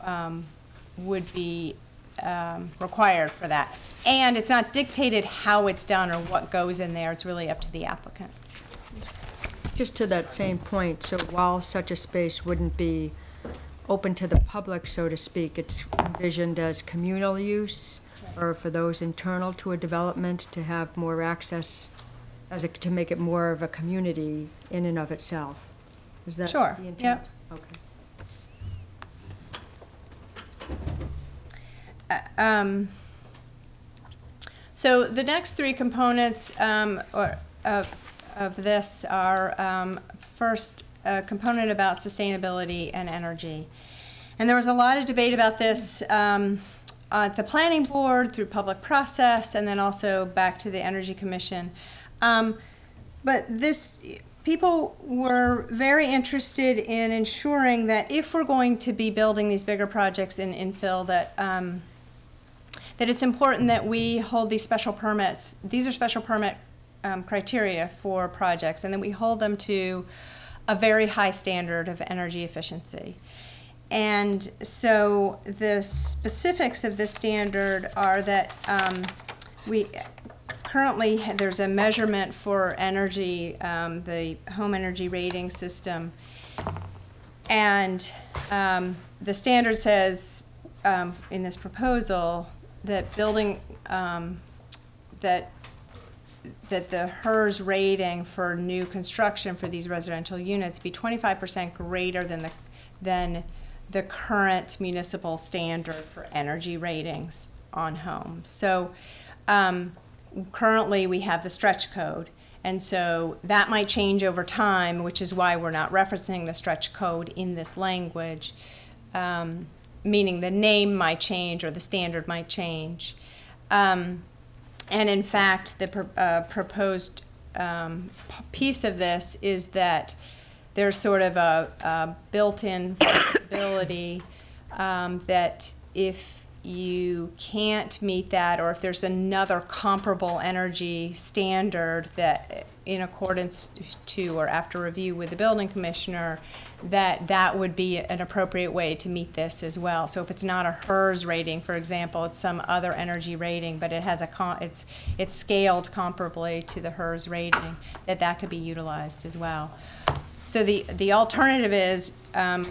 um, would be um, required for that. And it's not dictated how it's done or what goes in there. It's really up to the applicant. Just to that same point, so while such a space wouldn't be open to the public, so to speak, it's envisioned as communal use, or for those internal to a development to have more access, as a, to make it more of a community in and of itself. Is that Sure, the intent? yep. Okay. Uh, um, So the next three components um, or, of, of this are, um, first, a component about sustainability and energy. And there was a lot of debate about this um, at the planning board, through public process, and then also back to the Energy Commission. Um, But this, people were very interested in ensuring that if we're going to be building these bigger projects in infill, that um, that it's important that we hold these special permits. These are special permit um, criteria for projects, and that we hold them to a very high standard of energy efficiency. And so the specifics of this standard are that um, we currently there's a measurement for energy, um, the home energy rating system, and um, the standard says um, in this proposal that building um, that that the HERS rating for new construction for these residential units be 25% greater than the than the current municipal standard for energy ratings on homes. So um, currently we have the stretch code. And so that might change over time, which is why we're not referencing the stretch code in this language, um, meaning the name might change or the standard might change. Um, and in fact, the pr- uh, proposed um, piece of this is that there's sort of a, a built-in [coughs] flexibility um, that if you can't meet that, or if there's another comparable energy standard that, in accordance to or after review with the building commissioner, that that would be an appropriate way to meet this as well. So if it's not a HERS rating, for example, it's some other energy rating, but it has a it's it's scaled comparably to the HERS rating, that that could be utilized as well. So the the alternative is, um,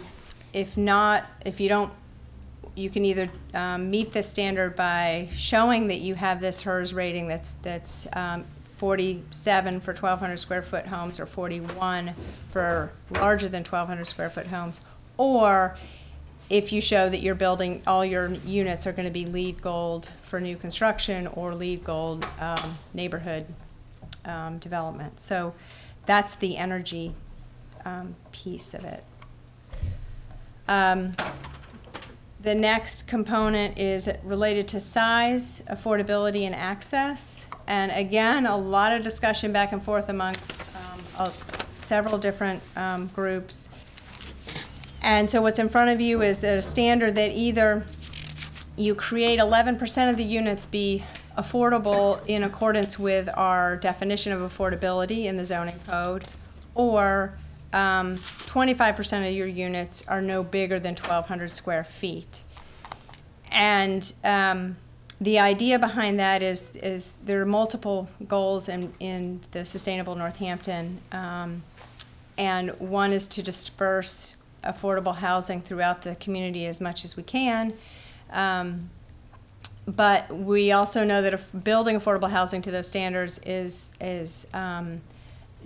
if not, if you don't you can either um, meet the standard by showing that you have this HERS rating that's that's um, 47 for 1,200 square foot homes or 41 for larger than 1,200 square foot homes, or if you show that you're building all your units are going to be LEED Gold for new construction or LEED Gold um, neighborhood um, development. So that's the energy um, piece of it. The next component is related to size, affordability, and access. And again, a lot of discussion back and forth among um, several different um, groups. And so what's in front of you is a standard that either you create 11% of the units be affordable in accordance with our definition of affordability in the zoning code, or um, 25% of your units are no bigger than 1,200 square feet. And um, the idea behind that is, is there are multiple goals in, in the Sustainable Northampton. Um, and one is to disperse affordable housing throughout the community as much as we can. Um, but we also know that building affordable housing to those standards is, is um,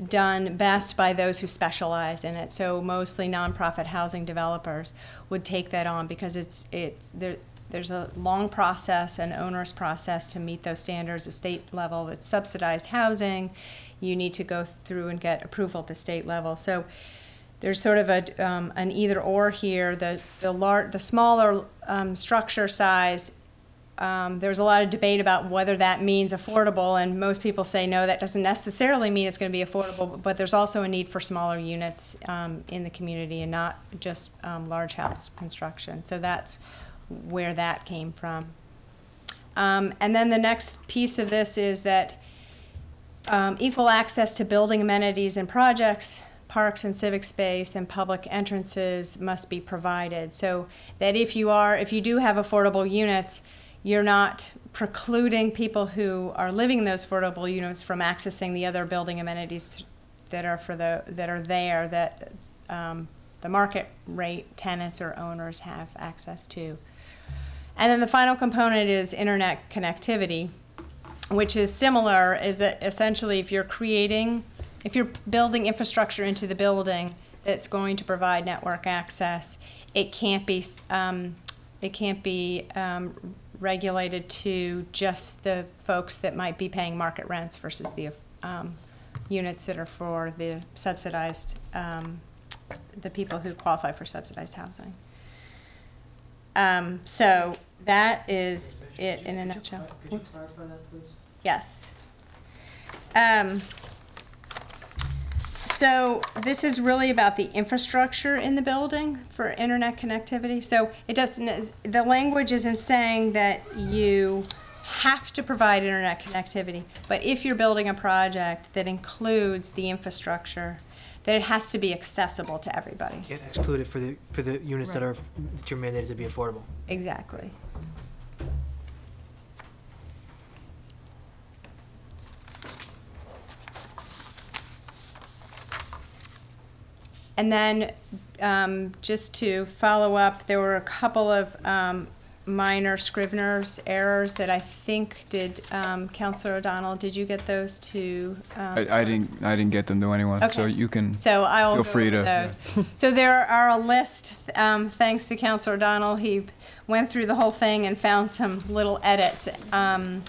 done best by those who specialize in it. So mostly nonprofit housing developers would take that on because it's, it's, there, there's a long process, an onerous process to meet those standards at state level. It's subsidized housing. You need to go through and get approval at the state level. So there's sort of a, um, an either or here. The, the, lar- the smaller um, structure size um, there's a lot of debate about whether that means affordable, and most people say no, that doesn't necessarily mean it's going to be affordable, but there's also a need for smaller units um, in the community and not just um, large house construction. So that's where that came from. Um, and then the next piece of this is that um, equal access to building amenities and projects parks and civic space and public entrances must be provided. So that if you are, if you do have affordable units, you're not precluding people who are living in those affordable units from accessing the other building amenities that are for the that are there that um, the market rate tenants or owners have access to. And then the final component is internet connectivity, which is similar. Is that essentially if you're creating, if you're building infrastructure into the building that's going to provide network access, it can't be um, it can't be um, regulated to just the folks that might be paying market rents versus the um, units that are for the subsidized, um, the people who qualify for subsidized housing. Um, so that is it in a nutshell. Yes. So this is really about the infrastructure in the building for internet connectivity. So it doesn't, the language isn't saying that you have to provide internet connectivity, but if you're building a project that includes the infrastructure, that it has to be accessible to everybody. Get excluded for the, for the units that are, that you're mandated to be affordable. Exactly. And then, um, just to follow up, there were a couple of, um, minor Scrivener's errors that I think did, um, Counselor O'Donnell, did you get those to? um, I, I didn't, I didn't get them to anyone, so Okay. you can So I will feel go free to. those. [laughs] So there are a list, um, thanks to Counselor O'Donnell, he went through the whole thing and found some little edits, um,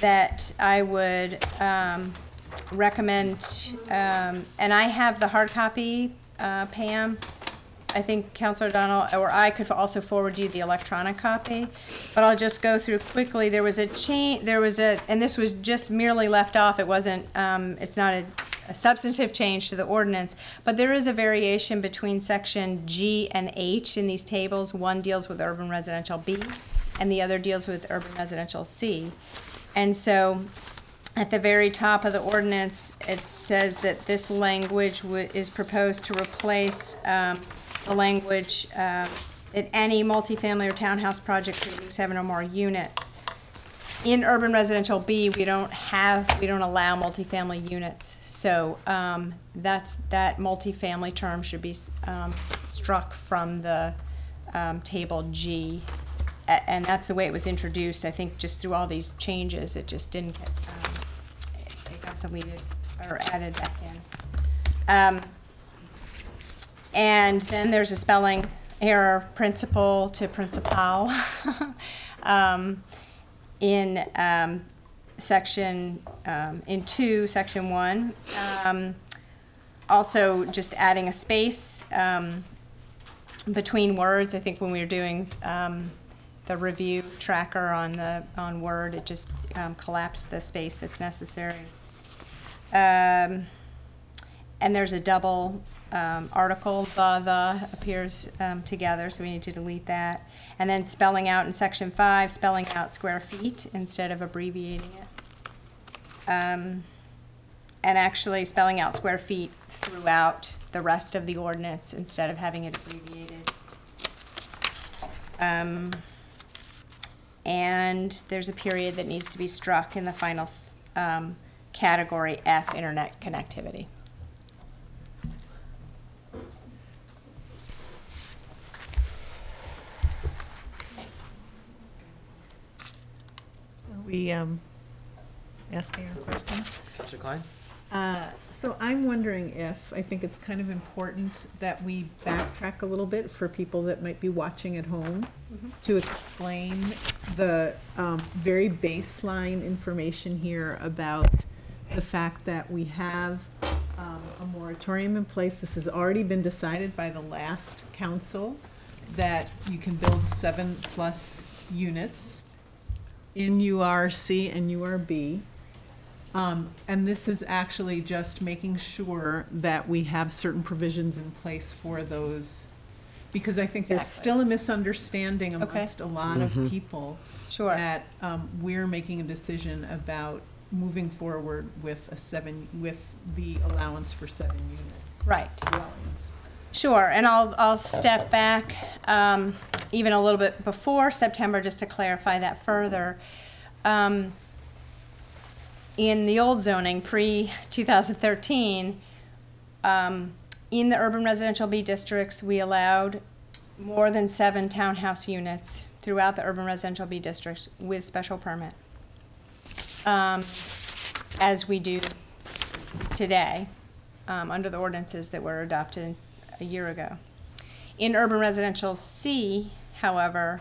that I would, um, recommend, um, and I have the hard copy, uh, Pam. I think Counselor O'Donnell, or I could also forward you the electronic copy, but I'll just go through quickly. There was a change, there was a, and this was just merely left off, it wasn't, um, it's not a, a substantive change to the ordinance, but there is a variation between section G and H in these tables. One deals with urban residential B, and the other deals with urban residential C. And so, at the very top of the ordinance, it says that this language is proposed to replace um, the language uh, that any multifamily or townhouse project creating seven or more units. In urban residential B, we don't have, we don't allow multifamily units. So um, that's, that multifamily term should be um, struck from the um, table G. A- And that's the way it was introduced. I think just through all these changes, it just didn't get, it got deleted or added back in. Um, and then there's a spelling error, principal to principal, [laughs] um, in um, section, um, in two, section one. Um, also, just adding a space. Um, between words. I think when we were doing the review tracker on the on Word, it just collapsed the space that's necessary. Um, and there's a double um, article, the, the appears um, together, so we need to delete that. And then spelling out in section five, spelling out square feet instead of abbreviating it. Um, and actually spelling out square feet throughout the rest of the ordinance instead of having it abbreviated. Um, and there's a period that needs to be struck in the final um, category F, internet connectivity. Are we um, asking our question? Counselor Klein? Uh, So I'm wondering if, I think it's kind of important that we backtrack a little bit for people that might be watching at home to explain the um, very baseline information here about the fact that we have um, a moratorium in place. This has already been decided by the last council, that you can build seven-plus units in URC and URB. Um, and this is actually just making sure that we have certain provisions in place for those. Because I think there's Exactly. still a misunderstanding Okay. amongst a lot of Mhm. people. Sure. That, um, we're making a decision about moving forward with a seven, with the allowance for seven unit Right. dwellings. Sure, and I'll, I'll step back um, even a little bit before September, just to clarify that further. Um, In the old zoning, pre-2013, um, in the urban residential B districts, we allowed more than seven townhouse units throughout the urban residential B district with special permit. Um, As we do today, um, under the ordinances that were adopted a year ago. In urban residential C, however,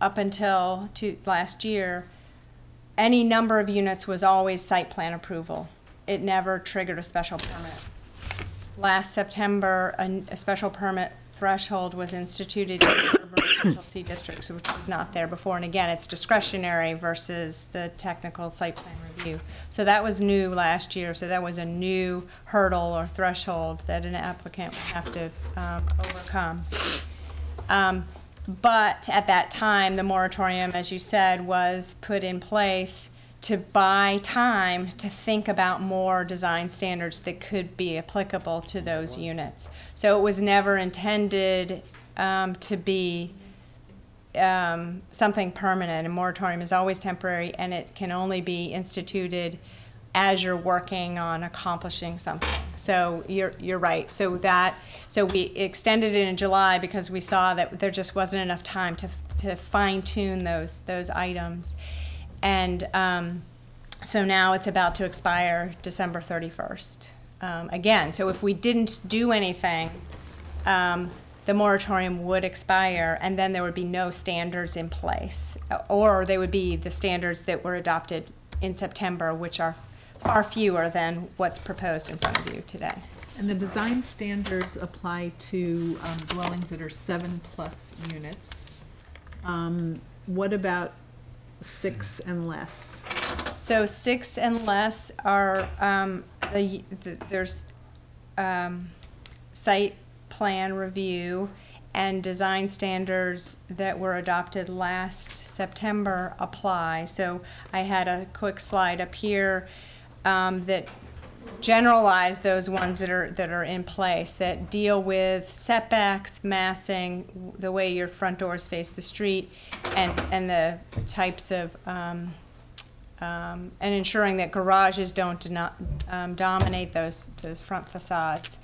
up until last year, any number of units was always site plan approval. It never triggered a special permit. Last September, a, a special permit threshold was instituted in the urban C districts, which was not there before. And again, it's discretionary versus the technical site plan review. So that was new last year, so that was a new hurdle or threshold that an applicant would have to, um, overcome. Um, but at that time, the moratorium, as you said, was put in place to buy time to think about more design standards that could be applicable to those units. So it was never intended um, to be um, something permanent. A moratorium is always temporary, and it can only be instituted as you're working on accomplishing something. So you're, you're right. So that, so we extended it in July because we saw that there just wasn't enough time to, to fine tune those, those items. And um, so now it's about to expire December 31st. Um, again, so if we didn't do anything, um, the moratorium would expire and then there would be no standards in place. Or they would be the standards that were adopted in September, which are far fewer than what's proposed in front of you today. And the design standards apply to um, dwellings that are seven-plus units. Um, What about six and less? So six and less are, um, the, the- there's, um, site plan review and design standards that were adopted last September apply. So I had a quick slide up here, um, that generalize those ones that are, that are in place, that deal with setbacks, massing, the way your front doors face the street, and, and the types of, um, um, and ensuring that garages don't deno- um, dominate those, those front facades.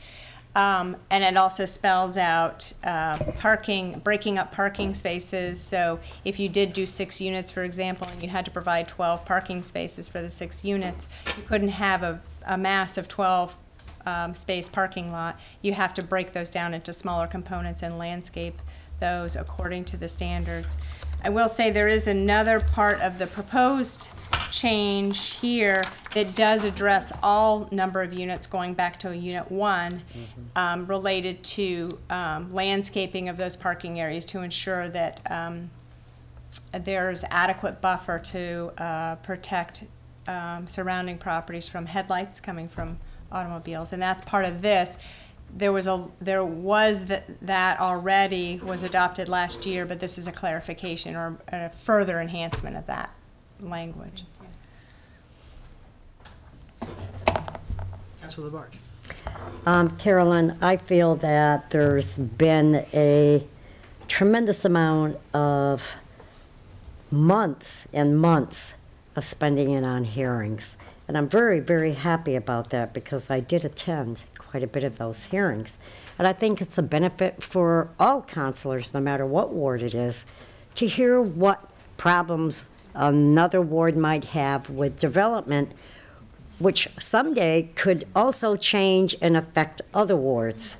Um, and it also spells out uh, parking, breaking up parking spaces. So if you did do six units, for example, and you had to provide 12 parking spaces for the six units, you couldn't have a, a mass of 12 um, space parking lot. You have to break those down into smaller components and landscape those according to the standards. I will say there is another part of the proposed change here that does address all number of units going back to unit one um, related to um, landscaping of those parking areas to ensure that um, there's adequate buffer to uh, protect um, surrounding properties from headlights coming from automobiles, and that's part of this. There was a, there was that, that already was adopted last year, but this is a clarification or a further enhancement of that language. Councilor Labarge. Um, Carolyn, I feel that there's been a tremendous amount of months and months of spending it on hearings. And I'm very, very happy about that because I did attend quite a bit of those hearings. And I think it's a benefit for all counselors, no matter what ward it is, to hear what problems another ward might have with development, which someday could also change and affect other wards.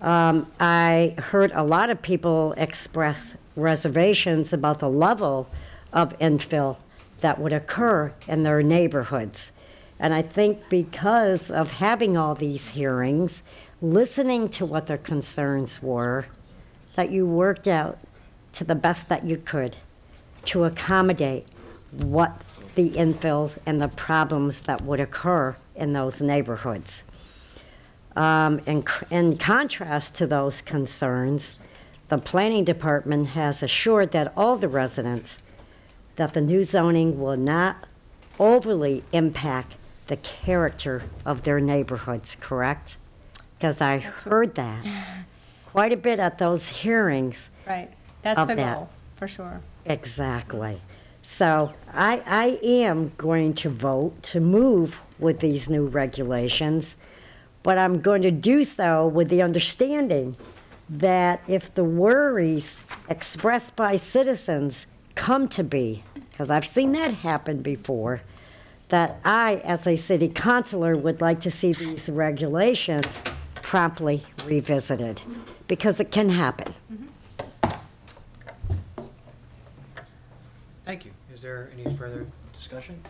Um, I heard a lot of people express reservations about the level of infill that would occur in their neighborhoods. And I think because of having all these hearings, listening to what their concerns were, that you worked out to the best that you could to accommodate what the infills and the problems that would occur in those neighborhoods. Um, in, in contrast to those concerns, the planning department has assured that all the residents that the new zoning will not overly impact the character of their neighborhoods, correct? Because I heard that [laughs] quite a bit at those hearings. Right, that's the that. goal, for sure. Exactly. So I, I am going to vote to move with these new regulations, but I'm going to do so with the understanding that if the worries expressed by citizens come to be, because I've seen that happen before, that I, as a city councilor, would like to see these regulations promptly revisited, because it can happen. Thank you. Is there any further discussion?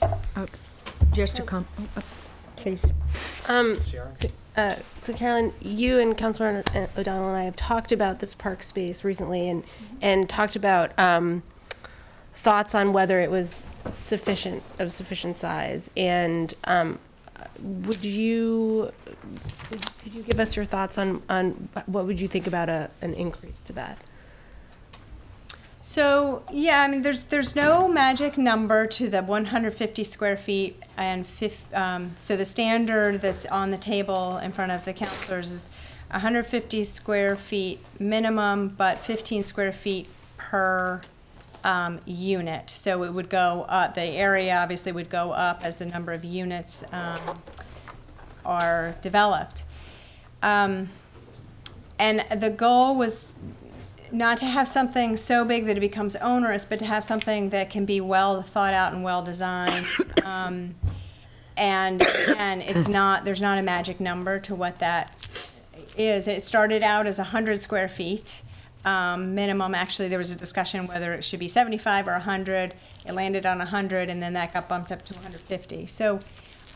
Uh, Just a com, uh, please. Um, Sciarra? uh, so Carolyn, you and Councilor O'Donnell and I have talked about this park space recently and, and talked about, um, thoughts on whether it was sufficient, of sufficient size. And, um, would you, could you give us your thoughts on, on what would you think about a, an increase to that? So, yeah, I mean, there's, there's no magic number to the 150 square feet and um, so the standard that's on the table in front of the counselors is 150 square feet minimum, but 15 square feet per, um, unit. So it would go up, the area obviously would go up as the number of units, um, are developed. Um, and the goal was not to have something so big that it becomes onerous, but to have something that can be well thought out and well designed. [coughs] Um, and and it's not there's not a magic number to what that is. It started out as 100 square feet. Um, minimum, actually, there was a discussion whether it should be 75 or 100. It landed on 100, and then that got bumped up to 150. So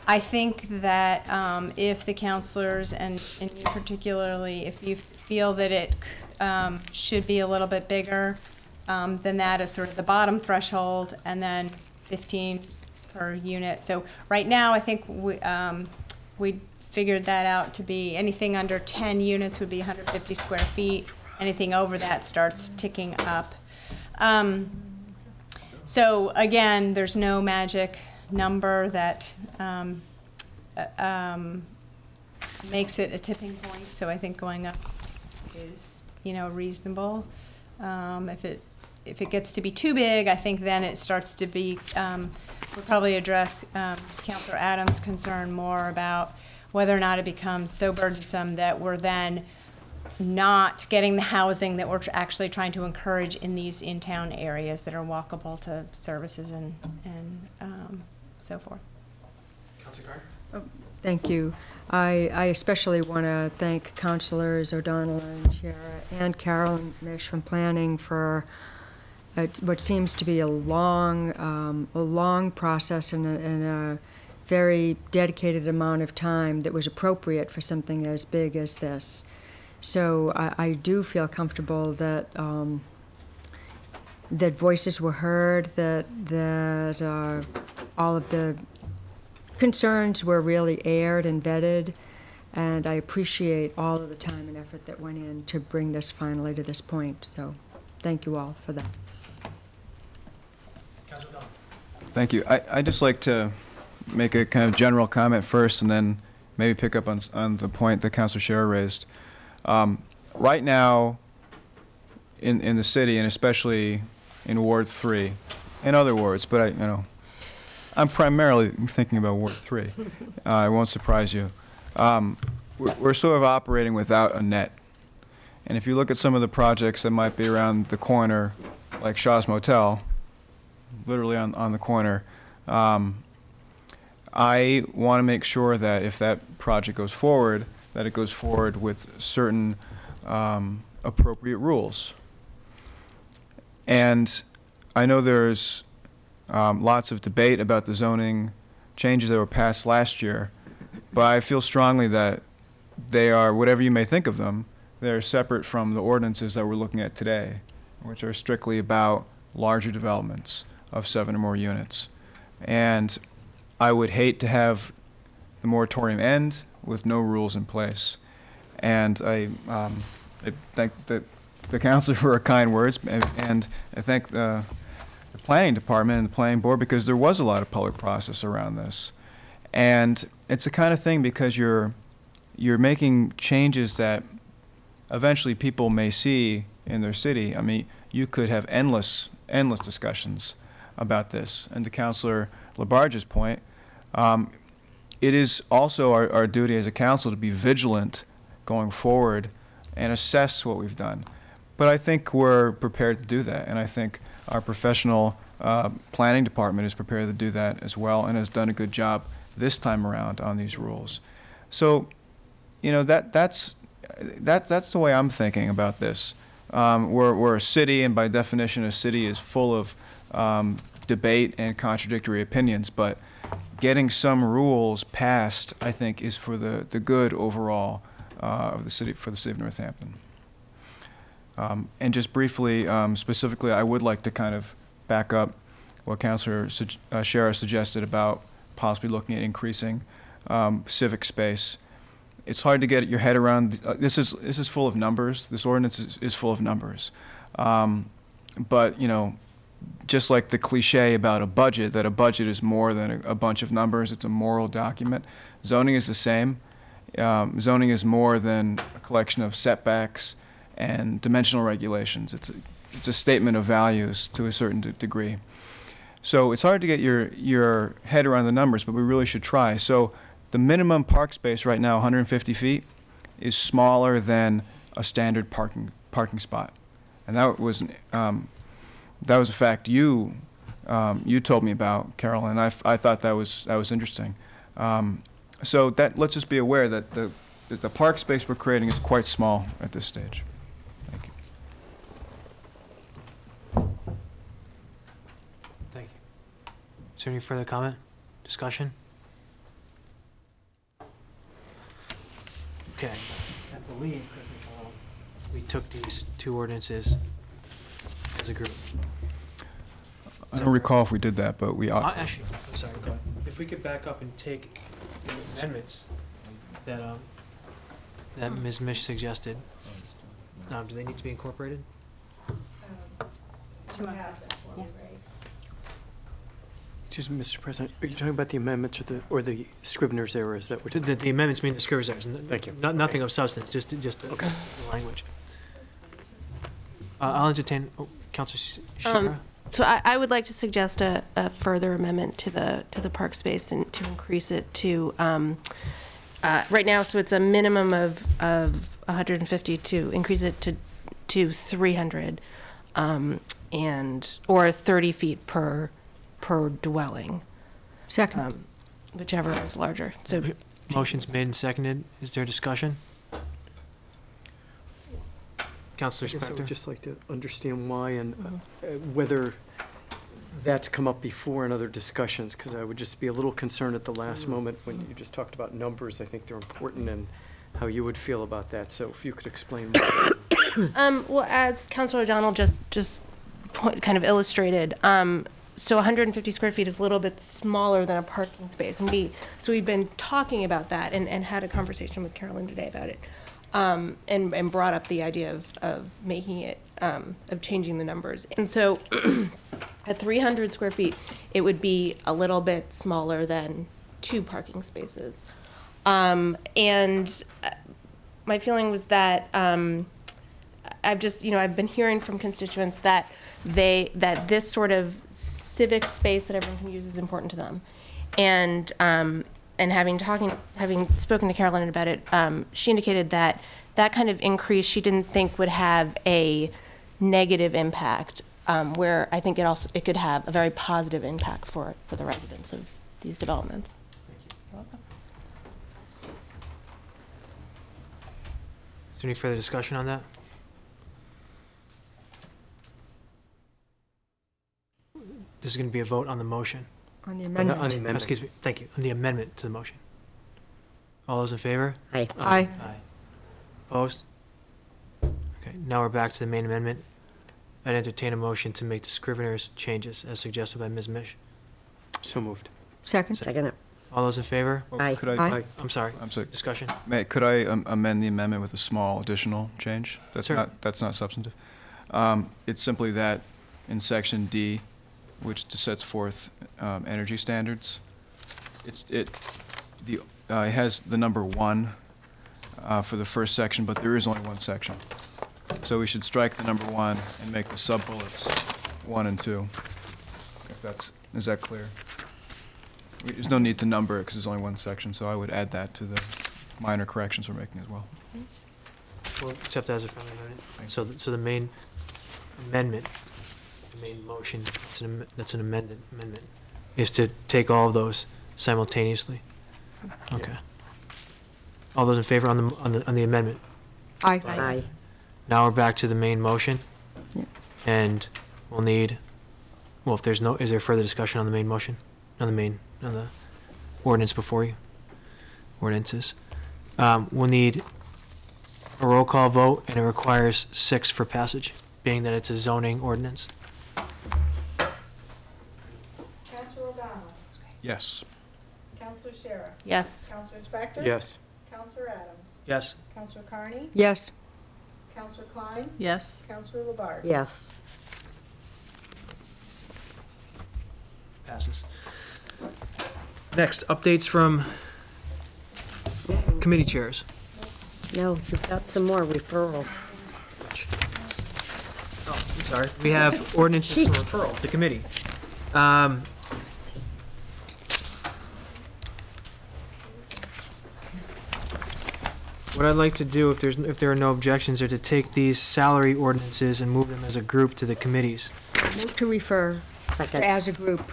I think that um, if the counselors, and, and you particularly, if you feel that it um, should be a little bit bigger um, than that as sort of the bottom threshold, and then 15 per unit. So right now, I think we, um, we figured that out to be anything under 10 units would be 150 square feet. Anything over that starts ticking up. Um, so again, there's no magic number that um, uh, um, makes it a tipping point. So I think going up is, you know, reasonable. Um, if it if it gets to be too big, I think then it starts to be. Um, we'll probably address um, Councilor Adams' concern more about whether or not it becomes so burdensome that we're then not getting the housing that we're actually trying to encourage in these in-town areas that are walkable to services and and um, so forth. Councilor Carter? Thank you. I, I especially want to thank Councilors O'Donnell and Sciarra and Carolyn Misch from Planning for it's what seems to be a long, um, a long process and a, and a very dedicated amount of time that was appropriate for something as big as this. So I, I do feel comfortable that um, that voices were heard, that that uh, all of the concerns were really aired and vetted, and I appreciate all of the time and effort that went in to bring this finally to this point. So, thank you all for that. Thank you. I, I'd just like to make a kind of general comment first and then maybe pick up on, on the point that Councilor Sciarra raised. Um, right now, in, in the city, and especially in Ward Three, in other wards, but I, you know, I'm primarily thinking about Ward Three. Uh, it won't surprise you. Um, we're, we're sort of operating without a net. And if you look at some of the projects that might be around the corner, like Shaw's Motel, literally on, on the corner. Um, I want to make sure that if that project goes forward, that it goes forward with certain um, appropriate rules. And I know there's um, lots of debate about the zoning changes that were passed last year, but I feel strongly that they are, whatever you may think of them, they're separate from the ordinances that we're looking at today, which are strictly about larger developments of seven or more units. And I would hate to have the moratorium end with no rules in place. And I, um, I thank the, the council [laughs] for her kind words, and, and I thank the, the planning department and the planning board because there was a lot of public process around this. And it's the kind of thing because you're, you're making changes that eventually people may see in their city. I mean, you could have endless, endless discussions about this. And to Councilor Labarge's point, um, it is also our, our duty as a council to be vigilant going forward and assess what we've done. But I think we're prepared to do that, and I think our professional uh, planning department is prepared to do that as well and has done a good job this time around on these rules. So, you know, that, that's, that, that's the way I'm thinking about this. Um, we're, we're a city, and by definition, a city is full of um, debate and contradictory opinions, but getting some rules passed, I think, is for the, the good overall uh, of the city, for the city of Northampton. Um, and just briefly, um, specifically, I would like to kind of back up what Councilor sug- uh, Sciarra suggested about possibly looking at increasing um, civic space. It's hard to get your head around. Uh, this is this is full of numbers. This ordinance is, is full of numbers. Um, but you know, just like the cliche about a budget, that a budget is more than a, a bunch of numbers. It's a moral document. Zoning is the same. Um, zoning is more than a collection of setbacks and dimensional regulations. It's a, it's a statement of values to a certain de- degree. So it's hard to get your, your head around the numbers, but we really should try. So the minimum park space right now, 150 feet, is smaller than a standard parking, parking spot. And that was, um, that was a fact you, um, you told me about, Carol, and I thought that was, that was interesting. Um, so that, let's just be aware that the, that the park space we're creating is quite small at this stage. Thank you. Is there any further comment, discussion? Okay, I believe, correct me if I'm wrong, we took these two ordinances as a group. I don't recall if we did that, but we ought to. Actually, I'm sorry, go ahead. If we could back up and take the amendments that, um, that Ms. Misch suggested, um, do they need to be incorporated? Excuse me, Mr. President, are you talking about the amendments or the, or the scrivener's error? Is that what? The, the amendments mean the scrivener's errors. Thank you. no- Nothing of substance, just, just the the language. Uh, I'll entertain, oh, Counselor Sciarra? Um, So I, I would like to suggest a, a further amendment to the, to the park space and to increase it to, um, uh, right now, so it's a minimum of, of 150 to increase it to, to 300, um, and, or 30 feet per, per dwelling. Second. Um, Whichever is larger, so. Motion's made and seconded. Is there discussion? Counselor I guess I would Spector? just like to understand why and uh, uh, whether that's come up before in other discussions, because I would just be a little concerned at the last moment when you just talked about numbers. I think they're important and how you would feel about that. So if you could explain. more. [coughs] Um, well, as Councilor O'Donnell just, just point, kind of illustrated, um, so 150 square feet is a little bit smaller than a parking space. And we, so we've been talking about that and, and had a conversation with Carolyn today about it. Um, and, and brought up the idea of, of making it, um, of changing the numbers. And so [clears throat] at 300 square feet, it would be a little bit smaller than two parking spaces. Um, and uh, my feeling was that, um, I've just, you know, I've been hearing from constituents that they, that this sort of civic space that everyone can use is important to them. And, um, and having talking, having spoken to Carolyn about it, um, she indicated that that kind of increase she didn't think would have a negative impact, um, where I think it also, it could have a very positive impact for, for the residents of these developments. Thank you. Is there any further discussion on that? This is going to be a vote on the motion. On the On amendment. on the- Excuse me, thank you, on the amendment to the motion. All those in favor? Aye. Aye. Aye. Opposed? Okay, now we're back to the main amendment. I'd entertain a motion to make the scrivener's changes as suggested by Ms. Misch. So moved. Second? Second it. All those in favor? Well, Aye. Could I, Aye. I'm sorry, I'm sorry, discussion? May, could I um, amend the amendment with a small additional change? That's Sure. not, that's not substantive. Um, It's simply that in section D, which sets forth um, energy standards, it's, it, the, uh, it has the number one uh, for the first section, but there is only one section. So we should strike the number one and make the sub-bullets one and two. If that's, is that clear? We- There's no need to number it because there's only one section, so I would add that to the minor corrections we're making as well. We'll accept as a friendly amendment. So, th- so the main amendment, main motion, that's an, am- that's an amendment, amendment, is to take all of those simultaneously. Okay. All those in favor on the, on the, on the amendment? Aye. Aye. Now we're back to the main motion. Yep. And we'll need, well, if there's no, is there further discussion on the main motion? On the main, on the ordinance before you? Ordinances. Um, we'll need a roll call vote, and it requires six for passage, being that it's a zoning ordinance. Counselor O'Donnell. Yes. Counselor Sciarra. Yes. Counselor Spector. Yes. Counselor Adams. Yes. Counselor Carney. Yes. Counselor Klein. Yes. Counselor Labarge. Yes. Passes. Next, updates from committee chairs. No, you've got some more referrals. I'm sorry. We have ordinances for referral to committee. Um, What I'd like to do, if there's, if there are no objections, are to take these salary ordinances and move them as a group to the committees. Move to refer Second. as a group,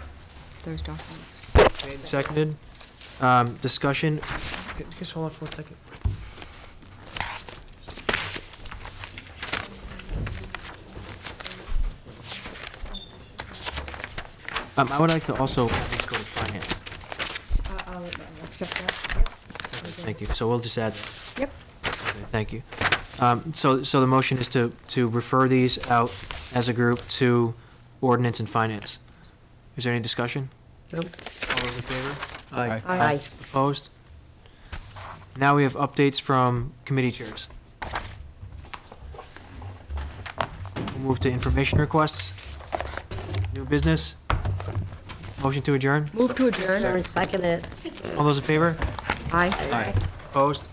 those documents. Made and seconded. Um, discussion. Just hold on for a second. Um, I would like to also have these go to finance. Uh, I'll accept that. Thank you. So we'll just add. Yep. Okay, Thank you. Um, so, so the motion is to, to refer these out as a group to ordinance and finance. Is there any discussion? Nope. All those in favor? Aye. Aye. Opposed? Now we have updates from committee chairs. We'll move to information requests. New business. Motion to adjourn. Move to adjourn. Third, second it. All those in favor? Aye. Aye. Opposed?